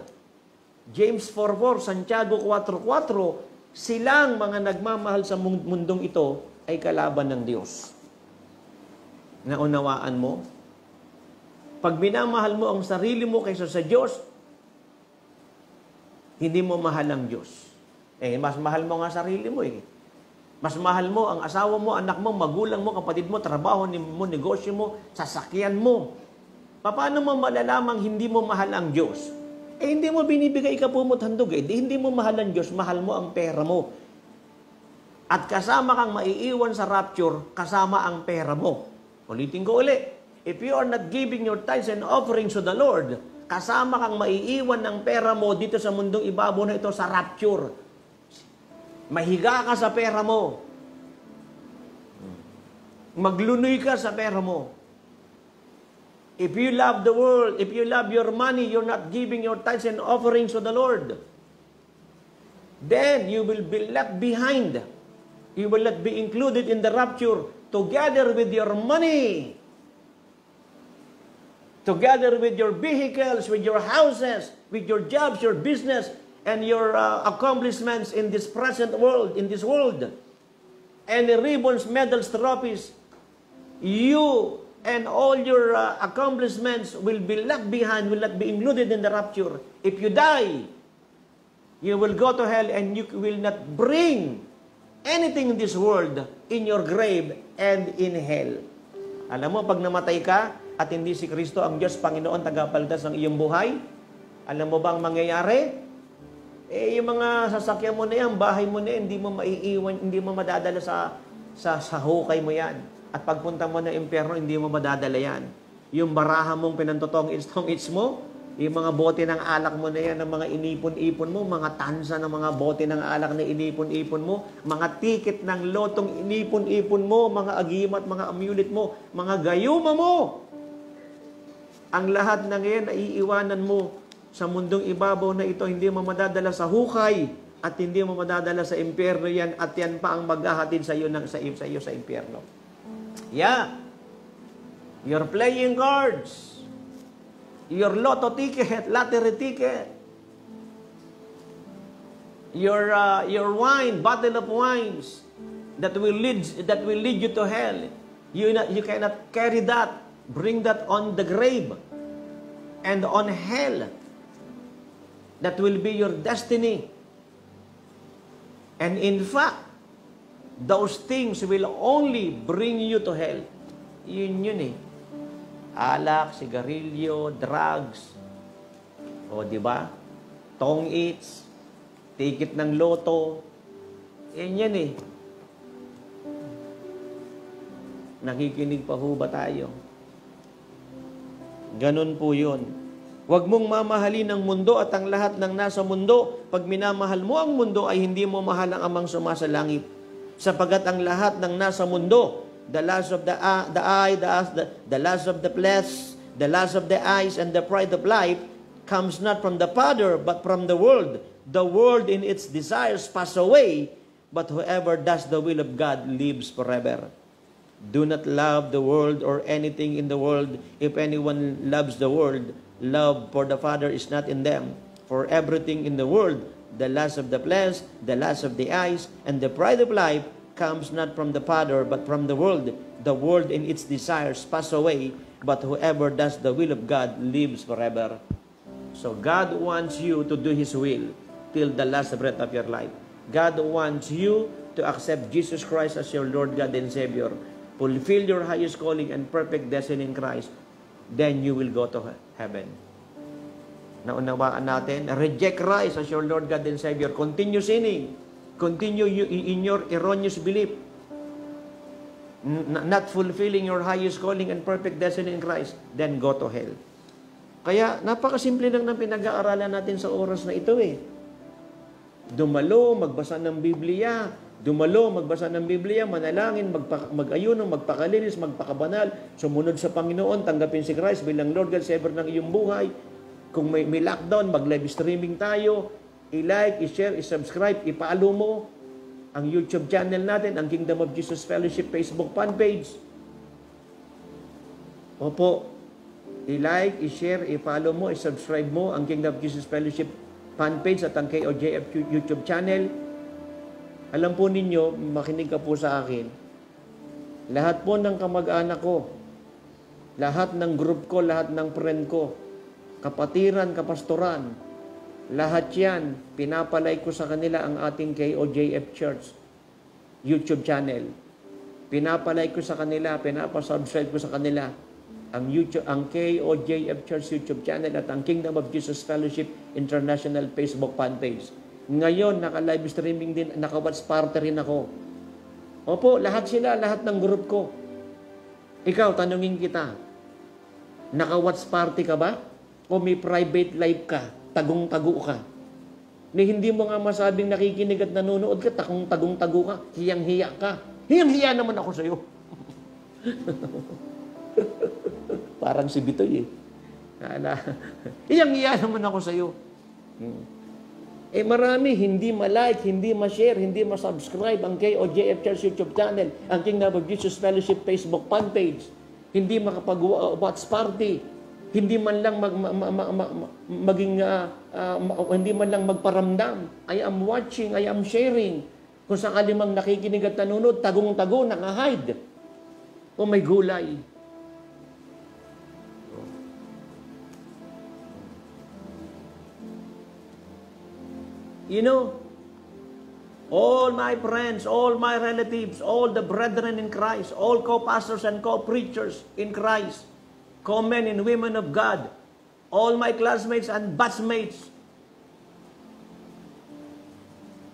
James 4.4, Santiago 4.4, silang mga nagmamahal sa mun- mundong ito ay kalaban ng Diyos. Naunawaan mo? Pag minamahal mo ang sarili mo kaysa sa Diyos, hindi mo mahal ang Diyos. Eh, mas mahal mo nga sarili mo eh. Mas mahal mo ang asawa mo, anak mo, magulang mo, kapatid mo, trabaho mo, negosyo mo, sasakyan mo. Paano mo malalamang hindi mo mahal ang Diyos? Eh, hindi mo binibigay ka pumot handog eh. Di, hindi mo mahal ang Diyos, mahal mo ang pera mo. At kasama kang maiiwan sa rapture, kasama ang pera mo. Ulitin ko uli. If you are not giving your tithes and offerings to the Lord, kasama kang maiiwan ng pera mo dito sa mundong ibabaw na ito sa rapture. Mahiga ka sa pera mo. Maglunoy ka sa pera mo. If you love the world, if you love your money, you're not giving your tithes and offerings to the Lord. Then you will be left behind. You will not be included in the rapture together with your money. Together with your vehicles, with your houses, with your jobs, your business, and your uh, accomplishments in this present world, in this world. And the ribbons, medals, trophies, you and all your uh, accomplishments will be left behind, will not be included in the rapture. If you die, you will go to hell and you will not bring anything in this world in your grave and in hell. Alam mo, pag namatay ka at hindi si Kristo ang Diyos, Panginoon, tagapaldas ng iyong buhay, alam mo ba ang mangyayari? Eh, yung mga sasakyan mo na yan, bahay mo na yan, hindi mo maiiwan, hindi mo madadala sa, sa, sa hukay mo yan. At pagpunta mo ng impyerno, hindi mo madadala yan. Yung baraha mong pinantotong its mo, yung mga bote ng alak mo na yan, ng mga inipon-ipon mo, mga tansa ng mga bote ng alak na inipon-ipon mo, mga ticket ng lotong inipon-ipon mo, mga agimat, mga amulet mo, mga gayuma mo. Ang lahat na ngayon ay iiwanan mo sa mundong ibabaw na ito, hindi mo madadala sa hukay at hindi mo madadala sa impyerno yan at yan pa ang maghahatid sa iyo, ng, sa, sa iyo sa impyerno. Yeah. You're playing cards. Your lotto ticket, lottery ticket. Your uh, your wine, bottle of wines that will lead that will lead you to hell. You not, you cannot carry that. Bring that on the grave and on hell. That will be your destiny. And in fact, those things will only bring you to hell. Yun yun eh. Alak, sigarilyo, drugs, o di ba? Tong eats, ticket ng loto. Yan yan eh. Nakikinig pa ho ba tayo? Ganun po yun. Huwag mong mamahalin ang mundo at ang lahat ng nasa mundo. Pag minamahal mo ang mundo ay hindi mo mahal ang amang sumasalangit. Sapagat ang lahat ng nasa mundo, the lust of the, uh, the eye, the, the, the lust of the flesh, the lust of the eyes, and the pride of life, comes not from the Father, but from the world. The world in its desires pass away, but whoever does the will of God lives forever. Do not love the world or anything in the world. If anyone loves the world, love for the Father is not in them. For everything in the world, the lust of the flesh, the lust of the eyes, and the pride of life comes not from the Father, but from the world. The world and its desires pass away, but whoever does the will of God lives forever. So God wants you to do His will till the last breath of your life. God wants you to accept Jesus Christ as your Lord God and Savior. Fulfill your highest calling and perfect destiny in Christ. Then you will go to heaven. Naunawaan natin, reject Christ as your Lord God and Savior. Continue sinning. Continue in your erroneous belief. Not fulfilling your highest calling and perfect destiny in Christ. Then go to hell. Kaya napakasimple lang ng pinag-aaralan natin sa oras na ito eh. Dumalo, magbasa ng Biblia. Dumalo, magbasa ng Biblia, manalangin, magpa, mag-ayuno, magpakalinis, magpakabanal, sumunod sa Panginoon, tanggapin si Christ bilang Lord God Savior ng iyong buhay. Kung may, may lockdown, mag-live streaming tayo. I-like, i-share, i-subscribe, ipalo mo ang YouTube channel natin, ang Kingdom of Jesus Fellowship Facebook fan page. Opo, i-like, i-share, i-follow mo, i-subscribe mo ang Kingdom of Jesus Fellowship fan page at ang KOJF YouTube channel. Alam po ninyo, makinig ka po sa akin. Lahat po ng kamag-anak ko, lahat ng group ko, lahat ng friend ko, kapatiran, kapastoran, lahat yan, pinapalay ko sa kanila ang ating KOJF Church YouTube channel. Pinapalay ko sa kanila, pinapasubscribe ko sa kanila ang YouTube, ang KOJF Church YouTube channel at ang Kingdom of Jesus Fellowship International Facebook fan page. Ngayon, naka-live streaming din, naka-watch party rin ako. Opo, lahat sila, lahat ng group ko. Ikaw, tanungin kita, naka-watch party ka ba? O may private live ka? Tagong-tago ka? Ni hindi mo nga masabing nakikinig at nanonood ka, takong-tagong-tago ka, hiyang-hiya ka. Hiyang-hiya naman ako sa'yo. Parang si Bitoy eh. Ala, hiyang-hiya naman ako sa'yo. Hmm. Eh marami, hindi ma-like, hindi ma-share, hindi ma-subscribe ang KOJF Church YouTube channel, ang Kingdom of Jesus Fellowship Facebook fan page. Hindi makapag-watch party. Hindi man lang mag, ma, ma, ma, ma, maging, uh, uh, hindi man lang magparamdam. I am watching, I am sharing. Kung sakali mang nakikinig at nanonood, tagong-tago, nakahide. O may gulay. You know, all my friends, all my relatives, all the brethren in Christ, all co-pastors and co-preachers in Christ, co-men and women of God, all my classmates and batchmates,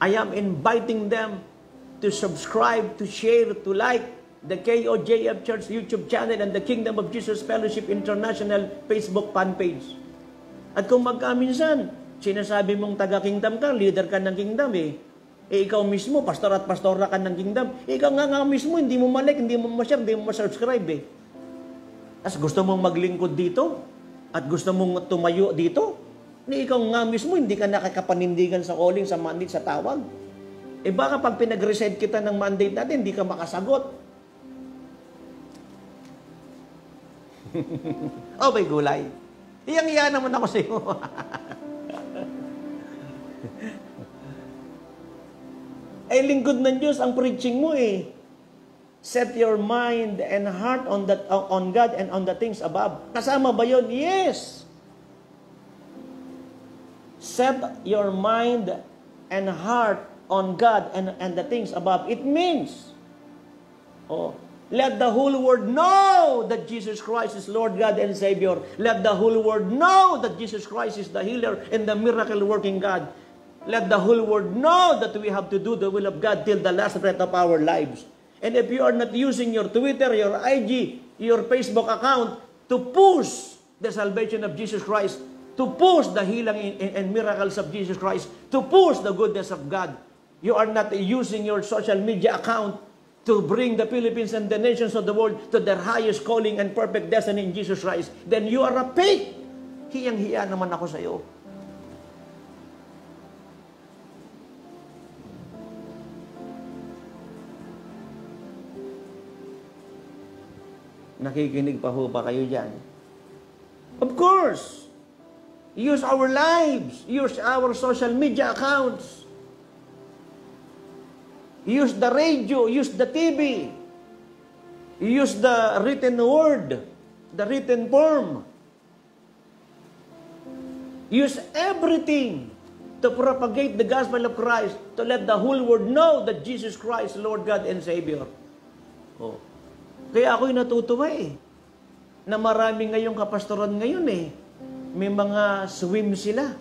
I am inviting them to subscribe, to share, to like the KOJF Church YouTube channel and the Kingdom of Jesus Fellowship International Facebook fan page. At kung magkaminsan, sinasabi mong taga-kingdom ka, leader ka ng kingdom eh. Eh ikaw mismo, pastor at pastora ka ng kingdom. Eh, ikaw nga nga mismo, hindi mo malike, hindi mo ma-share, hindi mo ma-subscribe eh. As gusto mong maglingkod dito, at gusto mong tumayo dito, ni ikaw nga mismo, hindi ka nakakapanindigan sa calling, sa mandate, sa tawag. Eh baka pag pinag-reset kita ng mandate natin, hindi ka makasagot. oh, may gulay. Iyang-iya naman ako sa iyo. eh, lingkod ng Diyos ang preaching mo eh. Set your mind and heart on that on God and on the things above. Kasama ba 'yon? Yes. Set your mind and heart on God and, and the things above. It means, oh, let the whole world know that Jesus Christ is Lord God and Savior. Let the whole world know that Jesus Christ is the healer and the miracle working God. Let the whole world know that we have to do the will of God till the last breath of our lives. And if you are not using your Twitter, your IG, your Facebook account to push the salvation of Jesus Christ, to push the healing and miracles of Jesus Christ, to push the goodness of God, you are not using your social media account to bring the Philippines and the nations of the world to their highest calling and perfect destiny in Jesus Christ, then you are a fake. Hiyang-hiya naman ako sa iyo. Nakikinig pa ho ba kayo dyan? Of course! Use our lives. Use our social media accounts. Use the radio. Use the TV. Use the written word. The written form. Use everything to propagate the gospel of Christ, to let the whole world know that Jesus Christ, Lord God and Savior. Oh. Kaya ako'y natutuwa eh, na marami ngayong kapastoran ngayon eh, may mga swim sila.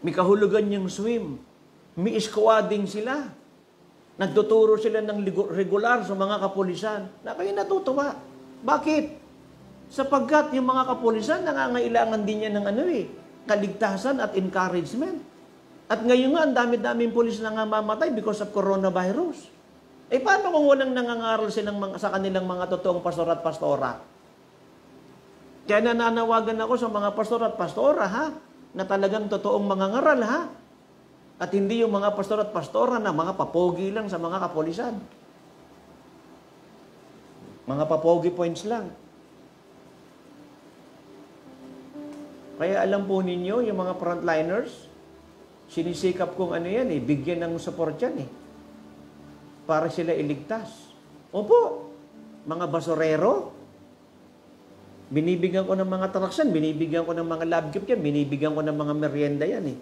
May kahulugan yung swim. May squadding sila. Nagtuturo sila ng regular sa mga kapulisan. Na kayo natutuwa. Bakit? Sapagkat yung mga kapulisan, nangangailangan din yan ng ano eh, kaligtasan at encouragement. At ngayon nga, ang dami-daming pulis na nga mamatay because of coronavirus. Eh, paano kung walang nangangaral silang mga, sa kanilang mga totoong pastor at pastora? Kaya nananawagan ako sa mga pastor at pastora, ha? Na talagang totoong mangangaral, ha? At hindi yung mga pastor at pastora na mga papogi lang sa mga kapolisan. Mga papogi points lang. Kaya alam po ninyo, yung mga frontliners, sinisikap kong ano yan eh, bigyan ng support yan eh. Para sila iligtas. Opo, mga basurero, binibigyan ko ng mga traksan, binibigyan ko ng mga lab kit yan, binibigyan ko ng mga merienda yan eh.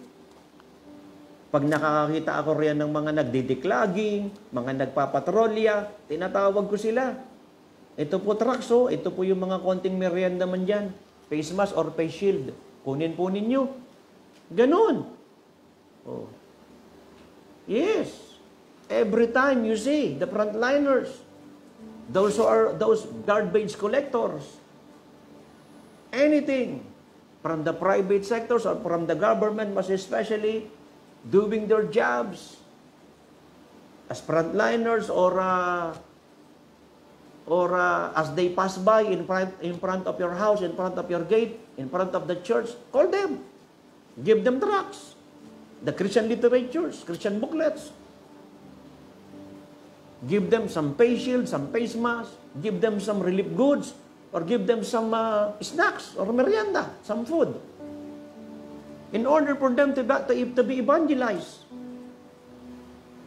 Pag nakakakita ako riyan ng mga nagdidiklaging, mga nagpapatrolya, tinatawag ko sila. Ito po trakso, ito po yung mga konting merienda man dyan. Face mask or face shield. Kunin po ninyo. Ganon. Oh. Yes. Every time you see the frontliners, those who are those garbage collectors, anything from the private sectors or from the government, most especially doing their jobs as frontliners or uh, or uh, as they pass by in front in front of your house, in front of your gate, in front of the church, call them. Give them tracts. The Christian literatures, Christian booklets. Give them some face shield, some face mask, give them some relief goods, or give them some uh, snacks or merienda, some food. In order for them to, to, to be evangelized.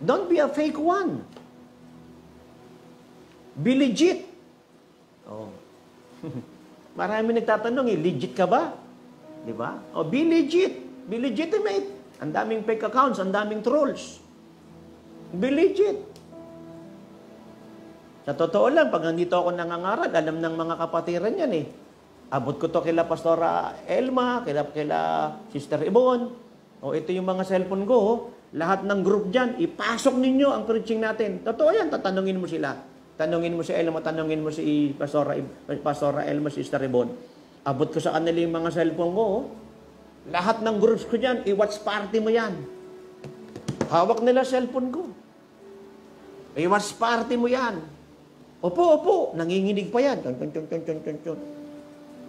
Don't be a fake one. Be legit. Oh. Marami nagtatanong eh, legit ka ba? Di ba? O, be legit. Be legitimate. Ang daming fake accounts, ang daming trolls. Be legit. Sa totoo lang, pag nandito ako nangangaral, alam ng mga kapatiran yan eh. Abot ko to kila Pastora Elma, kila, kila Sister Ibon. O ito yung mga cellphone ko. oh. Lahat ng group dyan, ipasok ninyo ang preaching natin. Totoo yan, tatanungin mo sila. Tanungin mo si Elma, tanungin mo si Pastora, Pastora Elma, Sister Ibon. Abot ko sa kanila yung mga cellphone ko. oh. Lahat ng groups ko dyan, i-watch party mo yan. Hawak nila cellphone ko. I-watch party mo yan. Opo, opo, nanginginig pa yan. Tun, tun, tun, tun, tun, tun.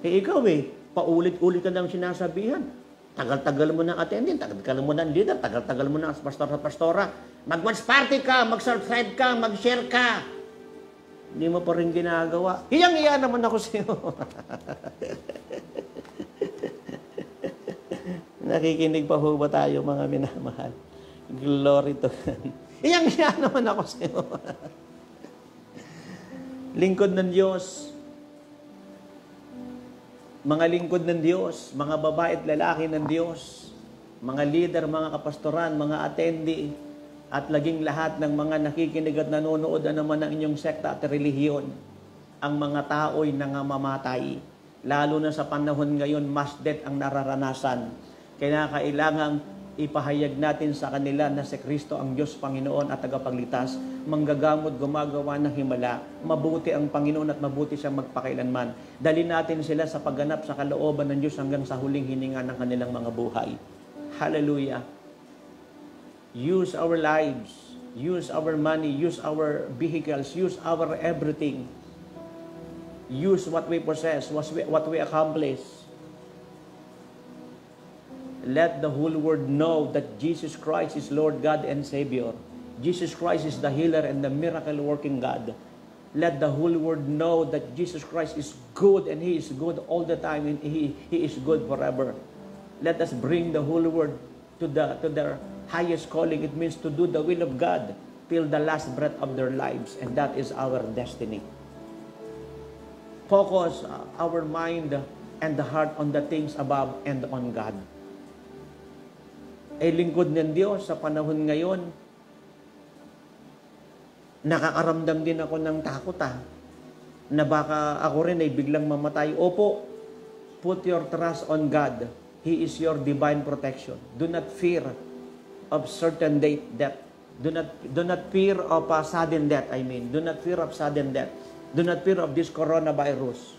Eh ikaw eh, paulit-ulit ka nang sinasabihan. Tagal-tagal mo ng attendant, tagal-tagal mo ng leader, tagal-tagal mo ng pastor at pastora. Mag-watch party ka, mag-subscribe ka, mag-share ka. Hindi mo pa rin ginagawa. Hiyang-hiya naman ako sa'yo. Nakikinig pa ho ba tayo mga minamahal? Glory to God. Hiyang-hiya naman ako sa'yo. lingkod ng Diyos, mga lingkod ng Diyos, mga babae at lalaki ng Diyos, mga leader, mga kapastoran, mga attendee, at laging lahat ng mga nakikinig at nanonood na naman ng inyong sekta at relihiyon, ang mga tao'y nangamamatay. Lalo na sa panahon ngayon, mass death ang nararanasan. Kaya kailangang ipahayag natin sa kanila na si Kristo ang Diyos Panginoon at tagapagligtas, manggagamot, gumagawa ng himala, mabuti ang Panginoon at mabuti siyang magpakailanman. Dali natin sila sa pagganap sa kalooban ng Diyos hanggang sa huling hininga ng kanilang mga buhay. Hallelujah. Use our lives, use our money, use our vehicles, use our everything. Use what we possess, what we, accomplish let the whole world know that Jesus Christ is Lord God and Savior. Jesus Christ is the healer and the miracle working God. Let the whole world know that Jesus Christ is good and He is good all the time and He, he is good forever. Let us bring the whole world to the to their highest calling. It means to do the will of God till the last breath of their lives, and that is our destiny. Focus our mind and the heart on the things above and on God ay lingkod ng Diyos sa panahon ngayon, nakakaramdam din ako ng takot ah, na baka ako rin ay biglang mamatay. Opo, put your trust on God. He is your divine protection. Do not fear of certain date death. Do not, do not fear of a sudden death, I mean. Do not fear of sudden death. Do not fear of this coronavirus.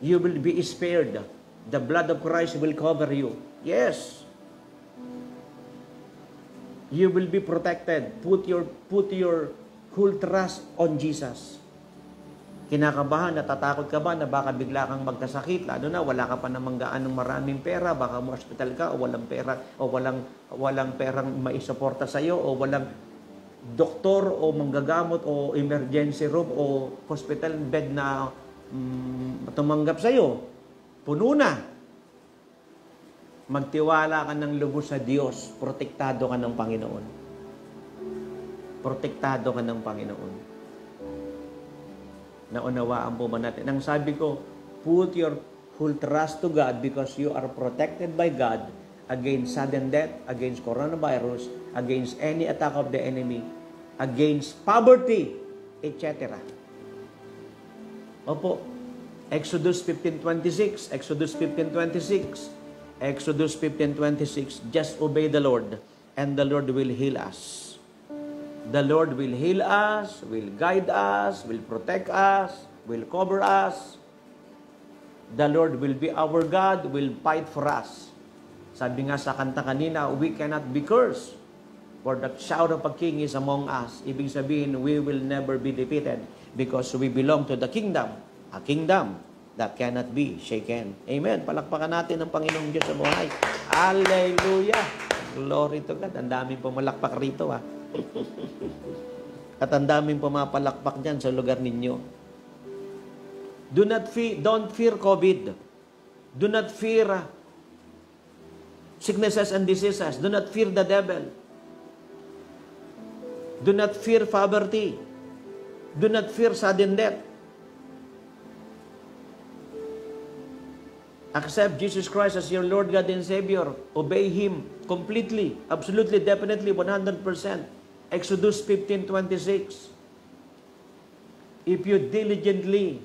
You will be spared. The blood of Christ will cover you. Yes, You will be protected. Put your put your whole trust on Jesus. Kinakabahan, natatakot ka ba na baka bigla kang magkasakit, lalo na wala ka pa namang gaanong maraming pera, baka mo hospital ka o walang pera o walang walang perang maisuporta sa iyo o walang doktor o manggagamot o emergency room o hospital bed na mm, tumanggap sa iyo. Puno na. Magtiwala ka ng lubos sa Diyos, protektado ka ng Panginoon. Protektado ka ng Panginoon. Naunawaan po ba natin? Ang sabi ko, put your whole trust to God because you are protected by God against sudden death, against coronavirus, against any attack of the enemy, against poverty, etc. Opo. Exodus 15.26, Exodus 15.26, Exodus 15.26, just obey the Lord and the Lord will heal us. The Lord will heal us, will guide us, will protect us, will cover us. The Lord will be our God, will fight for us. Sabi nga sa kanta kanina, we cannot be cursed. For the shout of a king is among us. Ibig sabihin, we will never be defeated because we belong to the kingdom. A kingdom that cannot be shaken. Amen. Palakpakan natin ang Panginoong Diyos sa buhay. Hallelujah. Glory to God. Ang daming pumalakpak rito ah. At ang daming pumapalakpak dyan sa lugar ninyo. Do not fear, don't fear COVID. Do not fear uh, sicknesses and diseases. Do not fear the devil. Do not fear poverty. Do not fear sudden death. Accept Jesus Christ as your Lord, God, and Savior. Obey Him completely, absolutely, definitely, 100%. Exodus 15.26 If you diligently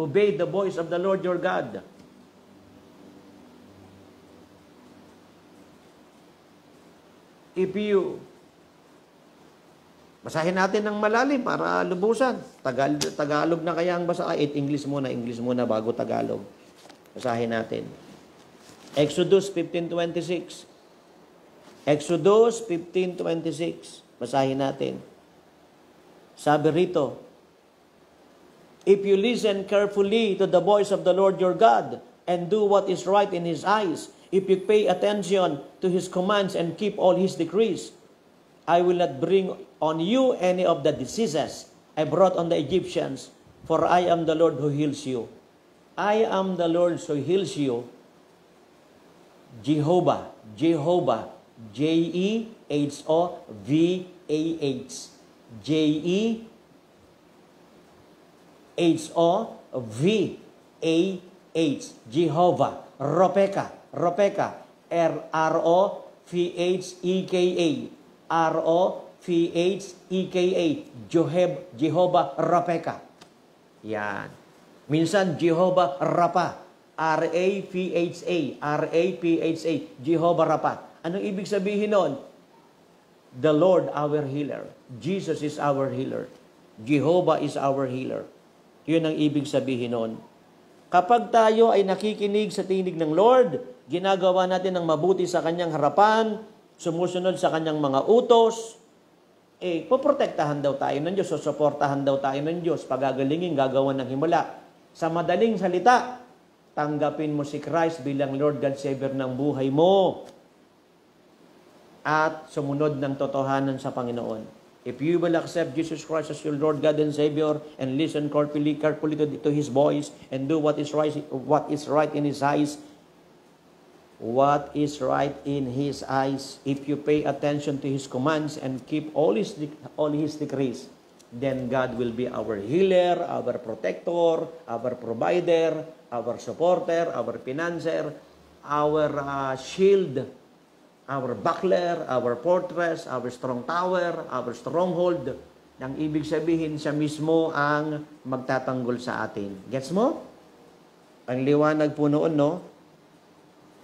obey the voice of the Lord your God, if you Basahin natin ng malalim para lubusan. Tagal, Tagalog na kaya ang basa. Ay, English muna, English muna bago Tagalog. Basahin natin. Exodus 15.26 Exodus 15.26 Basahin natin. Sabi rito, If you listen carefully to the voice of the Lord your God and do what is right in His eyes, if you pay attention to His commands and keep all His decrees, I will not bring on you any of the diseases I brought on the Egyptians, for I am the Lord who heals you. I am the Lord who heals you. Jehovah, Jehovah, J-E-H-O-V-A-H. J-E-H-O-V-A-H. Jehovah. Ropeka. Ropeka. R-R-O-V-H-E-K-A. R-O-V-H-E-K-A. Joheb, Jehovah Ropeka. Yan. Minsan, Jehovah Rapa. R-A-P-H-A. R-A-P-H-A. Jehovah Rapa. Anong ibig sabihin nun? The Lord our healer. Jesus is our healer. Jehovah is our healer. Yun ang ibig sabihin nun. Kapag tayo ay nakikinig sa tinig ng Lord, ginagawa natin ng mabuti sa kanyang harapan, sumusunod sa kanyang mga utos, eh, poprotektahan daw tayo ng Diyos, susuportahan daw tayo ng Diyos, pagagalingin, gagawan ng himala. Sa madaling salita, tanggapin mo si Christ bilang Lord God Savior ng buhay mo at sumunod ng totohanan sa Panginoon. If you will accept Jesus Christ as your Lord God and Savior and listen carefully, carefully to, to His voice and do what is right, what is right in His eyes, what is right in His eyes, if you pay attention to His commands and keep all His all His decrees, then God will be our healer, our protector, our provider, our supporter, our financer, our uh, shield, our buckler, our fortress, our strong tower, our stronghold. Nang ibig sabihin, siya mismo ang magtatanggol sa atin. Gets mo? Ang liwanag po noon, no?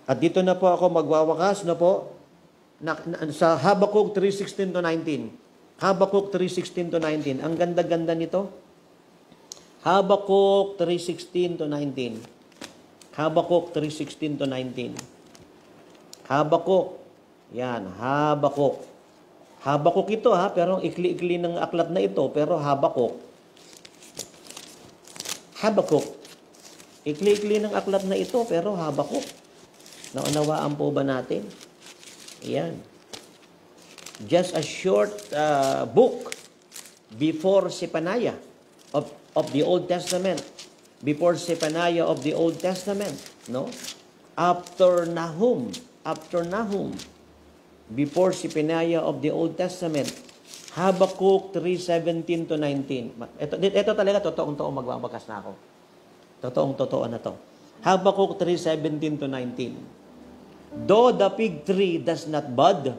At dito na po ako magwawakas, no po? Na, na, sa Habakkuk 3.16 to 19. Habakkuk 3.16 to 19. Ang ganda-ganda nito. Habakkuk 3.16 to 19. Habakkuk 3.16 to 19. Habakkuk yan, Habakuk. Habakuk ito ha, pero ang ikli-ikli ng aklat na ito, pero Habakuk. Habakuk. Ikli-ikli ng aklat na ito, pero Habakuk. Naunawaan po ba natin? Yan. Just a short uh, book before Sephaniah of, of the Old Testament. Before Sephaniah of the Old Testament. No? After Nahum. After Nahum. Before Sephaniah of the Old Testament. Habakkuk 3:17 to 19. Ito, ito talaga totoong totoo magbabakas na ako. Totoong totoo na to. Habakkuk 3:17 to 19. Though the fig tree does not bud,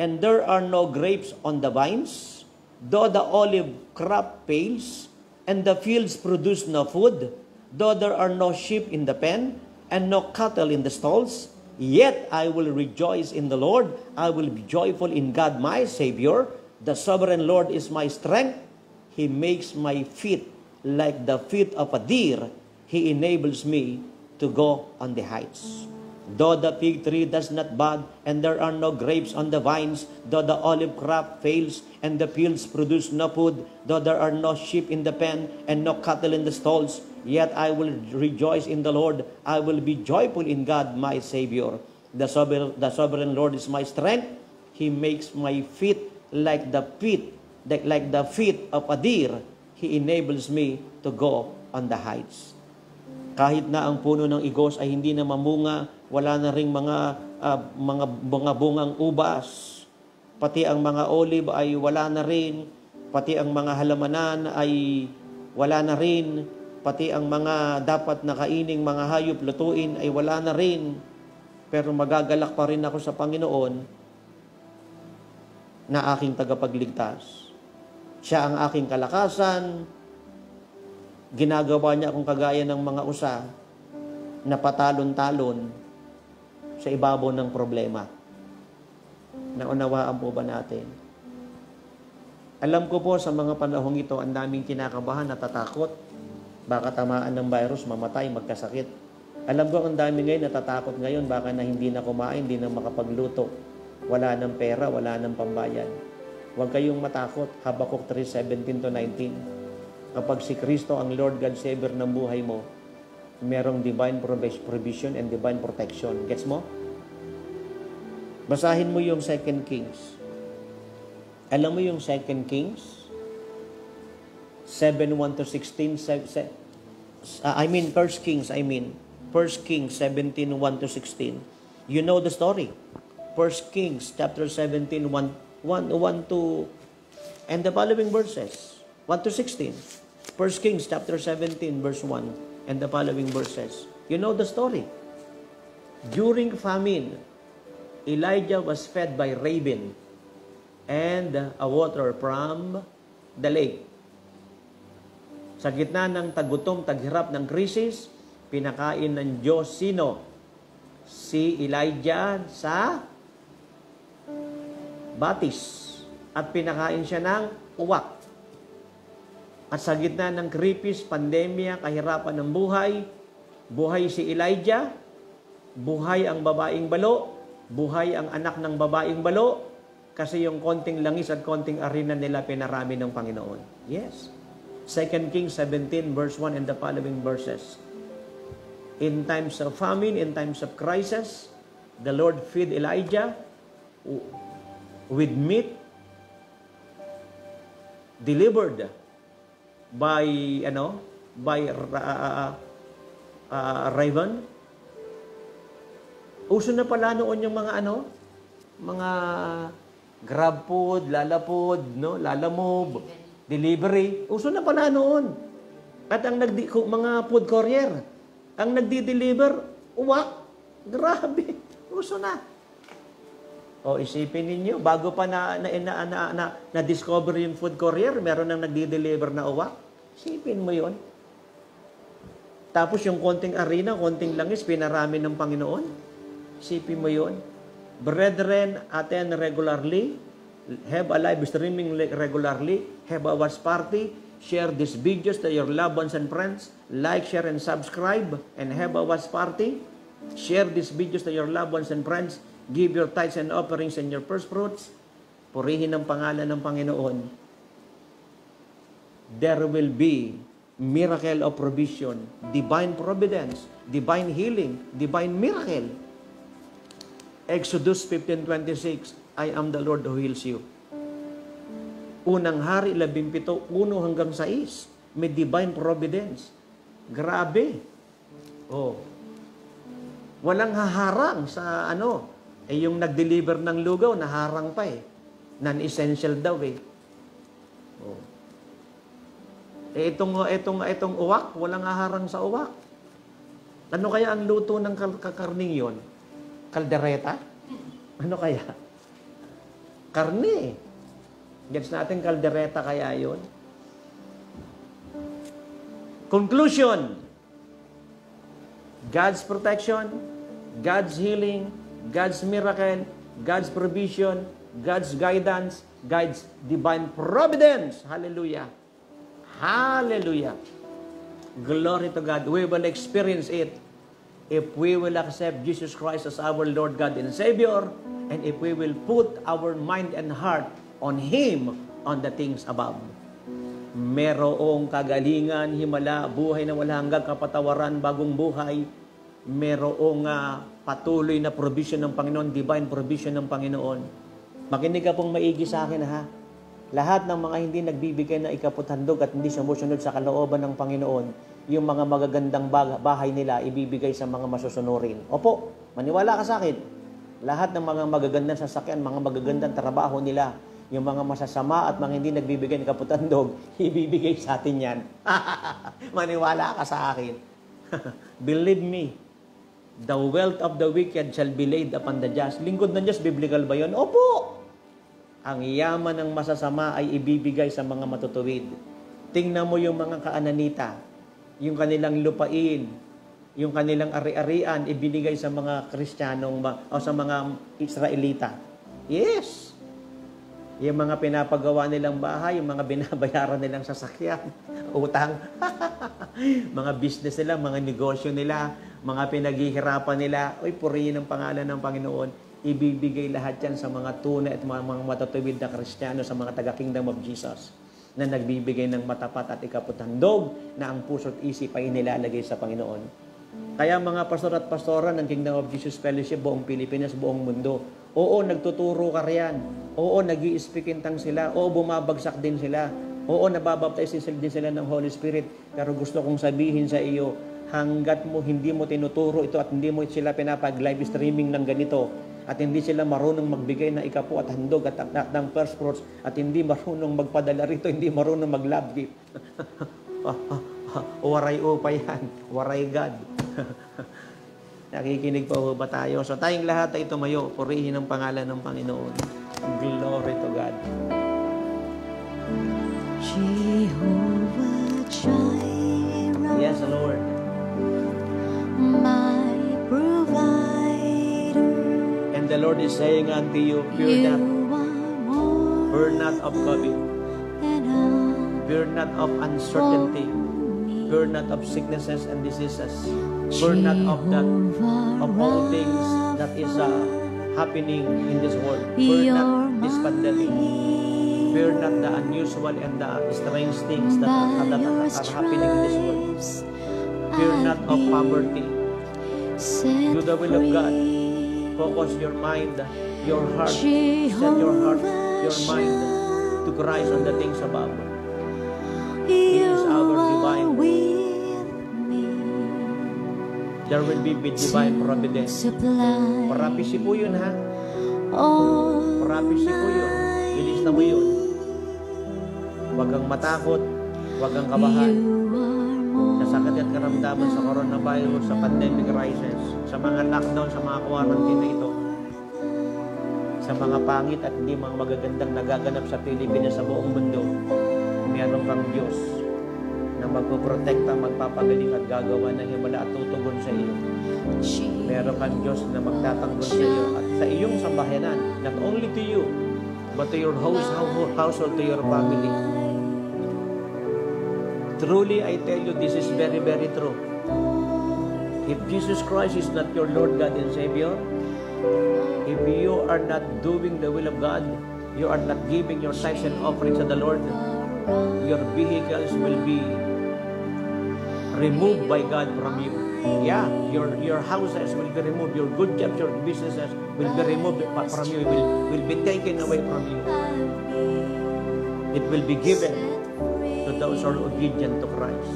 and there are no grapes on the vines, though the olive crop fails, and the fields produce no food, though there are no sheep in the pen, and no cattle in the stalls, yet I will rejoice in the Lord. I will be joyful in God my Savior. The sovereign Lord is my strength. He makes my feet like the feet of a deer. He enables me to go on the heights. Though the fig tree does not bud, and there are no grapes on the vines, though the olive crop fails, and the fields produce no food, though there are no sheep in the pen, and no cattle in the stalls, yet I will rejoice in the Lord. I will be joyful in God, my Savior. The sovereign, the sovereign Lord is my strength. He makes my feet like the feet, like, the feet of a deer. He enables me to go on the heights. Kahit na ang puno ng igos ay hindi na mamunga, wala na ring mga ah, mga mga bungang ubas. Pati ang mga olive ay wala na rin, pati ang mga halamanan ay wala na rin, pati ang mga dapat na kaining mga hayop lutuin ay wala na rin. Pero magagalak pa rin ako sa Panginoon na aking tagapagligtas. Siya ang aking kalakasan, ginagawa niya akong kagaya ng mga usa na patalon-talon sa ibabaw ng problema. Naunawaan po ba natin? Alam ko po sa mga panahong ito, ang daming kinakabahan, natatakot. Baka tamaan ng virus, mamatay, magkasakit. Alam ko ang dami ngayon natatakot ngayon, baka na hindi na kumain, hindi na makapagluto. Wala ng pera, wala ng pambayad. Huwag kayong matakot. Habakuk 3:17 to 19. Kapag si Kristo ang Lord God Savior ng buhay mo, merong divine provis- provision and divine protection. Gets mo? Basahin mo yung 2 Kings. Alam mo yung 2 Kings? 7, 1 to 16. se- se- uh, I mean, 1 Kings, I mean. 1 Kings 17, 1 to 16. You know the story. 1 Kings chapter 17, 1, 1, 1 to, and the following verses, 1 to 16. 1 Kings chapter 17, verse 1, and the following verses. You know the story. During famine, Elijah was fed by raven and a water from the lake. Sa gitna ng tagutom, taghirap ng krisis, pinakain ng Diyos sino? Si Elijah sa batis. At pinakain siya ng uwak. At sa gitna ng krisis, pandemya, kahirapan ng buhay, buhay si Elijah, buhay ang babaeng balo, buhay ang anak ng babaeng balo, kasi yung konting langis at konting arena nila pinarami ng Panginoon. Yes. 2 Kings 17 verse 1 and the following verses. In times of famine, in times of crisis, the Lord feed Elijah with meat delivered by ano by uh, uh, raven. Uso na pala noon yung mga ano, mga grab food, lala food, no, lala move, delivery. Uso na pala noon. At ang nagdi mga food courier, ang nagdi-deliver, uwak. Grabe. Uso na. O isipin ninyo, bago pa na na, na, na, na, na discover yung food courier, meron nang nagdi-deliver na uwak. Isipin mo 'yon. Tapos yung konting arena, konting langis, pinarami ng Panginoon. Isipin mo 'yon. Brethren, attend regularly. Have a live streaming regularly. Have a watch party. Share these videos to your loved ones and friends. Like, share, and subscribe. And have a watch party. Share these videos to your loved ones and friends. Give your tithes and offerings and your first fruits. purihin ang pangalan ng Panginoon, there will be miracle of provision, divine providence, divine healing, divine miracle. Exodus 15.26, I am the Lord who heals you. Unang hari, 17, 1 hanggang 6, may divine providence. Grabe. Oh. Walang haharang sa ano. Eh yung nag-deliver ng lugaw, naharang pa eh. Non-essential daw eh. Oh. Eh itong, itong, itong uwak, walang haharang sa uwak. Ano kaya ang luto ng kakarning yon? Kaldereta? Ano kaya? Karne. Gets natin kaldereta kaya yon? Conclusion. God's protection, God's healing, God's miracle, God's provision, God's guidance, God's divine providence. Hallelujah. Hallelujah. Glory to God. We will experience it if we will accept Jesus Christ as our Lord God and Savior, and if we will put our mind and heart on Him, on the things above. Merong kagalingan, himala, buhay na wala hanggang kapatawaran, bagong buhay. Merong ah, patuloy na provision ng Panginoon, divine provision ng Panginoon. Makinig ka pong maigi sa akin ha. Lahat ng mga hindi nagbibigay na ikaputhandog at hindi sumusunod sa kalooban ng Panginoon, yung mga magagandang bahay nila ibibigay sa mga masusunurin. Opo, maniwala ka sa akin. Lahat ng mga magagandang sasakyan, mga magagandang trabaho nila, yung mga masasama at mga hindi nagbibigay ng kaputandog, ibibigay sa atin yan. Maniwala ka sa akin. Believe me, the wealth of the wicked shall be laid upon the just. Lingkod ng Diyos, biblical ba yun? Opo! Ang yaman ng masasama ay ibibigay sa mga matutuwid. Tingnan mo yung mga kaananita, yung kanilang lupain, yung kanilang ari-arian ibinigay sa mga Kristiyanong o sa mga Israelita. Yes! Yung mga pinapagawa nilang bahay, yung mga binabayaran nilang sasakyan, utang, mga business nila, mga negosyo nila, mga pinaghihirapan nila, uy, purihin ang pangalan ng Panginoon. Ibibigay lahat yan sa mga tunay at mga, mga matatuwid na Kristiyano sa mga taga-kingdom of Jesus na nagbibigay ng matapat at ikaputandog na ang puso't isip ay inilalagay sa Panginoon. Kaya mga pastor at pastora ng Kingdom of Jesus Fellowship, buong Pilipinas, buong mundo, oo, nagtuturo ka riyan. Oo, nag iispikintang sila. Oo, bumabagsak din sila. Oo, nababaptize din sila, ng Holy Spirit. Pero gusto kong sabihin sa iyo, hanggat mo hindi mo tinuturo ito at hindi mo sila pinapag-live streaming ng ganito, at hindi sila marunong magbigay ng ikapo at handog at, at, ng first fruits at hindi marunong magpadala rito, hindi marunong mag-love gift. Waray upa yan. Waray God. Nakikinig pa ba tayo? So tayong lahat ay tumayo, purihin ang pangalan ng Panginoon. Glory to God. Jehovah Jireh, Yes, Lord. my provider. And the Lord is saying unto you, fear not, fear not of COVID, fear not of uncertainty, fear not of sicknesses and diseases, fear not of that, of all things that is uh, happening in this world. Fear not this pandemic. Fear not the unusual and the strange things that are, that are, are happening in this world. Fear not of poverty. Do the will of God. Focus your mind, your heart, set your heart, your mind to Christ on the things above. He is our divine. me. There will be divine providence. Parapisi po yun ha. Parapisi po yun. Bilis na mo yun. Huwag kang matakot. Huwag kang kabahan. Sa sakit at karamdaman sa coronavirus, sa pandemic crisis, sa mga lockdown, sa mga quarantine na ito, sa mga pangit at hindi mga magagandang nagaganap sa Pilipinas sa buong mundo, meron kang Diyos na magpoprotekta, magpapagaling at gagawa ng himala at tutugon sa iyo. Meron kang Diyos na magtatanggol sa iyo at sa iyong sambahayanan, not only to you, but to your house, household, to your family. Truly, I tell you, this is very, very true. If Jesus Christ is not your Lord God and Savior, if you are not doing the will of God, you are not giving your tithes and offerings to the Lord, your vehicles will be removed by God from you. Yeah, your your houses will be removed, your good jobs, your businesses will be removed from you, will, will be taken away from you. It will be given those are obedient to Christ.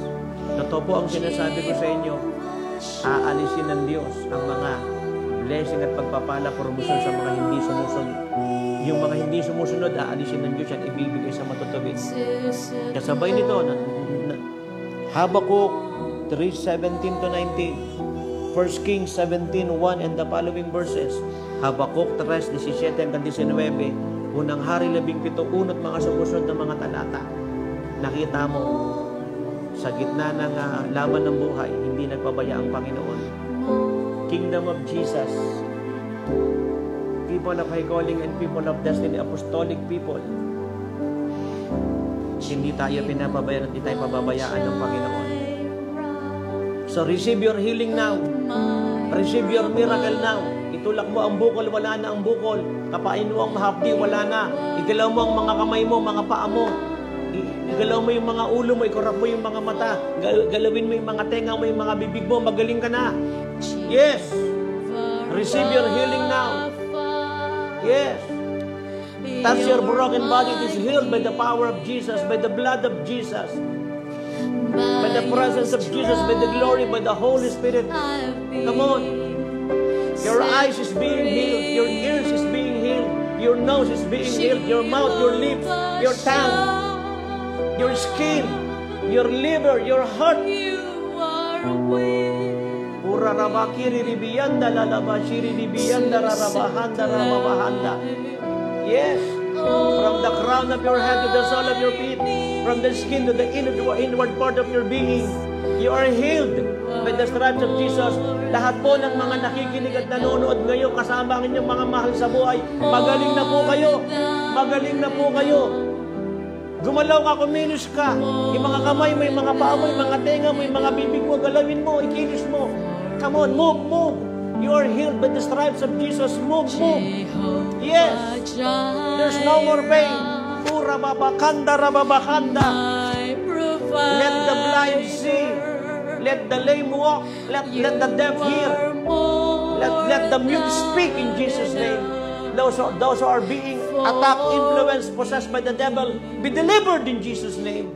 Totoo po ang sinasabi ko sa inyo, aalisin ng Diyos ang mga blessing at pagpapala, promosyon sa mga hindi sumusunod. Yung mga hindi sumusunod, aalisin ng Diyos yan, ibibigay sa matutubig. Kasabay nito, na, na, Habakuk 3:17 to 19. 1 Kings 17:1 and the following verses. Habakuk 3:17 hanggang 19. Unang hari 17 unot mga sumusunod ng mga talata. Nakita mo sa gitna ng ah, laban ng buhay, hindi nagpabaya ang Panginoon. Kingdom of Jesus. People of high calling and people of destiny, apostolic people. Hindi tayo pinapabayaan hindi tayo pababayaan ng Panginoon. So receive your healing now. Receive your miracle now. Itulak mo ang bukol, wala na ang bukol. Kapain mo ang mahapdi, wala na. Igalaw mo ang mga kamay mo, mga paa mo. Igalaw mo yung mga ulo mo, ikurap mo yung mga mata. Gal- galawin mo yung mga tenga mo, yung mga bibig mo. Magaling ka na. Yes. Receive your healing now. Yes. Touch your broken body. It is healed by the power of Jesus, by the blood of Jesus, by the presence of Jesus, by the glory, by the Holy Spirit. Come on. Your eyes is being healed. Your ears is being healed. Your nose is being healed. Your mouth, your lips, your tongue, your skin, your liver, your heart. Ura rabakiri ribiyanda lalabashiri ribiyanda rarabahanda rababahanda. Yes. From the crown of your head to the sole of your feet, from the skin to the inward part of your being, you are healed by the stripes of Jesus. Lahat po ng mga nakikinig at nanonood ngayon kasama ang inyong mga mahal sa buhay, magaling na po kayo. Magaling na po kayo. Gumalaw ka, kumilos ka. Yung mga kamay mo, yung mga paa mo, yung mga tenga mo, yung mga bibig mo, galawin mo, ikilos mo. Come on, move, move. You are healed by the stripes of Jesus. Move, move. Yes. There's no more pain. Pura babakanda rababakanda. Let the blind see. Let the lame walk. Let, let the deaf hear. Let, let the mute speak in Jesus' name. Those those who are being attacked, influenced, possessed by the devil, be delivered in Jesus' name.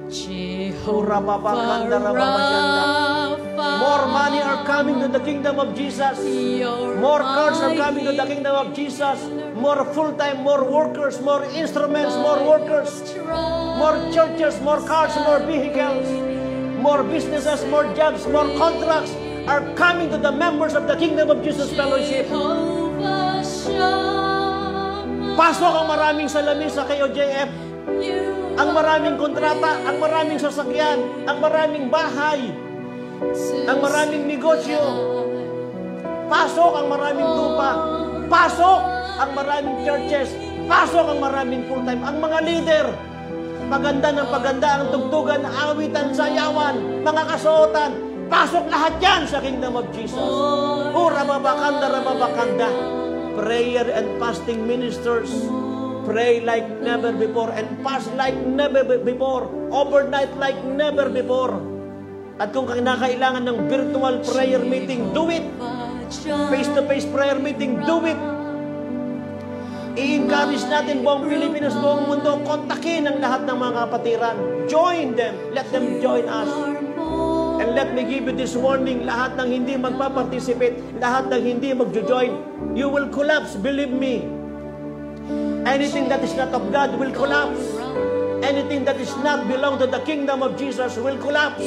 More money are coming to the kingdom of Jesus. More cars are coming to the kingdom of Jesus. More full-time, more workers, more instruments, more workers, more churches, more cars, more vehicles, more businesses, more jobs, more contracts are coming to the members of the kingdom of Jesus fellowship. Pasok ang maraming salamin sa kayo, JF. Ang maraming kontrata, ang maraming sasakyan, ang maraming bahay, ang maraming negosyo. Pasok ang maraming lupa. Pasok ang maraming churches. Pasok ang maraming full-time. Ang mga leader. Paganda ng paganda ang tugtugan, awitan, sayawan, mga kasuotan. Pasok lahat yan sa kingdom of Jesus. O rababakanda, rababakanda. Prayer and fasting ministers. Pray like never before and fast like never be- before. Overnight like never before. At kung kinakailangan ng virtual prayer meeting, do it. Face-to-face prayer meeting, do it. I-encourage natin buong Pilipinas, buong mundo, kontakin ang lahat ng mga kapatiran. Join them. Let them join us. And let me give you this warning, lahat ng hindi magpa-participate, lahat ng hindi magjo-join, you will collapse, believe me. Anything that is not of God will collapse. Anything that is not belong to the kingdom of Jesus will collapse.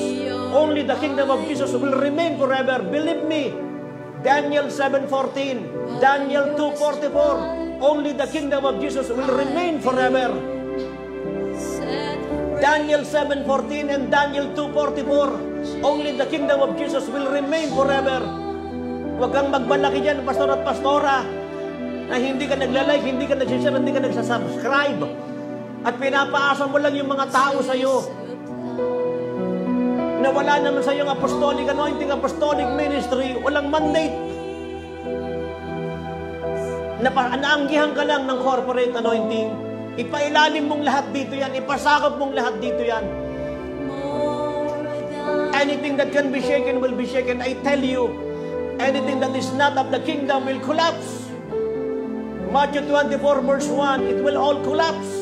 Only the kingdom of Jesus will remain forever. Believe me. Daniel 7.14, Daniel 2.44, only the kingdom of Jesus will remain forever. Daniel 7.14 and Daniel 2.44, only the kingdom of Jesus will remain forever. Huwag kang magbalaki dyan, pastor at pastora, na hindi ka nagla-like, hindi ka nagsishare, hindi ka nagsasubscribe. At pinapaasa mo lang yung mga tao sa iyo na wala naman sa iyong apostolic anointing, apostolic ministry, walang mandate. Na naanggihan ka lang ng corporate anointing, Ipailalim mong lahat dito yan. Ipasakop mong lahat dito yan. Anything that can be shaken will be shaken. I tell you, anything that is not of the kingdom will collapse. Matthew 24 verse 1, it will all collapse.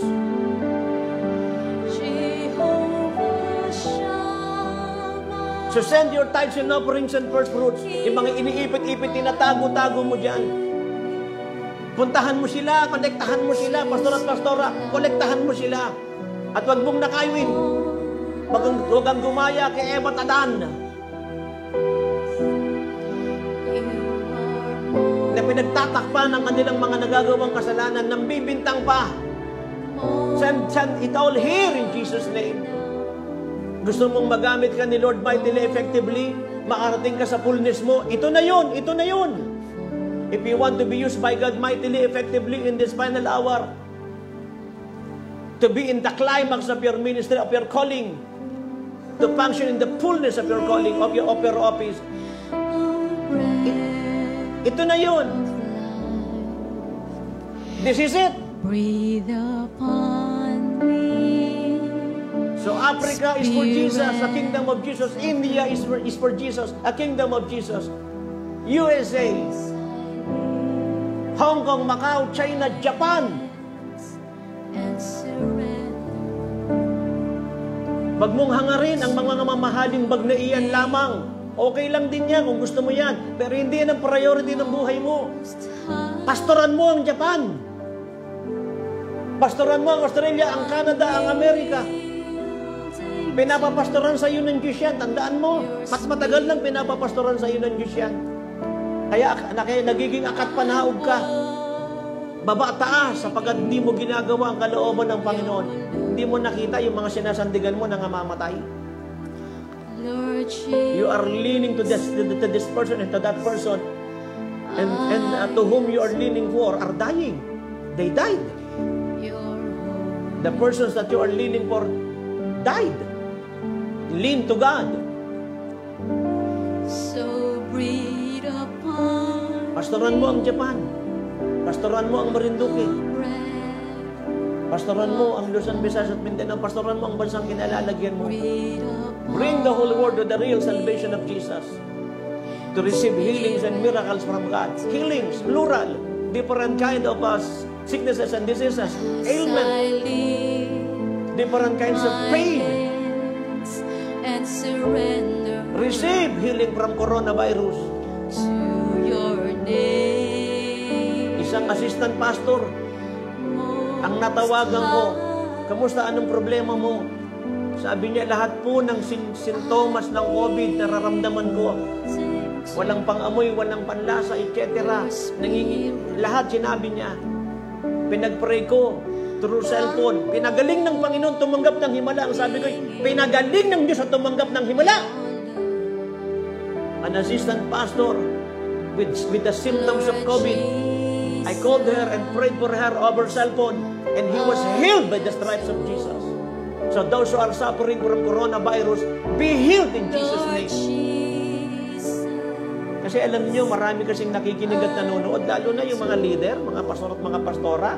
So send your tithes and offerings and first fruits. Yung mga iniipit-ipit, tinatago-tago mo dyan. Puntahan mo sila, konektahan mo sila, pastor at pastora, kolektahan mo sila. At wag mong nakayuin. Wag kang gumaya kay Eva at Adan na pinagtatakpan ng kanilang mga nagagawang kasalanan nang bibintang pa. Send, send it all here in Jesus' name. Gusto mong magamit ka ni Lord mightily effectively, makarating ka sa fullness mo, ito na yun, ito na yun. If you want to be used by God mightily effectively in this final hour, to be in the climax of your ministry, of your calling, to function in the fullness of your calling, of your, of your office, ito na yun. This is it. Breathe upon me. So Africa is for Jesus, a kingdom of Jesus. India is for, is for Jesus, a kingdom of Jesus. USA, Hong Kong, Macau, China, Japan. Wag mong hangarin ang mga mamahaling bag na iyan lamang. Okay lang din yan kung gusto mo yan. Pero hindi yan ang priority ng buhay mo. Pastoran mo ang Japan. Pastoran mo ang Australia, ang Canada, ang Amerika. Pinapapastoran sa iyo ng Diyos yan. Tandaan mo, mas matagal lang pinapapastoran sa iyo ng Diyos yan. Kaya, kaya nagiging akat panaog ka. Baba taas sapagkat hindi mo ginagawa ang kalooban ng Panginoon. Hindi mo nakita yung mga sinasandigan mo na ngamamatay. Lord Jesus. You are leaning to this, to, this person and to that person. And, and uh, to whom you are leaning for are dying. They died. The persons that you are leaning for died. Lean to God. so breathe upon Pastoran mo ang Japan. Pastoran mo ang Marinduque. Pastoran mo ang Luzon, Visayas at Mindanao. Pastoran mo ang bansang kinalalagyan mo. Bring the whole world to the real salvation of Jesus. To receive healings and miracles from God. Healings, plural. Different kind of uh, sicknesses and diseases. Ailment. Different kinds of pain. and surrender Receive healing from coronavirus. Isang assistant pastor, ang natawagan ko, kamusta anong problema mo? Sabi niya, lahat po ng sin- sintomas ng COVID nararamdaman ko. Walang pangamoy, walang panlasa, etc. Nangingi, lahat sinabi niya. Pinag-pray ko through cellphone. Pinagaling ng Panginoon tumanggap ng himala. Ang sabi ko, pinagaling ng Diyos at tumanggap ng himala. An assistant pastor with, with the symptoms of COVID. I called her and prayed for her over cellphone and he was healed by the stripes of Jesus. So those who are suffering from coronavirus, be healed in Jesus' name. Kasi alam niyo, marami kasing nakikinig at nanonood, lalo na yung mga leader, mga pastor at mga pastora,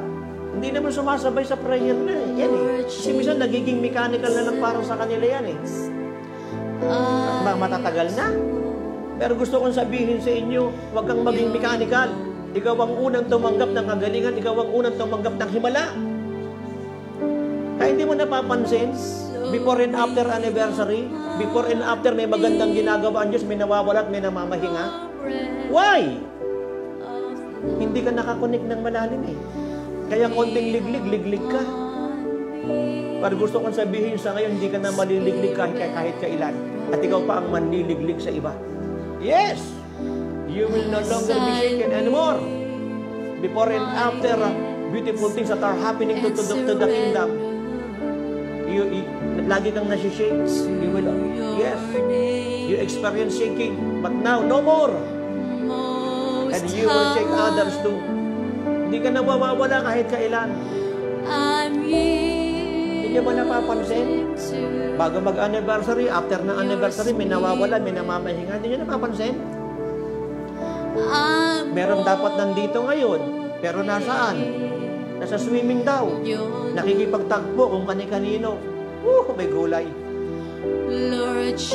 hindi naman sumasabay sa prayer na eh. Yan eh. Kasi minsan nagiging mechanical na lang para sa kanila yan eh. Ma- matatagal na. Pero gusto kong sabihin sa inyo, huwag kang maging mechanical. Ikaw ang unang tumanggap ng kagalingan, ikaw ang unang tumanggap ng himala. Kaya hindi mo napapansin, before and after anniversary, before and after may magandang ginagawa ang Diyos, may nawawala at may namamahinga. Why? Hindi ka nakakonek ng malalim eh. Kaya konting liglig, liglig ka. Pero gusto kong sabihin sa ngayon, hindi ka na maliliglig kahit, kahit kailan. At ikaw pa ang manliliglig sa iba. Yes! You will no longer be shaken anymore. Before and after uh, beautiful things that are happening to, to, the, to the kingdom, you, you, lagi kang nasishake. You will, yes, you experience shaking. But now, no more. And you will shake others too. Hindi ka na mawawala kahit kailan. Hindi niyo ba napapansin? Bago mag-anniversary, after ng anniversary, may nawawala, may namamahinga. Hindi niyo napapansin? Meron dapat nandito ngayon, pero nasaan? Nasa swimming daw. Nakikipagtagpo kung kani-kanino. Uh, may gulay.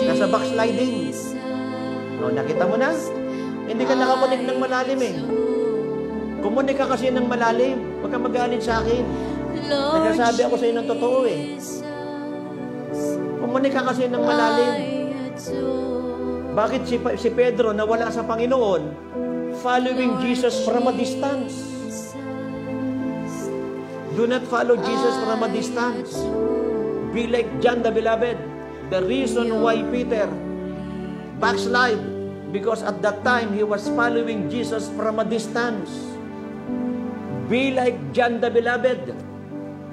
Nasa backsliding. O, nakita mo na? Hindi ka nakakunik ng malalim eh. Kumunik ka kasi ng malalim. Huwag ka magalit sa akin. Nagsasabi ako sa iyo ng totoo eh. Kumunik ka kasi ng malalim. Bakit si, si Pedro nawala sa Panginoon? Following Jesus from a distance. Do not follow Jesus from a distance. Be like John the Beloved. The reason why Peter backslide because at that time he was following Jesus from a distance. Be like John the Beloved.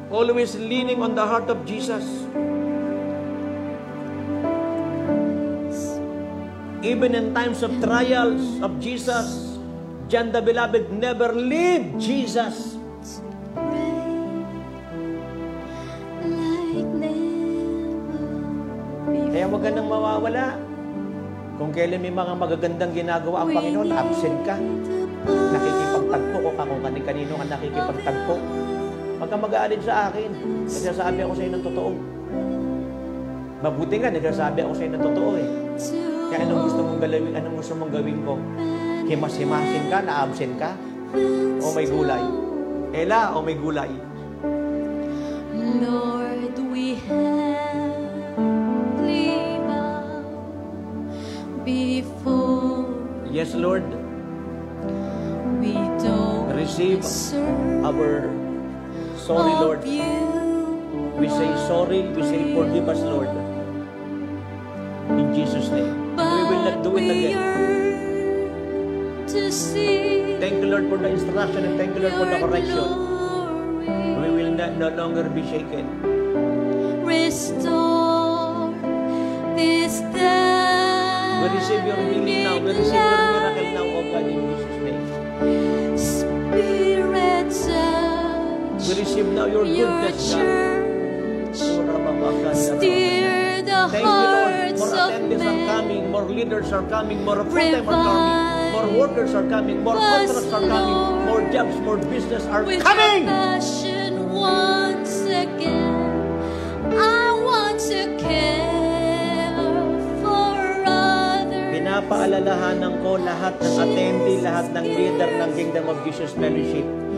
Always leaning on the heart of Jesus. Even in times of trials of Jesus, John the Beloved never leave Jesus. Kaya wag ka nang mawawala. Kung kailan may mga magagandang ginagawa ang Panginoon, absent ka. Nakikipagtagpo ko ka kung kanino ka nakikipagtagpo. Huwag ka mag-aalid sa akin. Nagsasabi ako sa iyo ng totoo. Mabuti nga, nagsasabi ako sa iyo ng totoo eh. Kaya anong gusto mong galawin, anong gusto mong gawin ko? Himas-himasin ka, na-absent ka? O may gulay? Ela, o may gulay? Lord, we humbly bow before Yes, Lord. we don't Receive Our sorry, Lord. We say sorry. We say forgive us, Lord. In Jesus' name. We will not do it again. yearn to see Thank you, Lord, for the instruction and thank you, Lord, for the correction. We will not, no longer be shaken. Restore this dying We receive your healing now. We receive your miracle now, oh God, in Jesus' name. Spirit touch We receive now your goodness, God. church. Surah Babakanda. Steer the Thank attendants are coming, more leaders are coming, more full-time are coming, more workers are coming, more contracts are coming, more jobs, more business are coming! once again, I want to care for others. Pinapaalalahanan ko lahat ng attendee, lahat ng leader ng Kingdom of Jesus Fellowship.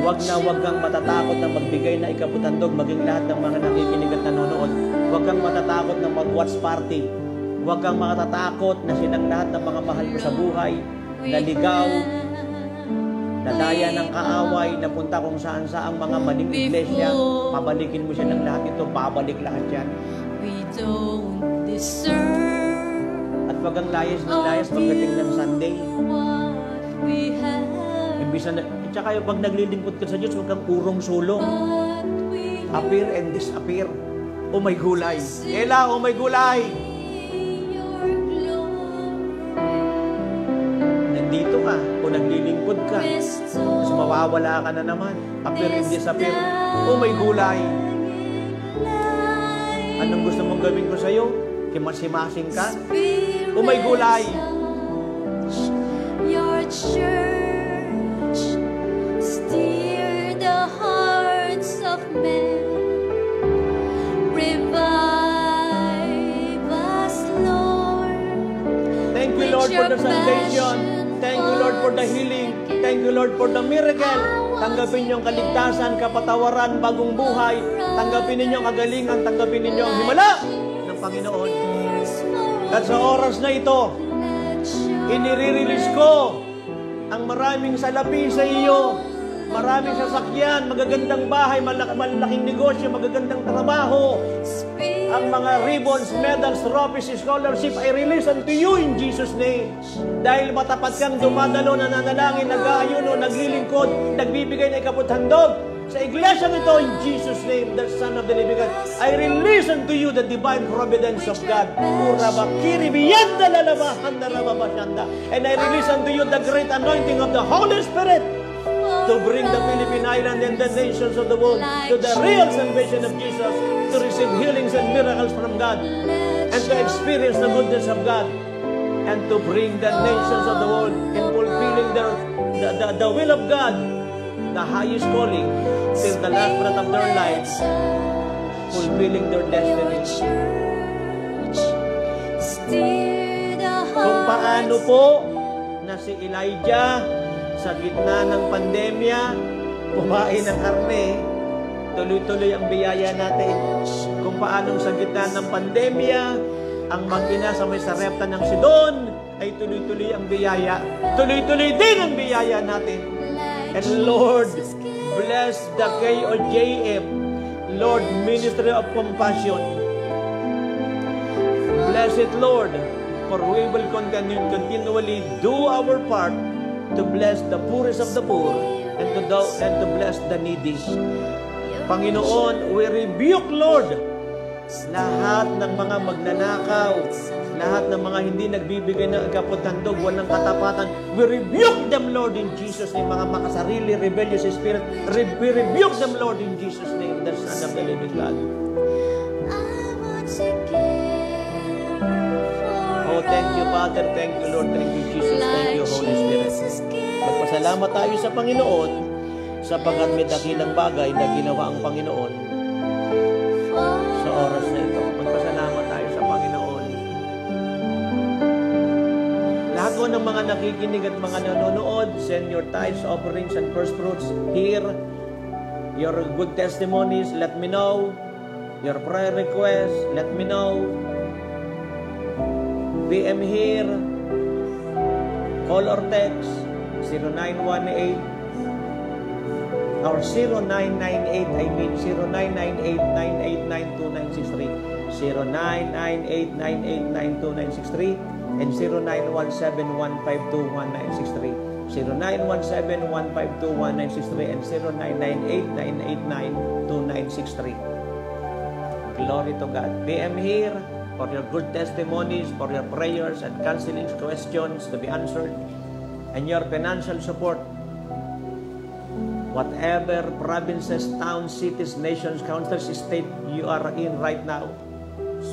Huwag na huwag kang matatakot na magbigay na ikaputandog maging lahat ng mga nakikinig at nanonood. Huwag kang matatakot na mag-watch party. Huwag kang matatakot na silang lahat ng mga mahal mo sa buhay, naligaw, nadaya ng kaaway, napunta kung saan sa ang mga maling iglesia. Pabalikin mo siya ng lahat ito, babalik lahat yan. We don't deserve At wag kang layas ng layas pagdating ng Sunday. Imbis na, at saka yung pag naglilingkod ka sa Diyos, huwag kang urong sulong. but we Appear and disappear. O may gulay. Ela, o may gulay. Nandito ka, o naglilingkod ka. Tapos mawawala ka na naman. Appear and disappear. O may gulay. Anong gusto mong gawin ko sa'yo? Kimasimasing ka? O may gulay. Your church Lord, for the salvation. Thank you, Lord, for the healing. Thank you, Lord, for the miracle. Tanggapin niyo ang kaligtasan, kapatawaran, bagong buhay. Tanggapin ninyo ang kagalingan, tanggapin ninyo ang himala ng Panginoon. At sa oras na ito, inire-release ko ang maraming salapi sa iyo, maraming sasakyan, magagandang bahay, malak- malaking negosyo, magagandang trabaho, ang mga ribbons, medals, trophies, scholarship ay release unto you in Jesus' name. Dahil matapat kang dumadalo, nananalangin, nag-aayuno, naglilingkod, nagbibigay ng ikaputhandog sa iglesia ito in Jesus' name, the Son of the Living God. I release unto you the divine providence of God. And I release unto you the great anointing of the Holy Spirit to bring the Philippine Island and the nations of the world to the real salvation of Jesus, to receive healings and miracles from God, and to experience the goodness of God, and to bring the nations of the world in fulfilling their, the, the, the will of God the highest calling till the last breath of their lives, fulfilling their destiny. Kung paano po na si Elijah sa gitna ng pandemya, kumain ng karne, tuloy-tuloy ang biyaya natin. Kung paano sa gitna ng pandemya, ang mag-ina sa may sarepta ng Sidon ay tuloy-tuloy ang biyaya. Tuloy-tuloy din ang biyaya natin. And Lord, bless the KOJM, Lord, Ministry of Compassion. Bless it, Lord, for we will continue, continually do our part to bless the poorest of the poor and to, do, and to bless the needy. Panginoon, we rebuke, Lord, lahat ng mga magnanakaw, lahat ng mga hindi nagbibigay ng kaputandog, walang katapatan, we rebuke them, Lord, in Jesus' name, mga makasarili, rebellious spirit, re- we rebuke them, Lord, in Jesus' name, the Son of the living God. Oh, thank you, Father. Thank you, Lord. Thank you, Jesus. Thank you, Holy Spirit. Magpasalamat tayo sa Panginoon sapagkat may dakilang bagay na ginawa ang Panginoon sa oras na ito. Magpasalamat tayo sa Panginoon. Lahat po ng mga nakikinig at mga nanonood, send your tithes, offerings, and first fruits here. Your good testimonies, let me know. Your prayer requests, let me know. PM here. Call or text 0918 or 0998 I mean 0998-989-2963 0998-989-2963 and 0917-152-1963 0917-152-1963 and 0998-989-2963 Glory to God. PM here for your good testimonies, for your prayers and counseling questions to be answered, and your financial support. Whatever provinces, towns, cities, nations, countries, state you are in right now.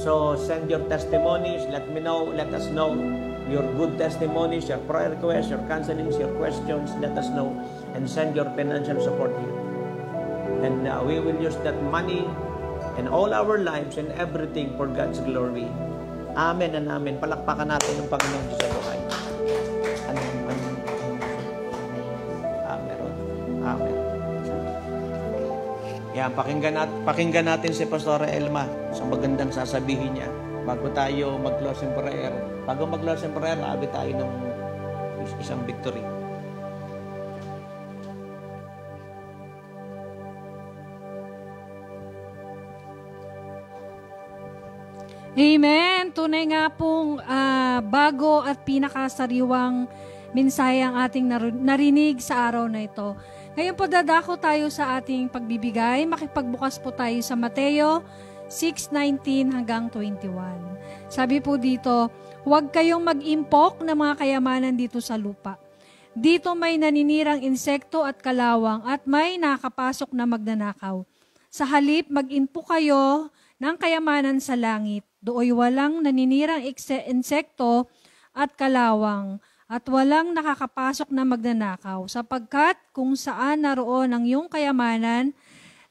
So send your testimonies, let me know, let us know your good testimonies, your prayer requests, your counselings, your questions, let us know, and send your financial support here. And uh, we will use that money in all our lives and everything for God's glory. Amen and amen. Palakpakan natin ang Panginoon Diyos sa buhay. Ano, ano, Amen. Amen. Yan, pakinggan, nat pakinggan natin si Pastor Elma sa magandang sasabihin niya bago tayo mag-closing prayer. Bago mag-closing prayer, abit tayo ng is- isang victory. Amen. Tunay nga pong ah, bago at pinakasariwang mensahe ang ating nar- narinig sa araw na ito. Ngayon po dadako tayo sa ating pagbibigay. Makipagbukas po tayo sa Mateo 6:19 hanggang 21. Sabi po dito, huwag kayong mag-impok ng mga kayamanan dito sa lupa. Dito may naninirang insekto at kalawang at may nakapasok na magnanakaw. Sa halip, mag-impok kayo ng kayamanan sa langit. Dooy walang naninirang insekto at kalawang at walang nakakapasok na magnanakaw sapagkat kung saan naroon ang iyong kayamanan,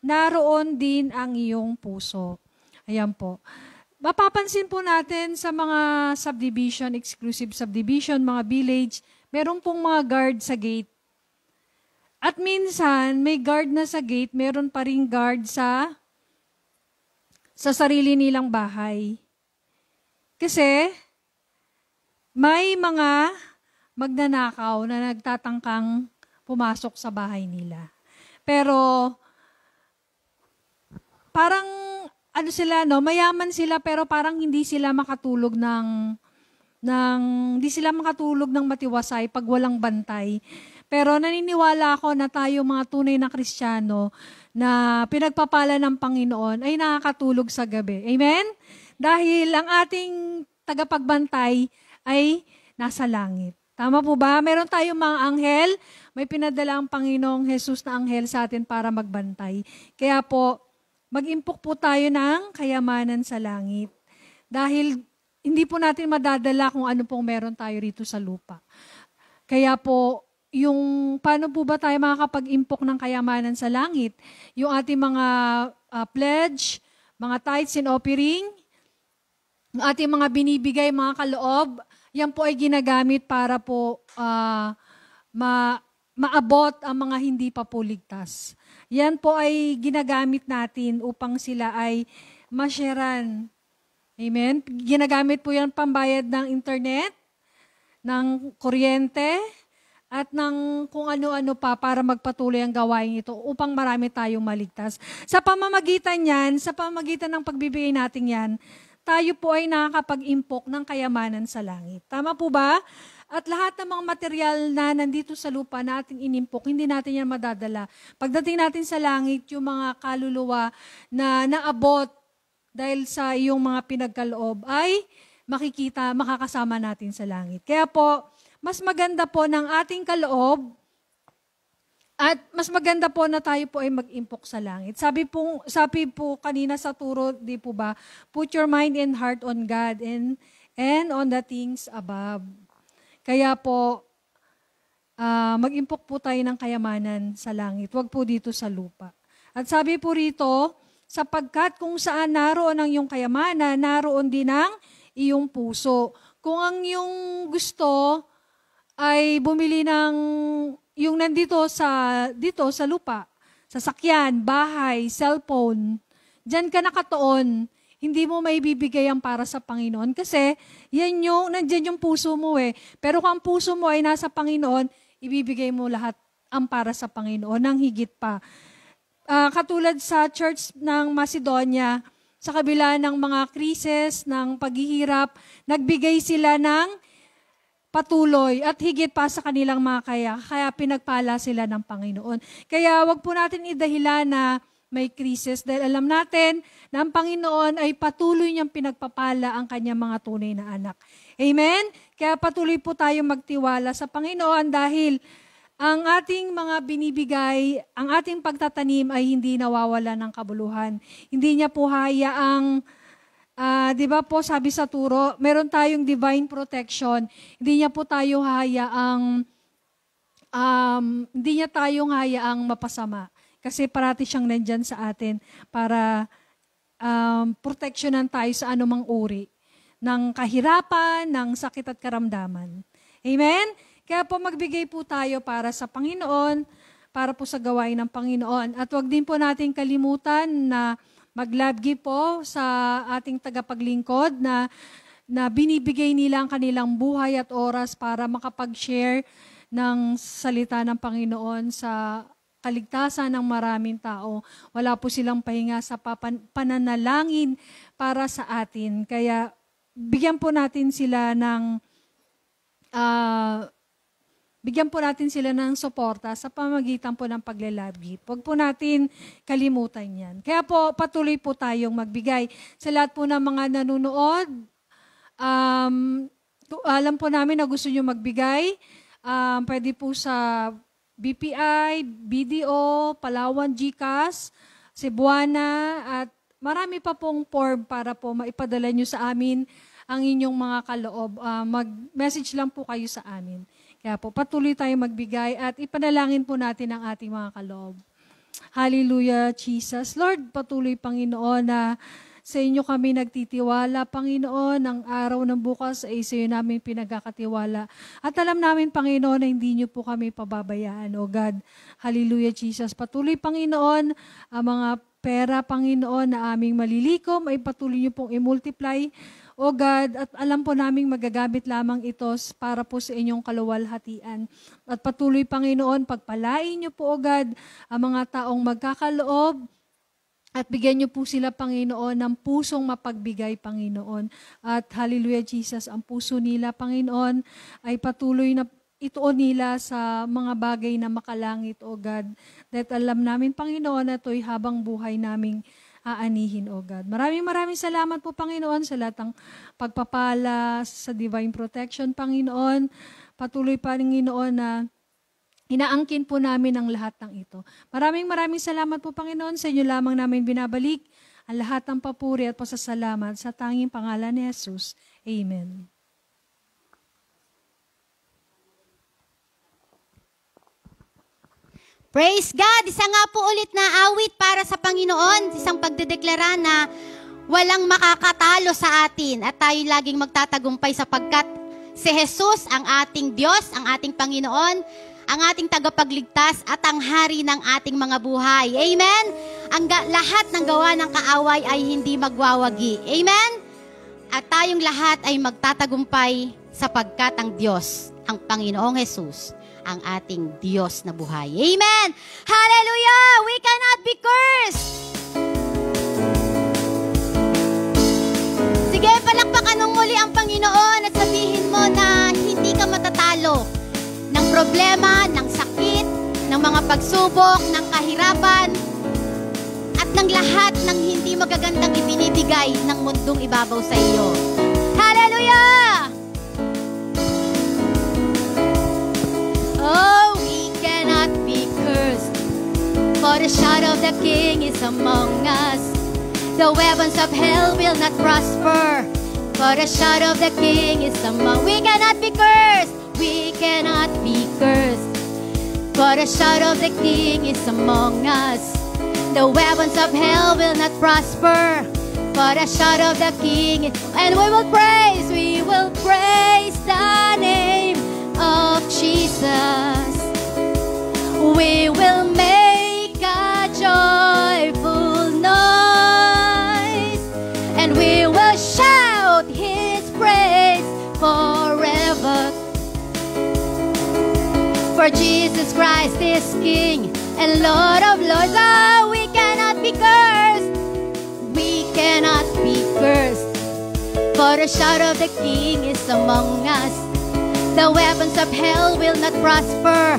naroon din ang iyong puso. Ayan po. Mapapansin po natin sa mga subdivision, exclusive subdivision, mga village, meron pong mga guard sa gate. At minsan, may guard na sa gate, meron pa ring guard sa sa sarili nilang bahay. Kasi may mga magnanakaw na nagtatangkang pumasok sa bahay nila. Pero parang ano sila no, mayaman sila pero parang hindi sila makatulog ng ng hindi sila makatulog ng matiwasay pag walang bantay. Pero naniniwala ako na tayo mga tunay na Kristiyano na pinagpapala ng Panginoon ay nakakatulog sa gabi. Amen? Dahil ang ating tagapagbantay ay nasa langit. Tama po ba? Meron tayong mga anghel. May pinadala ang Panginoong Jesus na anghel sa atin para magbantay. Kaya po, mag-impok po tayo ng kayamanan sa langit. Dahil hindi po natin madadala kung ano pong meron tayo rito sa lupa. Kaya po, yung paano po ba tayo makakapag-impok ng kayamanan sa langit? Yung ating mga ah, pledge, mga tithes and offering, yung ating mga binibigay, mga kaloob, yan po ay ginagamit para po ah, ma maabot ang mga hindi pa po ligtas. Yan po ay ginagamit natin upang sila ay masyaran. Amen? Ginagamit po yan pambayad ng internet, ng kuryente, at ng kung ano-ano pa para magpatuloy ang gawain ito upang marami tayong maligtas. Sa pamamagitan yan, sa pamamagitan ng pagbibigay natin yan, tayo po ay nakakapag-impok ng kayamanan sa langit. Tama po ba? At lahat ng mga material na nandito sa lupa na ating inimpok, hindi natin yan madadala. Pagdating natin sa langit, yung mga kaluluwa na naabot dahil sa iyong mga pinagkaloob ay makikita, makakasama natin sa langit. Kaya po, mas maganda po ng ating kaloob at mas maganda po na tayo po ay mag-impok sa langit. Sabi po, sabi po kanina sa turo, di po ba, put your mind and heart on God and, and on the things above. Kaya po, ah, mag-impok po tayo ng kayamanan sa langit. Huwag po dito sa lupa. At sabi po rito, sapagkat kung saan naroon ang iyong kayamanan, naroon din ang iyong puso. Kung ang iyong gusto ay bumili ng yung nandito sa dito sa lupa, sasakyan, bahay, cellphone, diyan ka nakatuon, hindi mo may bibigay ang para sa Panginoon kasi yan yung nandiyan yung puso mo eh. Pero kung ang puso mo ay nasa Panginoon, ibibigay mo lahat ang para sa Panginoon ng higit pa. Ah, katulad sa church ng Macedonia, sa kabila ng mga krisis, ng paghihirap, nagbigay sila ng patuloy at higit pa sa kanilang mga kaya, pinagpala sila ng Panginoon. Kaya wag po natin idahilan na may krisis dahil alam natin na ang Panginoon ay patuloy niyang pinagpapala ang kanyang mga tunay na anak. Amen? Kaya patuloy po tayo magtiwala sa Panginoon dahil ang ating mga binibigay, ang ating pagtatanim ay hindi nawawala ng kabuluhan. Hindi niya po hayaang Ah, 'di ba po sabi sa turo, meron tayong divine protection. Hindi niya po tayo hayaang um, hindi niya tayong hayaang mapasama. Kasi parati siyang nandyan sa atin para um, proteksyonan tayo sa anumang uri ng kahirapan, ng sakit at karamdaman. Amen? Kaya po magbigay po tayo para sa Panginoon, para po sa gawain ng Panginoon. At wag din po natin kalimutan na mag-love gift po sa ating tagapaglingkod na na binibigay nila ang kanilang buhay at oras para makapag-share ng salita ng Panginoon sa kaligtasan ng maraming tao. Wala po silang pahinga sa papan- pananalangin para sa atin. Kaya bigyan po natin sila ng ah, bigyan po natin sila ng suporta sa pamagitan po ng paglalabit. Huwag po natin kalimutan yan. Kaya po, patuloy po tayong magbigay. Sa lahat po ng mga nanonood, um, alam po namin na gusto nyo magbigay. Um, pwede po sa BPI, BDO, Palawan, GCAS, Cebuana, at marami pa pong form para po maipadala nyo sa amin ang inyong mga kaloob. Ah, mag-message lang po kayo sa amin. Kaya po, patuloy tayo magbigay at ipanalangin po natin ang ating mga kaloob. Hallelujah, Jesus. Lord, patuloy, Panginoon, na sa inyo kami nagtitiwala, Panginoon, ang araw ng bukas ay sa iyo namin pinagkakatiwala. At alam namin, Panginoon, na hindi niyo po kami pababayaan, O God. Hallelujah, Jesus. Patuloy, Panginoon, ang mga pera, Panginoon, na aming malilikom ay patuloy niyo pong i-multiply o God, at alam po naming magagamit lamang ito para po sa inyong kaluwalhatian. At patuloy, Panginoon, pagpalain niyo po, O God, ang mga taong magkakaloob, at bigyan niyo po sila, Panginoon, ng pusong mapagbigay, Panginoon. At hallelujah, Jesus, ang puso nila, Panginoon, ay patuloy na ituon nila sa mga bagay na makalangit, O God. That alam namin, Panginoon, na ito'y habang buhay naming aanihin, O God. Maraming maraming salamat po, Panginoon, sa lahat ng pagpapala, sa divine protection, Panginoon. Patuloy, Panginoon, na inaangkin po namin ang lahat ng ito. Maraming maraming salamat po, Panginoon. Sa inyo lamang namin binabalik ang lahat ng papuri at pasasalamat sa tanging pangalan ni Jesus. Amen. Praise God! Isa nga po ulit na awit para sa Panginoon. Isang pagdedeklara na walang makakatalo sa atin at tayo laging magtatagumpay sapagkat si Jesus ang ating Diyos, ang ating Panginoon, ang ating tagapagligtas at ang hari ng ating mga buhay. Amen? Ang lahat ng gawa ng kaaway ay hindi magwawagi. Amen? At tayong lahat ay magtatagumpay sapagkat ang Diyos, ang Panginoong Jesus, ang ating Diyos na buhay. Amen! Hallelujah! We cannot be cursed! Sige, palakpakan mo muli ang Panginoon at sabihin mo na hindi ka matatalo ng problema, ng sakit, ng mga pagsubok, ng kahirapan, at ng lahat ng hindi magagandang ibinibigay ng mundong ibabaw sa iyo. Hallelujah! Oh, we cannot be cursed, for the shadow of the King is among us. The weapons of hell will not prosper, for the shadow of the King is among. We cannot be cursed, we cannot be cursed, for the shadow of the King is among us. The weapons of hell will not prosper, for the shadow of the King, and we will praise, we will praise the name of Jesus. We will make a joyful noise, and we will shout His praise forever. For Jesus Christ is King and Lord of Lords. Oh, we cannot be cursed. We cannot be cursed. For the shout of the King is among us. The weapons of hell will not prosper.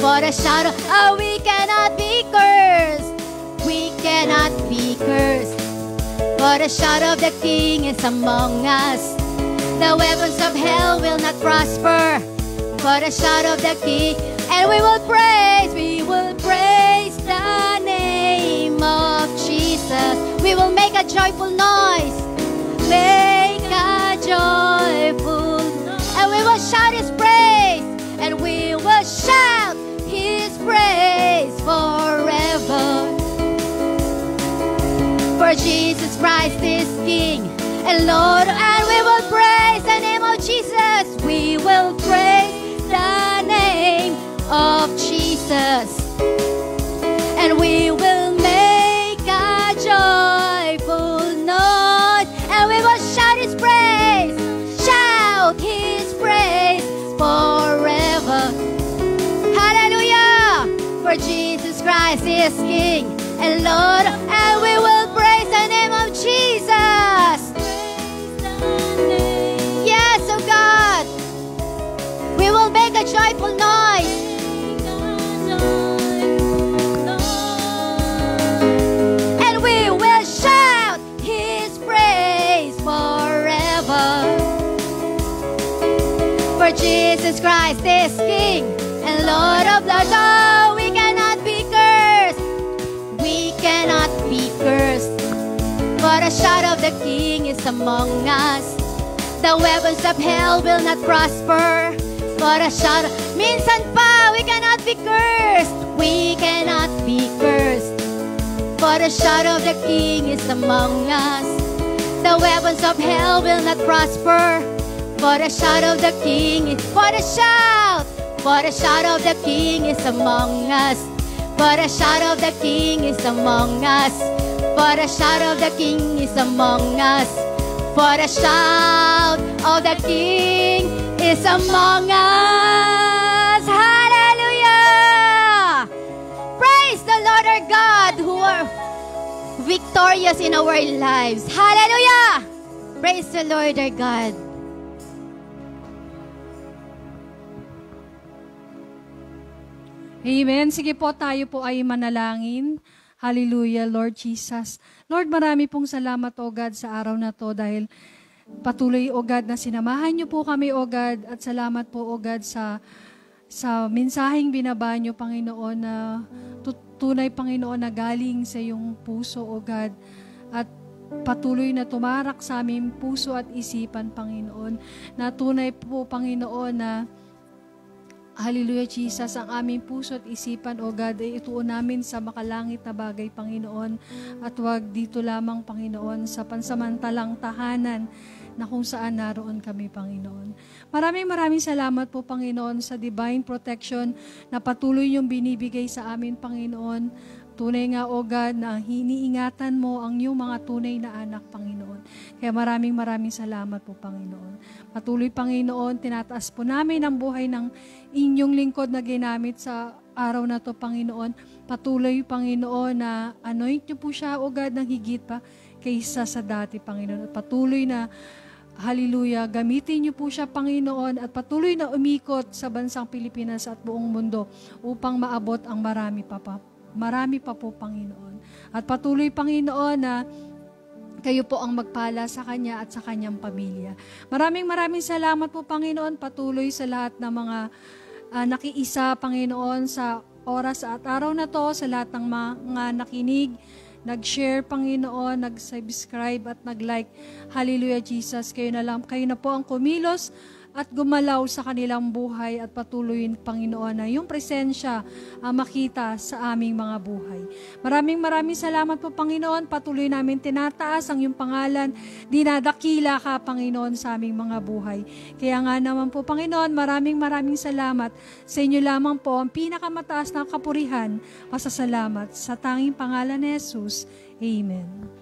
For the shadow, oh, we cannot be cursed. We cannot be cursed. For the shadow of the King is among us. The weapons of hell will not prosper. For the shadow of the King, and we will praise, we will praise the name of Jesus. We will make a joyful noise. Make a joyful shout his praise and we will shout his praise forever. For Jesus Christ is King and Lord and we will praise the name of Jesus. We will praise the name of Jesus. And we will Is King and Lord and we will praise the name of Jesus yes oh God we will make a joyful noise and we will shout his praise forever. For Jesus Christ is King and Lord of the Lords. The shadow of the King is among us. The weapons of hell will not prosper. For the shadow, minsan pa, we cannot be cursed. We cannot be cursed. For the shadow of the King is among us. The weapons of hell will not prosper. For the shadow of the King is for the shout. For the shadow of the King is among us. For the shadow of the King is among us. For the shadow of the King is among us. For the shout of the King is among us. Hallelujah! Praise the Lord our God who are victorious in our lives. Hallelujah! Praise the Lord our God. Amen. Sige po, tayo po ay manalangin. Hallelujah, Lord Jesus. Lord, marami pong salamat, O God, sa araw na to dahil patuloy, O God, na sinamahan niyo po kami, O God, at salamat po, O God, sa sa mensaheng binaba niyo, Panginoon, na tu- tunay, Panginoon, na galing sa iyong puso, O God, at patuloy na tumarak sa aming puso at isipan, Panginoon, na tunay po, Panginoon, na Hallelujah, Jesus. Ang aming puso at isipan, O God, ay ituon namin sa makalangit na bagay, Panginoon. At wag dito lamang, Panginoon, sa pansamantalang tahanan na kung saan naroon kami, Panginoon. Maraming maraming salamat po, Panginoon, sa divine protection na patuloy yung binibigay sa amin, Panginoon. Tunay nga, O God, na hiniingatan mo ang iyong mga tunay na anak, Panginoon. Kaya maraming maraming salamat po, Panginoon. Patuloy, Panginoon, tinataas po namin ang buhay ng inyong lingkod na ginamit sa araw na to, Panginoon. Patuloy, Panginoon, na anoint niyo po siya, O God, ng higit pa kaysa sa dati, Panginoon. At patuloy na Hallelujah. Gamitin niyo po siya, Panginoon, at patuloy na umikot sa bansang Pilipinas at buong mundo upang maabot ang marami pa, pa marami pa po, Panginoon. At patuloy, Panginoon, na kayo po ang magpala sa Kanya at sa Kanyang pamilya. Maraming maraming salamat po, Panginoon, patuloy sa lahat ng mga uh, nakiisa, Panginoon, sa oras at araw na to, sa lahat ng mga nakinig, nag-share, Panginoon, nag-subscribe at nag-like. Hallelujah, Jesus. Kayo na lang, kayo na po ang kumilos at gumalaw sa kanilang buhay at patuloy, Panginoon, na yung presensya ang makita sa aming mga buhay. Maraming maraming salamat po, Panginoon. Patuloy namin tinataas ang iyong pangalan. Dinadakila ka, Panginoon, sa aming mga buhay. Kaya nga naman po, Panginoon, maraming maraming salamat. Sa inyo lamang po ang pinakamataas na kapurihan, pasasalamat sa tanging pangalan ni Jesus. Amen.